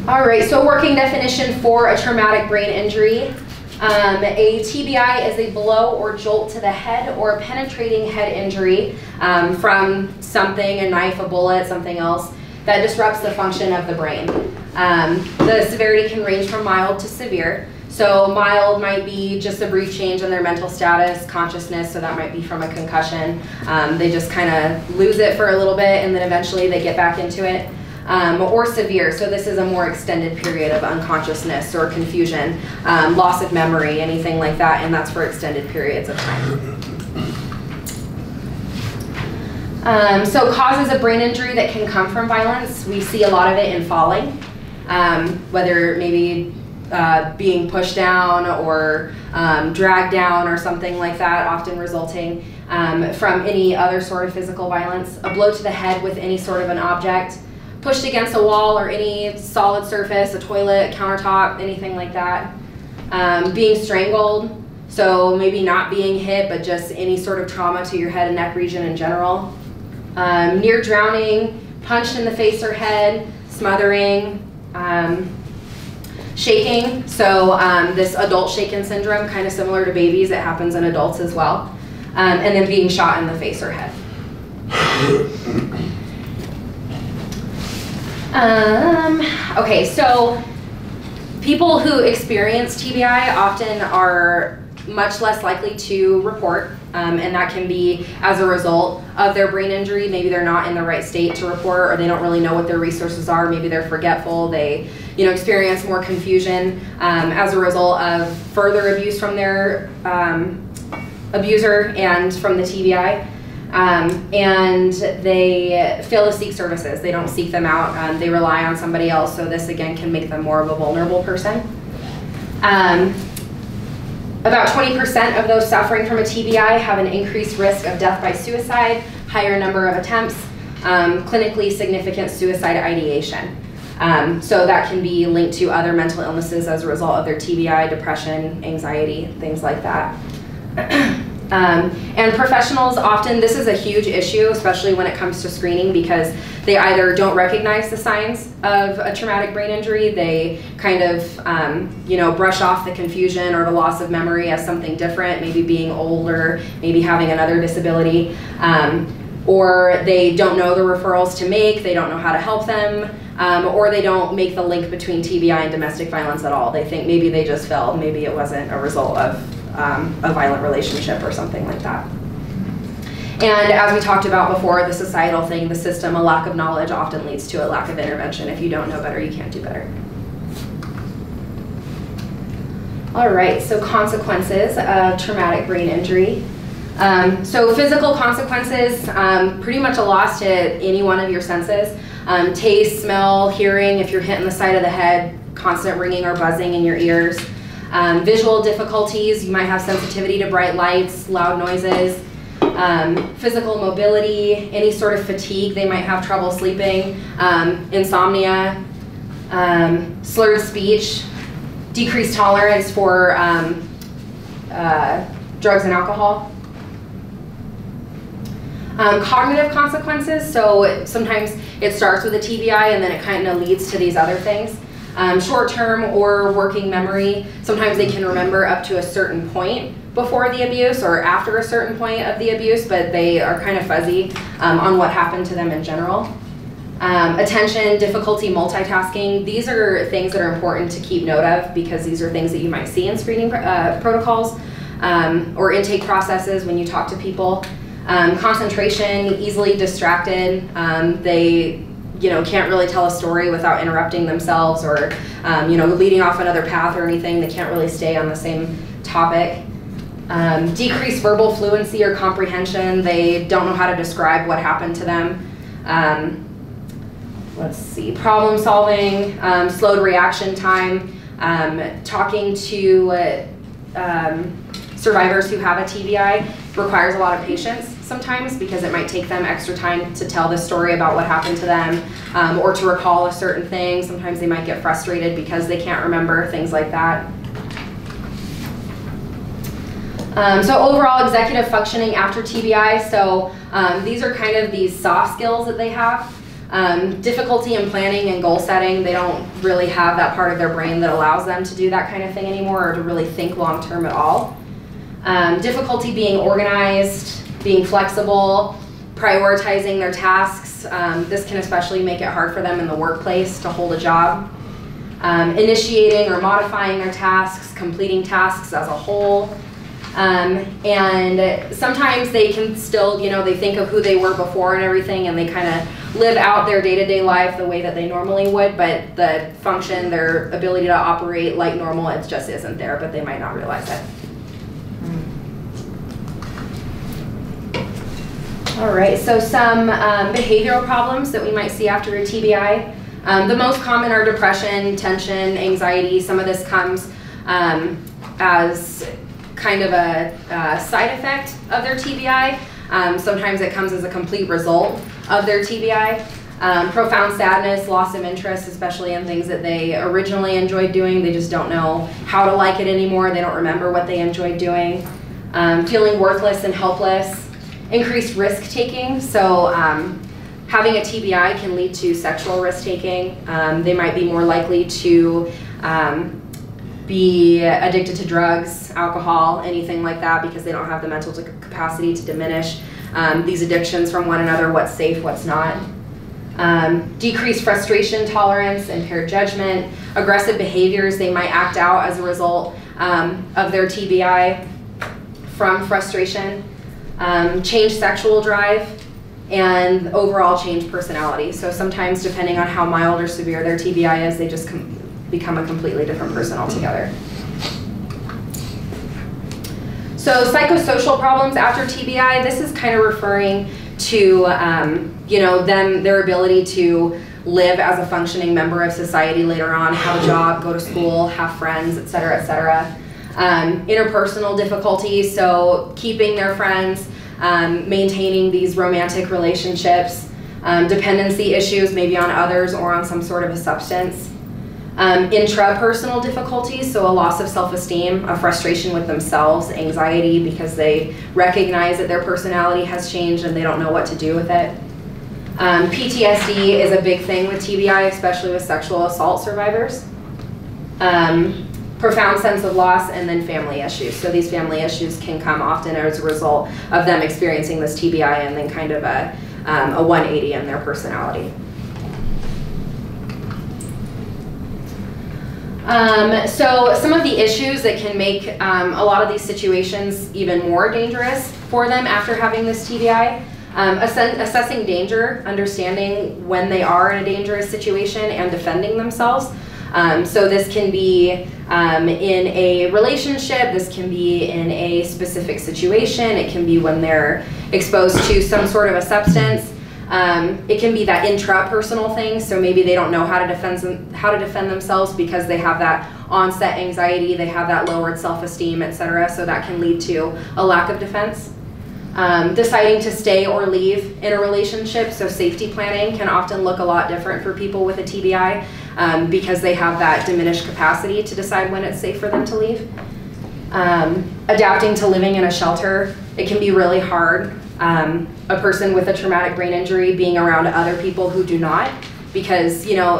All right, so working definition for a traumatic brain injury. Um, a TBI is a blow or jolt to the head or a penetrating head injury um, from something, a knife, a bullet, something else, that disrupts the function of the brain. Um, the severity can range from mild to severe. So mild might be just a brief change in their mental status, consciousness, so that might be from a concussion. Um, they just kind of lose it for a little bit and then eventually they get back into it um, or severe. So this is a more extended period of unconsciousness or confusion, um, loss of memory, anything like that, and that's for extended periods of time. Um, so causes of brain injury that can come from violence, we see a lot of it in falling, um, whether maybe uh, being pushed down or um, dragged down or something like that, often resulting um, from any other sort of physical violence. A blow to the head with any sort of an object, pushed against a wall or any solid surface, a toilet, countertop, anything like that. Um, being strangled, so maybe not being hit, but just any sort of trauma to your head and neck region in general. um, near drowning, punched in the face or head, smothering, um, shaking. So um, this adult shaken syndrome, kind of similar to babies, it happens in adults as well. Um, and then being shot in the face or head. Um, okay, so people who experience TBI often are much less likely to report, um, and that can be as a result of their brain injury. Maybe they're not in the right state to report, or they don't really know what their resources are. Maybe they're forgetful. They, you know, experience more confusion um, as a result of further abuse from their um, abuser and from the TBI. Um, and they fail to seek services. They don't seek them out. Um, they rely on somebody else. So this again can make them more of a vulnerable person. Um, about 20% of those suffering from a TBI have an increased risk of death by suicide, higher number of attempts, um, clinically significant suicide ideation. Um, so that can be linked to other mental illnesses as a result of their TBI, depression, anxiety, things like that. Um, and professionals often, this is a huge issue, especially when it comes to screening, because they either don't recognize the signs of a traumatic brain injury, they kind of, um, you know, brush off the confusion or the loss of memory as something different, maybe being older, maybe having another disability, um, or they don't know the referrals to make, they don't know how to help them, um, or they don't make the link between TBI and domestic violence at all. They think maybe they just fell, maybe it wasn't a result of um, a violent relationship or something like that. And as we talked about before, the societal thing, the system, a lack of knowledge often leads to a lack of intervention. If you don't know better, you can't do better. All right, so consequences of traumatic brain injury. Um, so physical consequences, um, pretty much a loss to any one of your senses. Um, taste, smell, hearing, if you're hit in the side of the head, constant ringing or buzzing in your ears. Um, visual difficulties, you might have sensitivity to bright lights, loud noises. Um, physical mobility, any sort of fatigue, they might have trouble sleeping, um, insomnia, um, slurred speech, decreased tolerance for um, uh, drugs and alcohol. Um, cognitive consequences, so sometimes it starts with a TBI and then it kind of leads to these other things. Um, short-term or working memory, sometimes they can remember up to a certain point before the abuse or after a certain point of the abuse, but they are kind of fuzzy um, on what happened to them in general. Um, attention, difficulty multitasking, these are things that are important to keep note of because these are things that you might see in screening uh, protocols um, or intake processes when you talk to people. Um, concentration, easily distracted, um, they you know, can't really tell a story without interrupting themselves or, um, you know, leading off another path or anything. They can't really stay on the same topic. Um, decreased verbal fluency or comprehension. They don't know how to describe what happened to them. Um, let's see, problem solving, um, slowed reaction time, um, talking to uh, um, survivors who have a TBI requires a lot of patience sometimes because it might take them extra time to tell the story about what happened to them um, or to recall a certain thing. Sometimes they might get frustrated because they can't remember, things like that. Um, so overall executive functioning after TBI, so um, these are kind of these soft skills that they have. Um, difficulty in planning and goal setting, they don't really have that part of their brain that allows them to do that kind of thing anymore or to really think long term at all. Um, difficulty being organized, being flexible, prioritizing their tasks. Um, this can especially make it hard for them in the workplace to hold a job. Um, initiating or modifying their tasks, completing tasks as a whole. Um, and sometimes they can still, you know, they think of who they were before and everything, and they kind of live out their day to day life the way that they normally would, but the function, their ability to operate like normal, it just isn't there, but they might not realize it. All right, so some um, behavioral problems that we might see after a TBI. Um, the most common are depression, tension, anxiety. Some of this comes um, as kind of a, a, side effect of their TBI. Um, sometimes it comes as a complete result of their TBI. Um, profound sadness, loss of interest, especially in things that they originally enjoyed doing. They just don't know how to like it anymore. They don't remember what they enjoyed doing. Um, feeling worthless and helpless increased risk taking. So um, having a TBI can lead to sexual risk taking. Um, they might be more likely to um, be addicted to drugs, alcohol, anything like that because they don't have the mental capacity to diminish um, these addictions from one another, what's safe, what's not. Um, decreased frustration tolerance, impaired judgment, aggressive behaviors, they might act out as a result um, of their TBI from frustration, um, change sexual drive, and overall change personality. So sometimes depending on how mild or severe their TBI is, they just become a completely different person altogether. So psychosocial problems after TBI, this is kind of referring to, um, you know, them, their ability to live as a functioning member of society later on, have a job, go to school, have friends, et cetera, et cetera. Um, interpersonal difficulties, so keeping their friends, um, maintaining these romantic relationships, um, dependency issues maybe on others or on some sort of a substance. Um, intrapersonal difficulties, so a loss of self-esteem, a frustration with themselves, anxiety because they recognize that their personality has changed and they don't know what to do with it. Um, PTSD is a big thing with TBI, especially with sexual assault survivors. Um, profound sense of loss and then family issues. So these family issues can come often as a result of them experiencing this TBI and then kind of a, um, a 180 in their personality. Um, so some of the issues that can make um, a lot of these situations even more dangerous for them after having this TBI. Um, ass assessing danger, understanding when they are in a dangerous situation and defending themselves. Um, so this can be um, in a relationship, this can be in a specific situation, it can be when they're exposed to some sort of a substance. Um, it can be that intrapersonal thing, so maybe they don't know how to defend how to defend themselves because they have that onset anxiety, they have that lowered self-esteem, etc. So that can lead to a lack of defense. Um, deciding to stay or leave in a relationship, so safety planning can often look a lot different for people with a TBI um, because they have that diminished capacity to decide when it's safe for them to leave. Um, adapting to living in a shelter, it can be really hard um, a person with a traumatic brain injury being around other people who do not because you know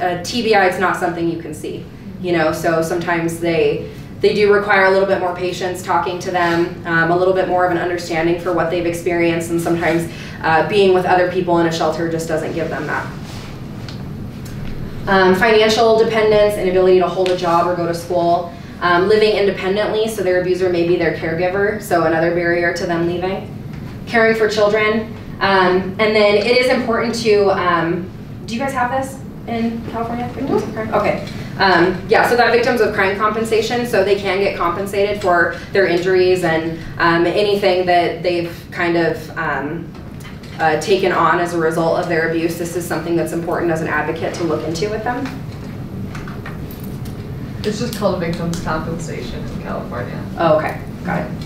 a TBI is not something you can see you know so sometimes they they do require a little bit more patience talking to them um, a little bit more of an understanding for what they've experienced and sometimes uh, being with other people in a shelter just doesn't give them that um, financial dependence inability to hold a job or go to school um, living independently so their abuser may be their caregiver so another barrier to them leaving caring for children. Um, and then it is important to, um, do you guys have this in California? Victims of crime? Okay. Um, yeah, so that victims of crime compensation, so they can get compensated for their injuries and um, anything that they've kind of um, uh, taken on as a result of their abuse. This is something that's important as an advocate to look into with them. It's just called victims compensation in California. Oh, okay, got it.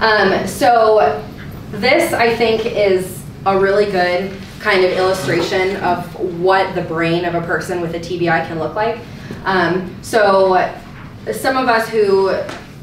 Um, so this, I think, is a really good kind of illustration of what the brain of a person with a TBI can look like. Um, so some of us who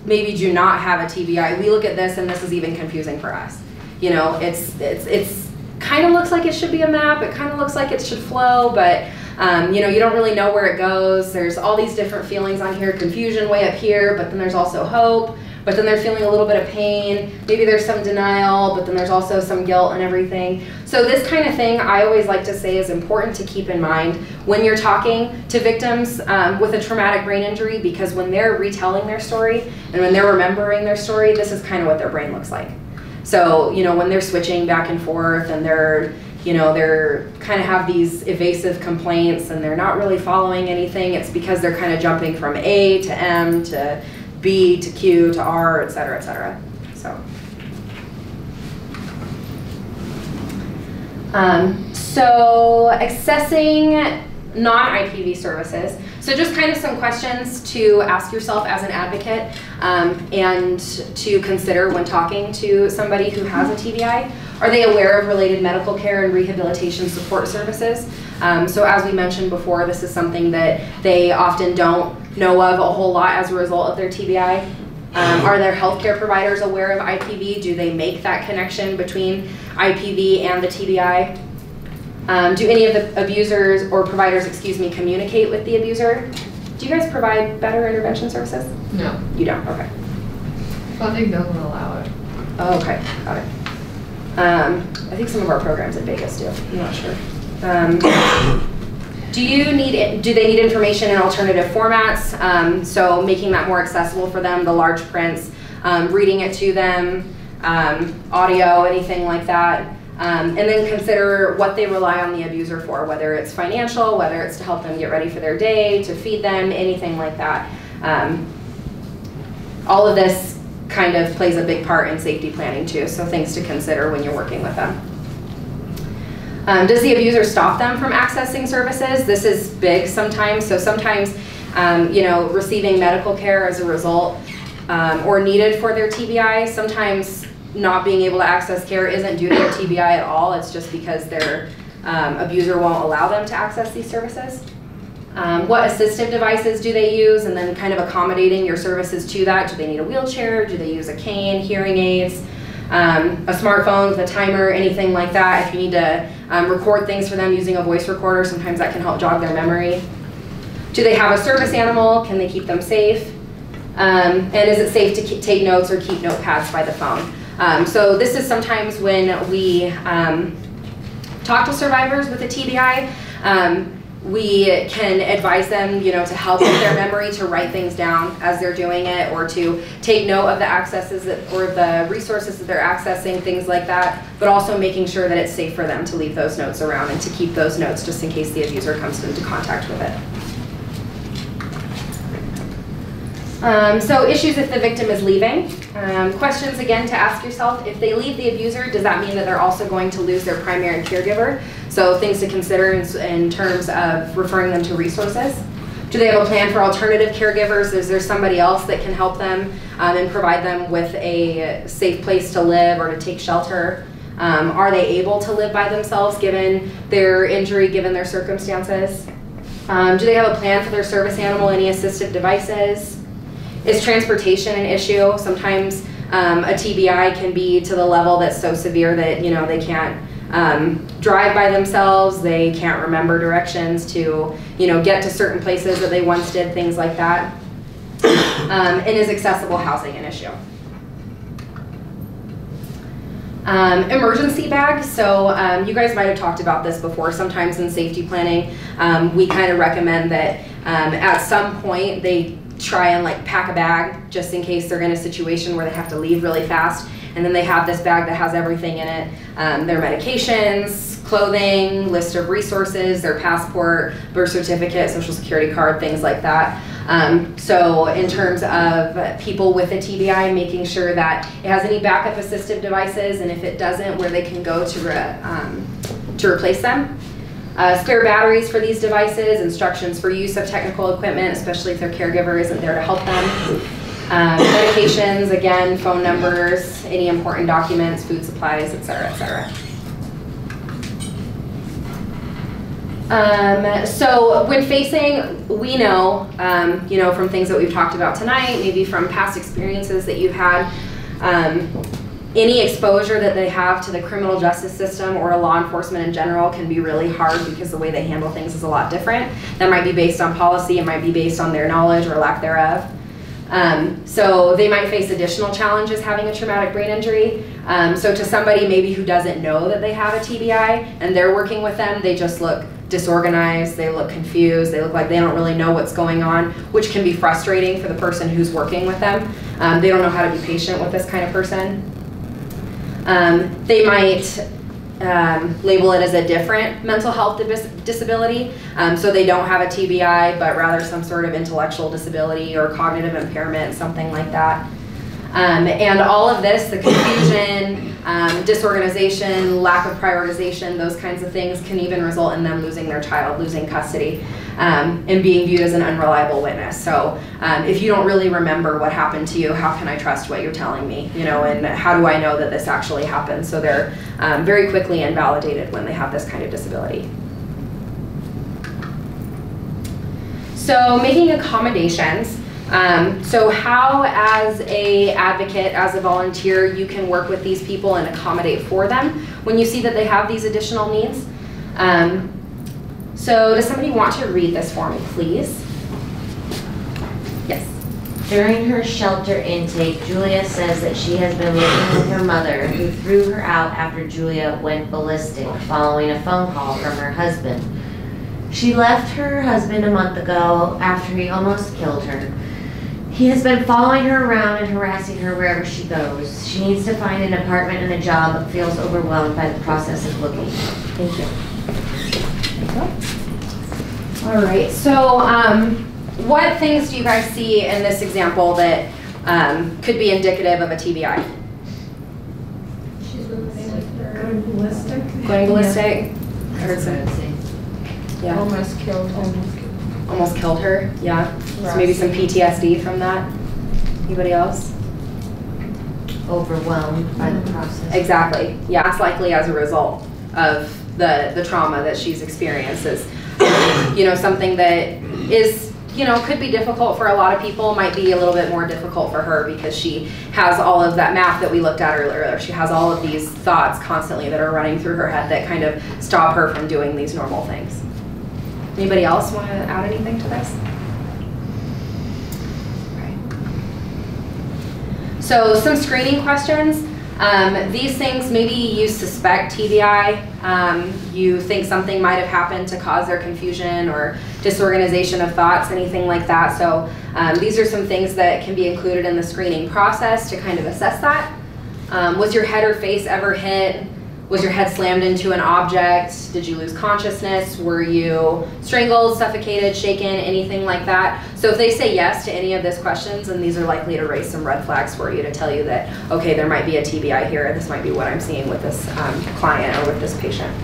maybe do not have a TBI, we look at this and this is even confusing for us. You know, it's, it's, it's kind of looks like it should be a map, it kind of looks like it should flow, but um, you know, you don't really know where it goes. There's all these different feelings on here, confusion way up here, but then there's also hope but then they're feeling a little bit of pain. Maybe there's some denial, but then there's also some guilt and everything. So this kind of thing I always like to say is important to keep in mind when you're talking to victims um, with a traumatic brain injury because when they're retelling their story and when they're remembering their story, this is kind of what their brain looks like. So, you know, when they're switching back and forth and they're you know, they're kind of have these evasive complaints and they're not really following anything. It's because they're kind of jumping from A to M to B to Q to R, et cetera, et cetera. So, um, so accessing non-IPV services. So just kind of some questions to ask yourself as an advocate um, and to consider when talking to somebody who has a TBI. Are they aware of related medical care and rehabilitation support services? Um, so as we mentioned before, this is something that they often don't know of a whole lot as a result of their TBI. Um, are their healthcare providers aware of IPV? Do they make that connection between IPV and the TBI? Um, do any of the abusers or providers, excuse me, communicate with the abuser? Do you guys provide batterer intervention services? No. You don't, okay. Funding doesn't allow it. Oh, okay, got it. Um, I think some of our programs in Vegas do, I'm not sure. Um, do you need, do they need information in alternative formats? Um, so making that more accessible for them, the large prints, um, reading it to them, um, audio, anything like that. Um, and then consider what they rely on the abuser for, whether it's financial, whether it's to help them get ready for their day, to feed them, anything like that. Um, all of this kind of plays a big part in safety planning too, so things to consider when you're working with them. Um, does the abuser stop them from accessing services? This is big sometimes, so sometimes, um, you know, receiving medical care as a result um, or needed for their TBI, sometimes not being able to access care isn't due to their TBI at all, it's just because their um, abuser won't allow them to access these services. Um, what assistive devices do they use and then kind of accommodating your services to that. Do they need a wheelchair? Do they use a cane, hearing aids, um, a smartphone with a timer, anything like that? If you need to um, record things for them using a voice recorder, sometimes that can help jog their memory. Do they have a service animal? Can they keep them safe? Um, and is it safe to take notes or keep notepads by the phone? Um, so this is sometimes when we um, talk to survivors with a TBI. Um, we can advise them, you know, to help with their memory to write things down as they're doing it or to take note of the accesses that, or the resources that they're accessing, things like that, but also making sure that it's safe for them to leave those notes around and to keep those notes just in case the abuser comes into contact with it. Um, so issues if the victim is leaving. Um, questions again to ask yourself, if they leave the abuser, does that mean that they're also going to lose their primary caregiver? So things to consider in, in terms of referring them to resources. Do they have a plan for alternative caregivers? Is there somebody else that can help them um, and provide them with a safe place to live or to take shelter? Um, are they able to live by themselves given their injury, given their circumstances? Um, do they have a plan for their service animal, any assistive devices? Is transportation an issue? Sometimes um, a TBI can be to the level that's so severe that you know they can't um, drive by themselves, they can't remember directions to you know get to certain places that they once did, things like that. Um, and is accessible housing an issue? Um, emergency bags. So um, you guys might have talked about this before. Sometimes in safety planning, um, we kind of recommend that um, at some point they try and like pack a bag just in case they're in a situation where they have to leave really fast. And then they have this bag that has everything in it um, their medications, clothing, list of resources, their passport, birth certificate, social security card, things like that. Um, so in terms of people with a TBI, making sure that it has any backup assistive devices, and if it doesn't, where they can go to, re um, to replace them. Uh, spare batteries for these devices, instructions for use of technical equipment, especially if their caregiver isn't there to help them. Um, medications, again, phone numbers, any important documents, food supplies, et cetera, et cetera. Um, so when facing, we know, um, you know, from things that we've talked about tonight, maybe from past experiences that you've had, um, any exposure that they have to the criminal justice system or to law enforcement in general can be really hard because the way they handle things is a lot different. That might be based on policy, it might be based on their knowledge or lack thereof. Um, so they might face additional challenges having a traumatic brain injury. Um, so to somebody maybe who doesn't know that they have a TBI and they're working with them, they just look disorganized, they look confused, they look like they don't really know what's going on, which can be frustrating for the person who's working with them. Um, they don't know how to be patient with this kind of person. Um, they might um, label it as a different mental health dis disability. Um, so they don't have a TBI, but rather some sort of intellectual disability or cognitive impairment, something like that. Um, and all of this, the confusion, um, disorganization, lack of prioritization, those kinds of things can even result in them losing their child, losing custody, um, and being viewed as an unreliable witness. So um, if you don't really remember what happened to you, how can I trust what you're telling me? You know, and how do I know that this actually happened? So they're um, very quickly invalidated when they have this kind of disability. So making accommodations. Um, so how as a advocate, as a volunteer, you can work with these people and accommodate for them when you see that they have these additional needs. Um, so does somebody want to read this for me, please? Yes. During her shelter intake, Julia says that she has been living with her mother, who threw her out after Julia went ballistic following a phone call from her husband. She left her husband a month ago after he almost killed her. He has been following her around and harassing her wherever she goes. She needs to find an apartment and a job, but feels overwhelmed by the process of looking. Thank you. All right, so um, what things do you guys see in this example that um, could be indicative of a TBI? She's going ballistic. Going ballistic? I heard some. Yeah. Almost killed, almost killed. Almost killed her, yeah. So maybe some PTSD from that. Anybody else? Overwhelmed by the mm-hmm. process. Exactly, yeah, that's likely as a result of the, the trauma that she's experienced is, um, you know, something that is, you know, could be difficult for a lot of people, might be a little bit more difficult for her because she has all of that map that we looked at earlier. She has all of these thoughts constantly that are running through her head that kind of stop her from doing these normal things. Anybody else want to add anything to this? So some screening questions. Um, these things, maybe you suspect TBI, um, you think something might have happened to cause their confusion or disorganization of thoughts, anything like that. So um, these are some things that can be included in the screening process to kind of assess that. Um, was your head or face ever hit? Was your head slammed into an object? Did you lose consciousness? Were you strangled, suffocated, shaken, anything like that? So if they say yes to any of these questions, then these are likely to raise some red flags for you to tell you that, okay, there might be a TBI here. This might be what I'm seeing with this um, client or with this patient.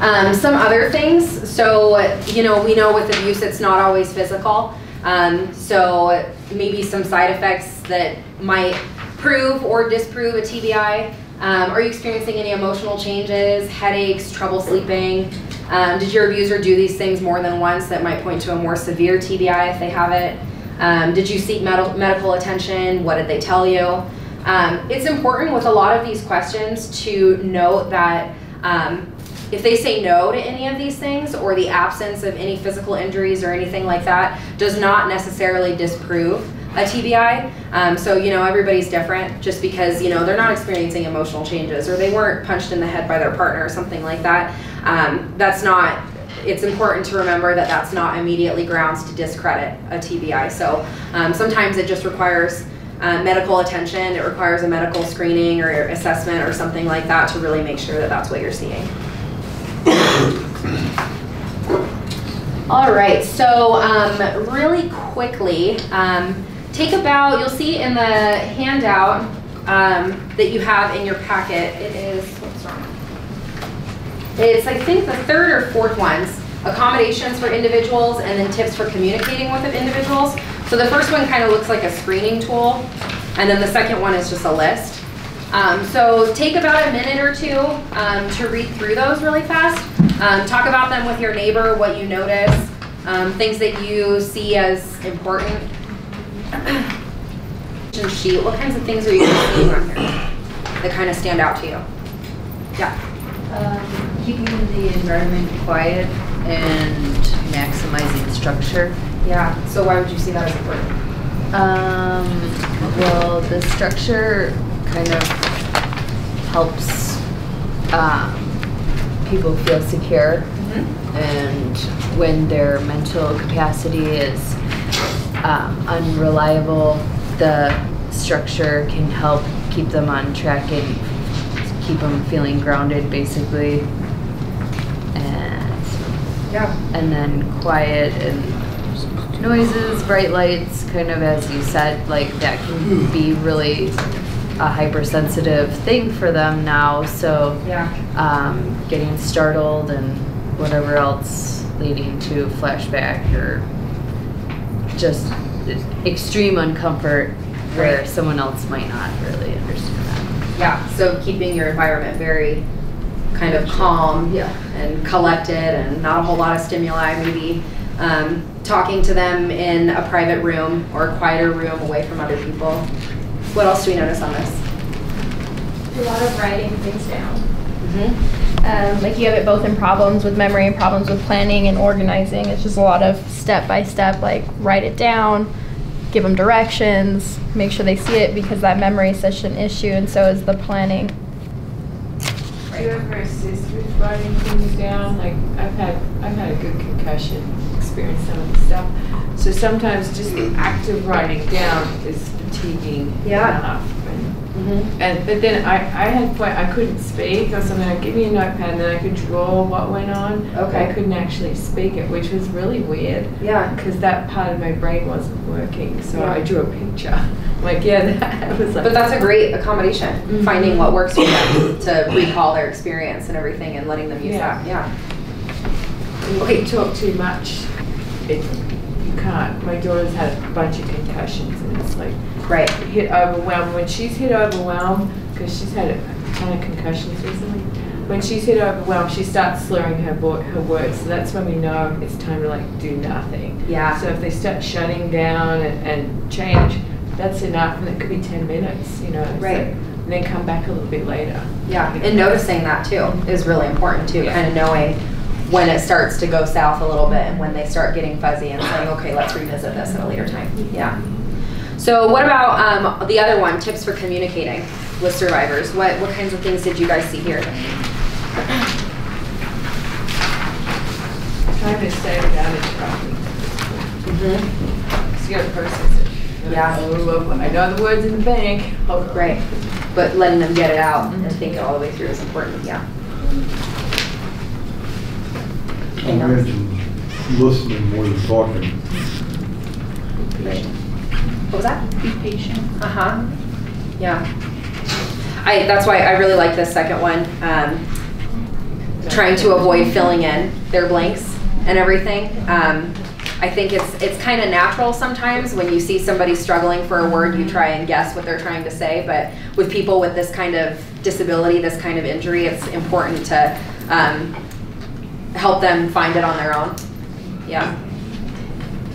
Um, some other things, so, you know, we know with abuse it's not always physical. Um, so maybe some side effects that might prove or disprove a TBI? Um, are you experiencing any emotional changes, headaches, trouble sleeping? Um, did your abuser do these things more than once that might point to a more severe TBI if they have it? Um, did you seek med medical attention? What did they tell you? Um, it's important with a lot of these questions to note that um, if they say no to any of these things or the absence of any physical injuries or anything like that does not necessarily disprove a TBI. Um, so, you know, everybody's different just because, you know, they're not experiencing emotional changes or they weren't punched in the head by their partner or something like that. Um, that's not, it's important to remember that that's not immediately grounds to discredit a TBI. So um, sometimes it just requires uh, medical attention, it requires a medical screening or assessment or something like that to really make sure that that's what you're seeing. All right, so um, really quickly, um, take about, you'll see in the handout um, that you have in your packet, it is, what's wrong? It's, I think, the third or fourth ones, accommodations for individuals and then tips for communicating with individuals. So the first one kind of looks like a screening tool, and then the second one is just a list. Um, so take about a minute or two um, to read through those really fast. Um, talk about them with your neighbor, what you notice, um, things that you see as important. Sheet, what kinds of things are you seeing on here that kind of stand out to you? Yeah. Um, keeping the environment quiet and maximizing structure. Yeah, so why would you see that as important? Um, well, the structure kind of helps um, people feel secure. Mm-hmm. And when their mental capacity is um, unreliable, the structure can help keep them on track and keep them feeling grounded, basically. And yeah, and then quiet and noises, bright lights, kind of as you said, like that can be really a hypersensitive thing for them now. So yeah, um, getting startled and whatever else leading to flashback or just extreme uncomfort where Right. someone else might not really understand that. Yeah, so keeping your environment very kind of calm Yeah. and collected and not a whole lot of stimuli, maybe um, talking to them in a private room or a quieter room away from other people. What else do we notice on this? A lot of writing things down. Mm-hmm. Um, like you have it both in problems with memory and problems with planning and organizing. It's just a lot of step by step, like write it down, give them directions, make sure they see it because that memory is such an issue, and so is the planning. Do you ever assist with writing things down? Like I've had, I've had a good concussion, experienced some of the stuff. So sometimes just the act of writing down is fatiguing Yeah. enough. And, Mm-hmm. and but then I, I had point I couldn't speak or something. I'd give me a notepad and then I could draw what went on. Okay. I couldn't actually speak it, which was really weird. Yeah. Because that part of my brain wasn't working. So Yeah. I drew a picture. Like, yeah, that was like. But that's a great accommodation, mm-hmm. finding what works for them to recall their experience and everything and letting them use Yeah. that. Yeah. Okay, you talk too much. It, you can't. My daughter's had a bunch of concussions, and it's like right hit overwhelmed. When she's hit overwhelmed, because she's had a ton of concussions recently. When she's hit overwhelmed, she starts slurring her bo- her words. So that's when we know it's time to like do nothing. Yeah. So if they start shutting down and, and change, that's enough, and it could be ten minutes. You know. Right. like- and then come back a little bit later. Yeah, and noticing that too is really important too, kind of knowing when it starts to go south a little bit and when they start getting fuzzy and saying, okay, let's revisit this at a later time. Yeah. So what about um, the other one, tips for communicating with survivors? What, what kinds of things did you guys see here? Trying to say without interrupting. Mm-hmm. So you gotta process. Yeah. Oh, I know the words in the bank. Oh, Right. But letting them get it out and think it all the way through is important, yeah. I imagine listening more than talking. What was that? Be patient. Uh-huh. Yeah. I, that's why I really like this second one. Um, trying to avoid filling in their blanks and everything. Um, I think it's it's kind of natural sometimes when you see somebody struggling for a word, you try and guess what they're trying to say. But with people with this kind of disability, this kind of injury, it's important to um, help them find it on their own. Yeah.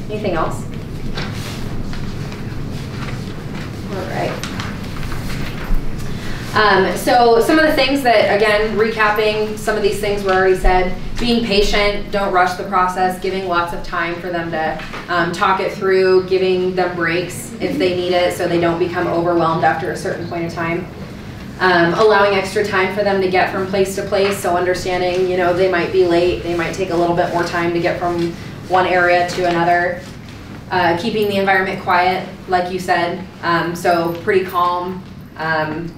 Anything else? All right. Um, so some of the things that, again, recapping, some of these things were already said. Being patient, don't rush the process, giving lots of time for them to um, talk it through, giving them breaks if they need it so they don't become overwhelmed after a certain point of time. Um, allowing extra time for them to get from place to place, so understanding, you know, they might be late, they might take a little bit more time to get from one area to another. Uh, keeping the environment quiet, like you said, um, so pretty calm. Um,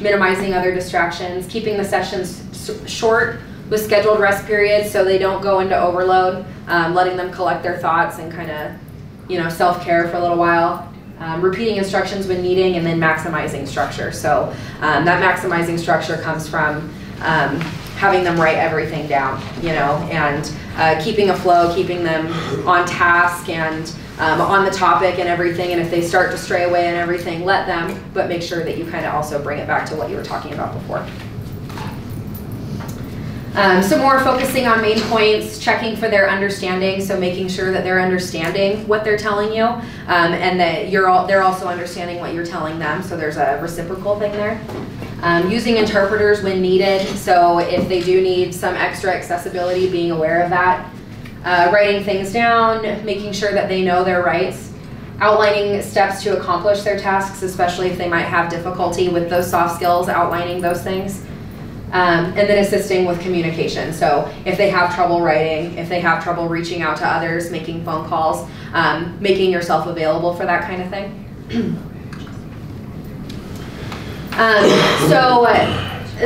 minimizing other distractions, keeping the sessions short with scheduled rest periods so they don't go into overload, um, letting them collect their thoughts and kind of, you know, self-care for a little while. Um, repeating instructions when needing and then maximizing structure. So um, that maximizing structure comes from um, having them write everything down, you know, and uh, keeping a flow, keeping them on task and um, on the topic and everything. And if they start to stray away and everything, let them, but make sure that you kind of also bring it back to what you were talking about before. Um, so more focusing on main points, checking for their understanding, so making sure that they're understanding what they're telling you, um, and that you're all, they're also understanding what you're telling them. So there's a reciprocal thing there. Um, using interpreters when needed, so if they do need some extra accessibility, being aware of that. Uh, writing things down, making sure that they know their rights, outlining steps to accomplish their tasks, especially if they might have difficulty with those soft skills, outlining those things. Um, and then assisting with communication. So if they have trouble writing, if they have trouble reaching out to others, making phone calls, um, making yourself available for that kind of thing. um, so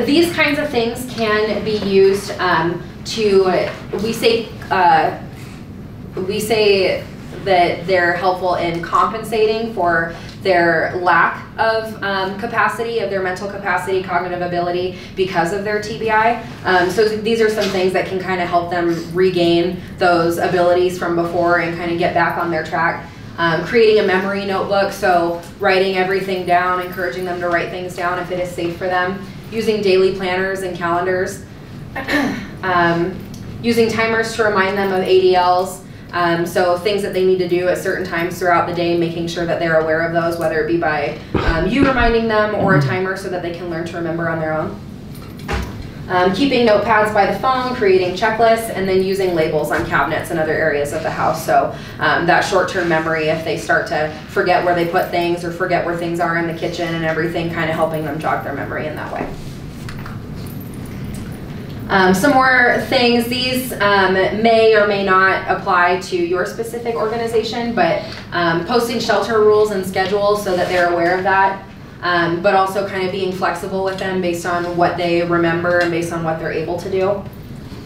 these kinds of things can be used um, to, we say, uh, we say that they're helpful in compensating for their lack of um, capacity, of their mental capacity, cognitive ability because of their TBI. Um, so these are some things that can kind of help them regain those abilities from before and kind of get back on their track. Um, creating a memory notebook, so writing everything down, encouraging them to write things down if it is safe for them. Using daily planners and calendars. um, using timers to remind them of ADLs Um, so things that they need to do at certain times throughout the day, making sure that they're aware of those, whether it be by um, you reminding them or a timer so that they can learn to remember on their own. Um, keeping notepads by the phone, creating checklists, and then using labels on cabinets and other areas of the house. So um, that short-term memory, if they start to forget where they put things or forget where things are in the kitchen and everything, kind of helping them jog their memory in that way. Um, some more things, these um, may or may not apply to your specific organization, but um, posting shelter rules and schedules so that they're aware of that, um, but also kind of being flexible with them based on what they remember and based on what they're able to do.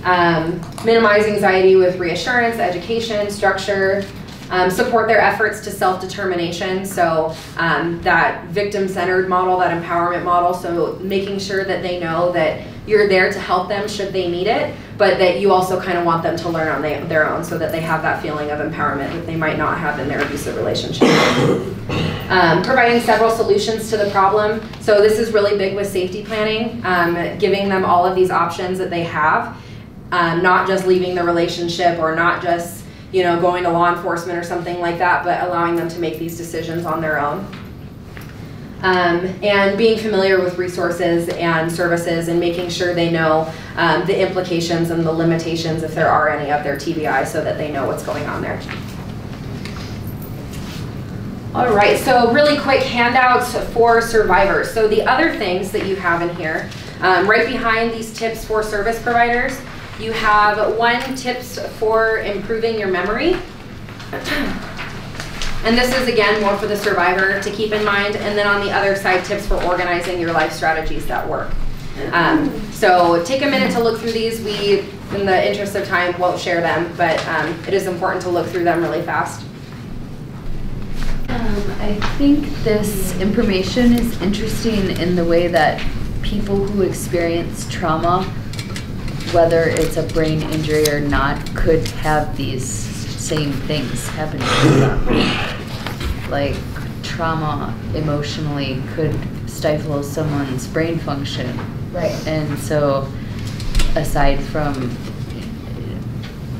Um, minimize anxiety with reassurance, education, structure, um, support their efforts to self-determination. So um, that victim-centered model, that empowerment model. So making sure that they know that you're there to help them should they need it, but that you also kind of want them to learn on they, their own so that they have that feeling of empowerment that they might not have in their abusive relationship. Um, providing several solutions to the problem. So this is really big with safety planning, um, giving them all of these options that they have, um, not just leaving the relationship or not just you know, going to law enforcement or something like that, but allowing them to make these decisions on their own. Um, and being familiar with resources and services and making sure they know um, the implications and the limitations, if there are any, of their TBI so that they know what's going on there. All right, so really quick handouts for survivors. So the other things that you have in here, um, right behind these tips for service providers, you have one tips for improving your memory. And this is again more for the survivor to keep in mind. And then on the other side, tips for organizing your life strategies that work. Um, so take a minute to look through these. We, in the interest of time, won't share them, but um, it is important to look through them really fast. Um, I think this information is interesting in the way that people who experience trauma, whether it's a brain injury or not, could have these same things happen to them. Like trauma emotionally could stifle someone's brain function. Right. And so, aside from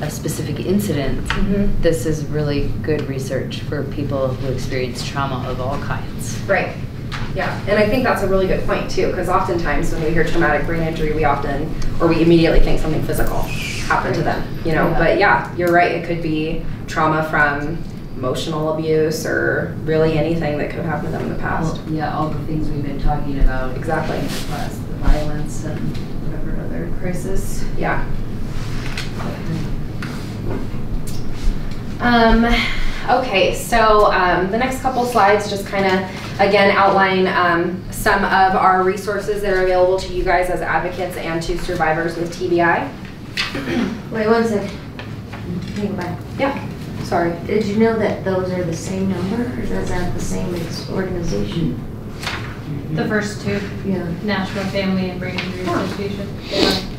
a specific incident, Mhm. this is really good research for people who experience trauma of all kinds. Right. Yeah, and I think that's a really good point too, because oftentimes when we hear traumatic brain injury, we often, or we immediately think something physical happened to them, you know. Yeah. But yeah, you're right. It could be trauma from emotional abuse or really anything that could have happened to them in the past. Well, yeah, all the things we've been talking about. Exactly. Plus the violence and whatever other crisis. Yeah. Um, okay, so um, the next couple slides just kind of, again, outline um, some of our resources that are available to you guys as advocates and to survivors with TBI. Wait one second. Think back. Yeah, sorry. Did you know that those are the same number, or is that the same as organization? The first two, Yeah. National Family and Brain Injury Association.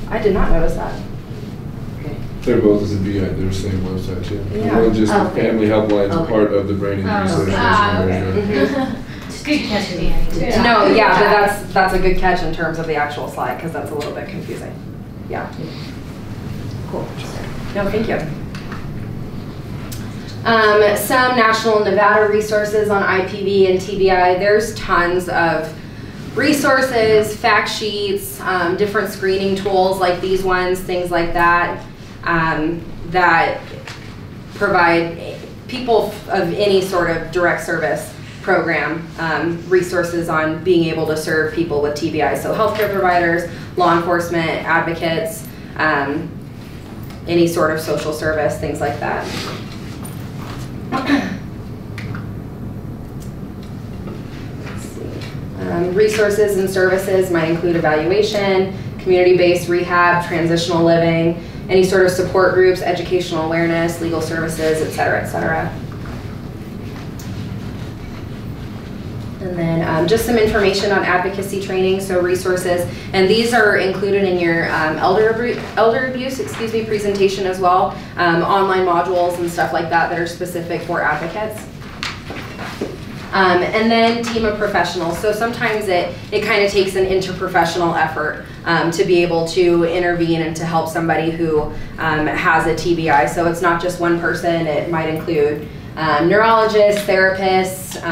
I did not notice that. They're both the BI, they're the same website too. Yeah. One just, Oh, okay. Family Helpline's Okay. part of the Brain Injury Oh, Association. ah, okay. Mhm. Good catch, Danny. No, yeah, but that's, that's a good catch in terms of the actual slide, because that's a little bit confusing. Yeah. Cool. No, thank you. Um, some national Nevada resources on IPV and TBI. There's tons of resources, fact sheets, um, different screening tools like these ones, things like that, um, that provide people of any sort of direct service program um, resources on being able to serve people with TBI. So healthcare providers, law enforcement, advocates, um, any sort of social service, things like that. Um, resources and services might include evaluation, community-based rehab, transitional living, any sort of support groups, educational awareness, legal services, et cetera, et cetera. And then um, just some information on advocacy training, so resources, and these are included in your um, elder, abu- elder abuse, excuse me, presentation as well. Um, online modules and stuff like that that are specific for advocates. Um, and then team of professionals. So sometimes it, it kind of takes an interprofessional effort um, to be able to intervene and to help somebody who um, has a TBI. So it's not just one person, it might include neurologists, therapists,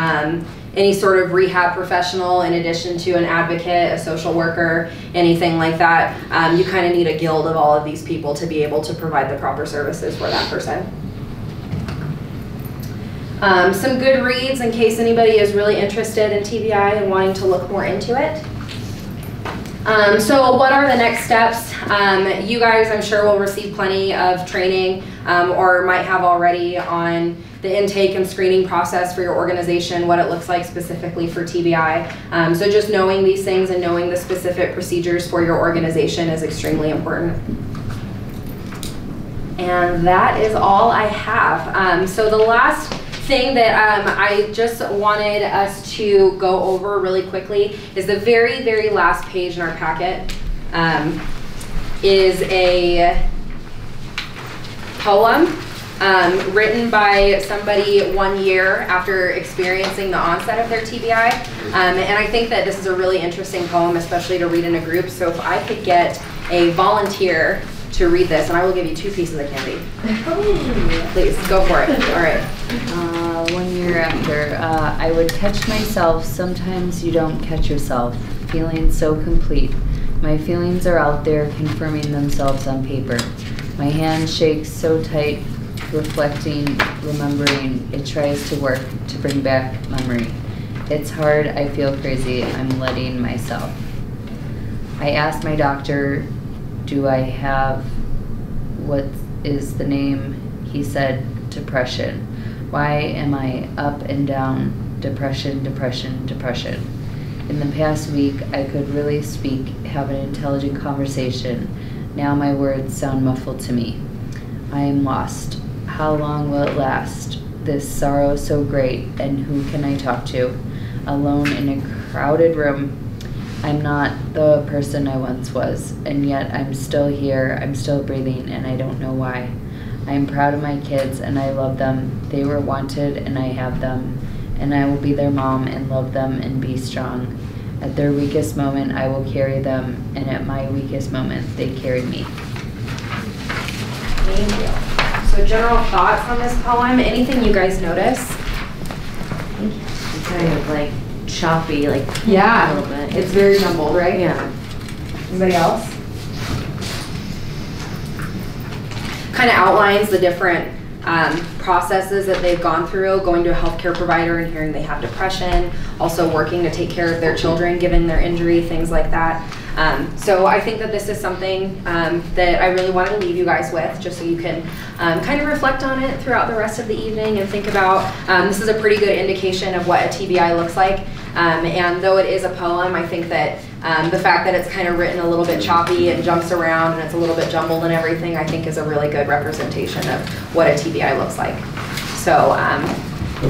any sort of rehab professional in addition to an advocate, a social worker, anything like that. Um, you kind of need a guild of all of these people to be able to provide the proper services for that person. Um, some good reads in case anybody is really interested in TBI and wanting to look more into it. Um, so what are the next steps? Um, you guys, I'm sure, will receive plenty of training um, or might have already on the intake and screening process for your organization, what it looks like specifically for TBI. Um, so just knowing these things and knowing the specific procedures for your organization is extremely important. And that is all I have. Um, so the last thing that um, I just wanted us to go over really quickly is the very, very last page in our packet um, is a poem um, written by somebody one year after experiencing the onset of their TBI. Um, and I think that this is a really interesting poem, especially to read in a group. So if I could get a volunteer to read this, and I will give you two pieces of candy. Please, go for it. All right. Uh, one year after, uh, I would catch myself. Sometimes you don't catch yourself. Feeling so complete. My feelings are out there confirming themselves on paper. My hand shakes so tight, reflecting, remembering. It tries to work to bring back memory. It's hard. I feel crazy. I'm letting myself. I asked my doctor, do I have what is the name? He said, depression. Why am I up and down? Depression, depression, depression. In the past week, I could really speak, have an intelligent conversation. Now my words sound muffled to me. I am lost. How long will it last? This sorrow so great, and who can I talk to? Alone in a crowded room, I'm not the person I once was, and yet I'm still here, I'm still breathing, and I don't know why. I'm proud of my kids and I love them. They were wanted and I have them, and I will be their mom and love them and be strong. At their weakest moment, I will carry them, and at my weakest moment, they carry me. Thank you. So general thoughts on this poem, anything you guys notice? It's kind of like choppy, like Yeah, a little bit. it's very jumbled, right? Yeah. Anybody else? Kind of outlines the different um, processes that they've gone through, going to a healthcare provider and hearing they have depression, also working to take care of their children given their injury, things like that. Um, so I think that this is something um, that I really wanted to leave you guys with, just so you can um, kind of reflect on it throughout the rest of the evening and think about. Um, this is a pretty good indication of what a TBI looks like. Um, and though it is a poem, I think that um, the fact that it's kind of written a little bit choppy and jumps around and it's a little bit jumbled and everything, I think is a really good representation of what a TBI looks like. So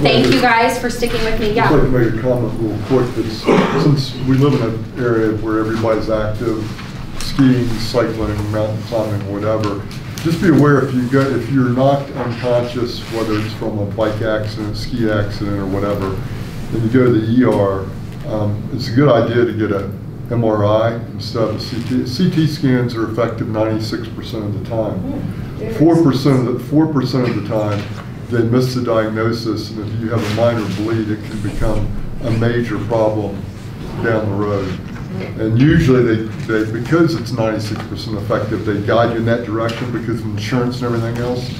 thank you guys for sticking with me. Yeah. I'd like to make a comment real quick. That's, since we live in an area where everybody's active, skiing, cycling, mountain climbing, whatever, just be aware if you get, if you're knocked unconscious, whether it's from a bike accident, ski accident, or whatever, and you go to the ER, um, it's a good idea to get a MRI instead of a CT. CT scans are effective 96% of the time. Four percent of the, four percent of the time, they miss the diagnosis, and if you have a minor bleed, it can become a major problem down the road. And usually they, they, because it's ninety-six percent effective, they guide you in that direction because of insurance and everything else.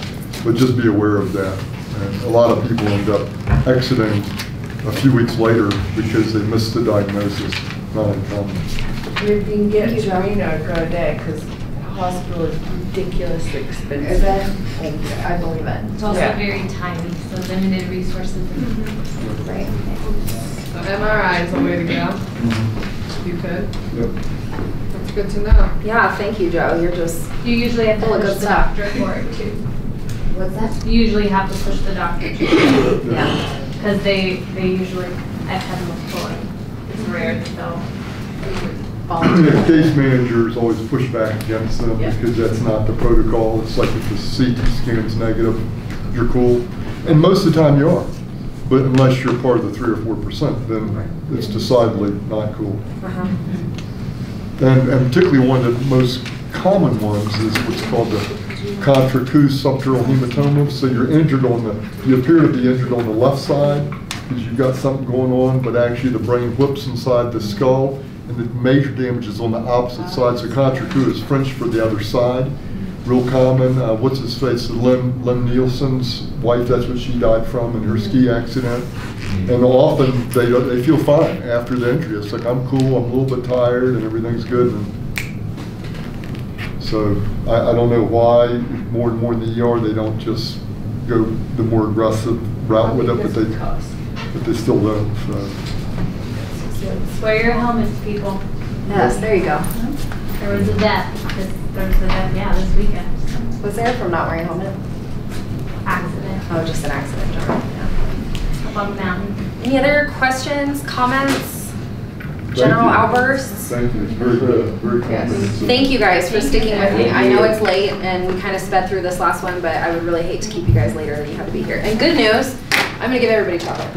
But just be aware of that. And a lot of people end up exiting a few weeks later because they missed the diagnosis, not uncommon. You can get Drano Grodet because hospital is ridiculously expensive. Is it? I believe it. It's also Yeah. very tiny, so limited resources. Mm-hmm. Right. So MRI is the way to go. Mm-hmm. You could. Yep. That's good to know. Yeah, thank you, Joe. You're just You usually have to Full of push good the stuff. doctor for it too. What's that? You usually have to push the doctor. Yeah. Because they, they usually, I've had them before. It's rare that they'll Yeah, Case managers always push back against them Yeah. because that's not the protocol. It's like if the CT scan's negative, you're cool. And most of the time you are. But unless you're part of the three or four percent, then it's decidedly not cool. Uh-huh. And, and particularly one of the most common ones is what's called the contractus subdural hematoma. So you're injured on the, you appear to be injured on the left side because you've got something going on, but actually the brain whips inside the skull and the major damage is on the opposite side. So contractus is French for the other side. Real common, uh, what's his face, Liam, Liam Neeson's wife, that's what she died from in her ski accident. And often they, they feel fine after the injury. It's like, I'm cool, I'm a little bit tired and everything's good. And So I, I don't know why more and more in the ER, they don't just go the more aggressive route with it, but they, but they still don't, so. Wear your helmets, people. Yes, there you go. Uh-huh. There was a death, this, there was a death, yeah, this weekend. Was there from not wearing a helmet? Accident. Oh, just an accident. Up on the mountain. Any other questions, comments, general you. outbursts? Thank you, very good, very comprehensive. Thank you guys for Thank sticking you. with me. I know it's late and we kind of sped through this last one, but I would really hate to keep you guys later than you have to be here. And good news, I'm gonna give everybody chocolate.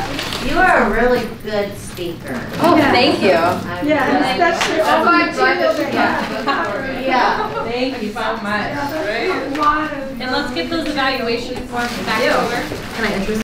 You are a really good speaker. Oh, thank you. I Yeah, really- especially- That's why I'm glad that you Yeah. Yeah. Thank you so much. Right? And let's get those evaluation forms back over. Can I interest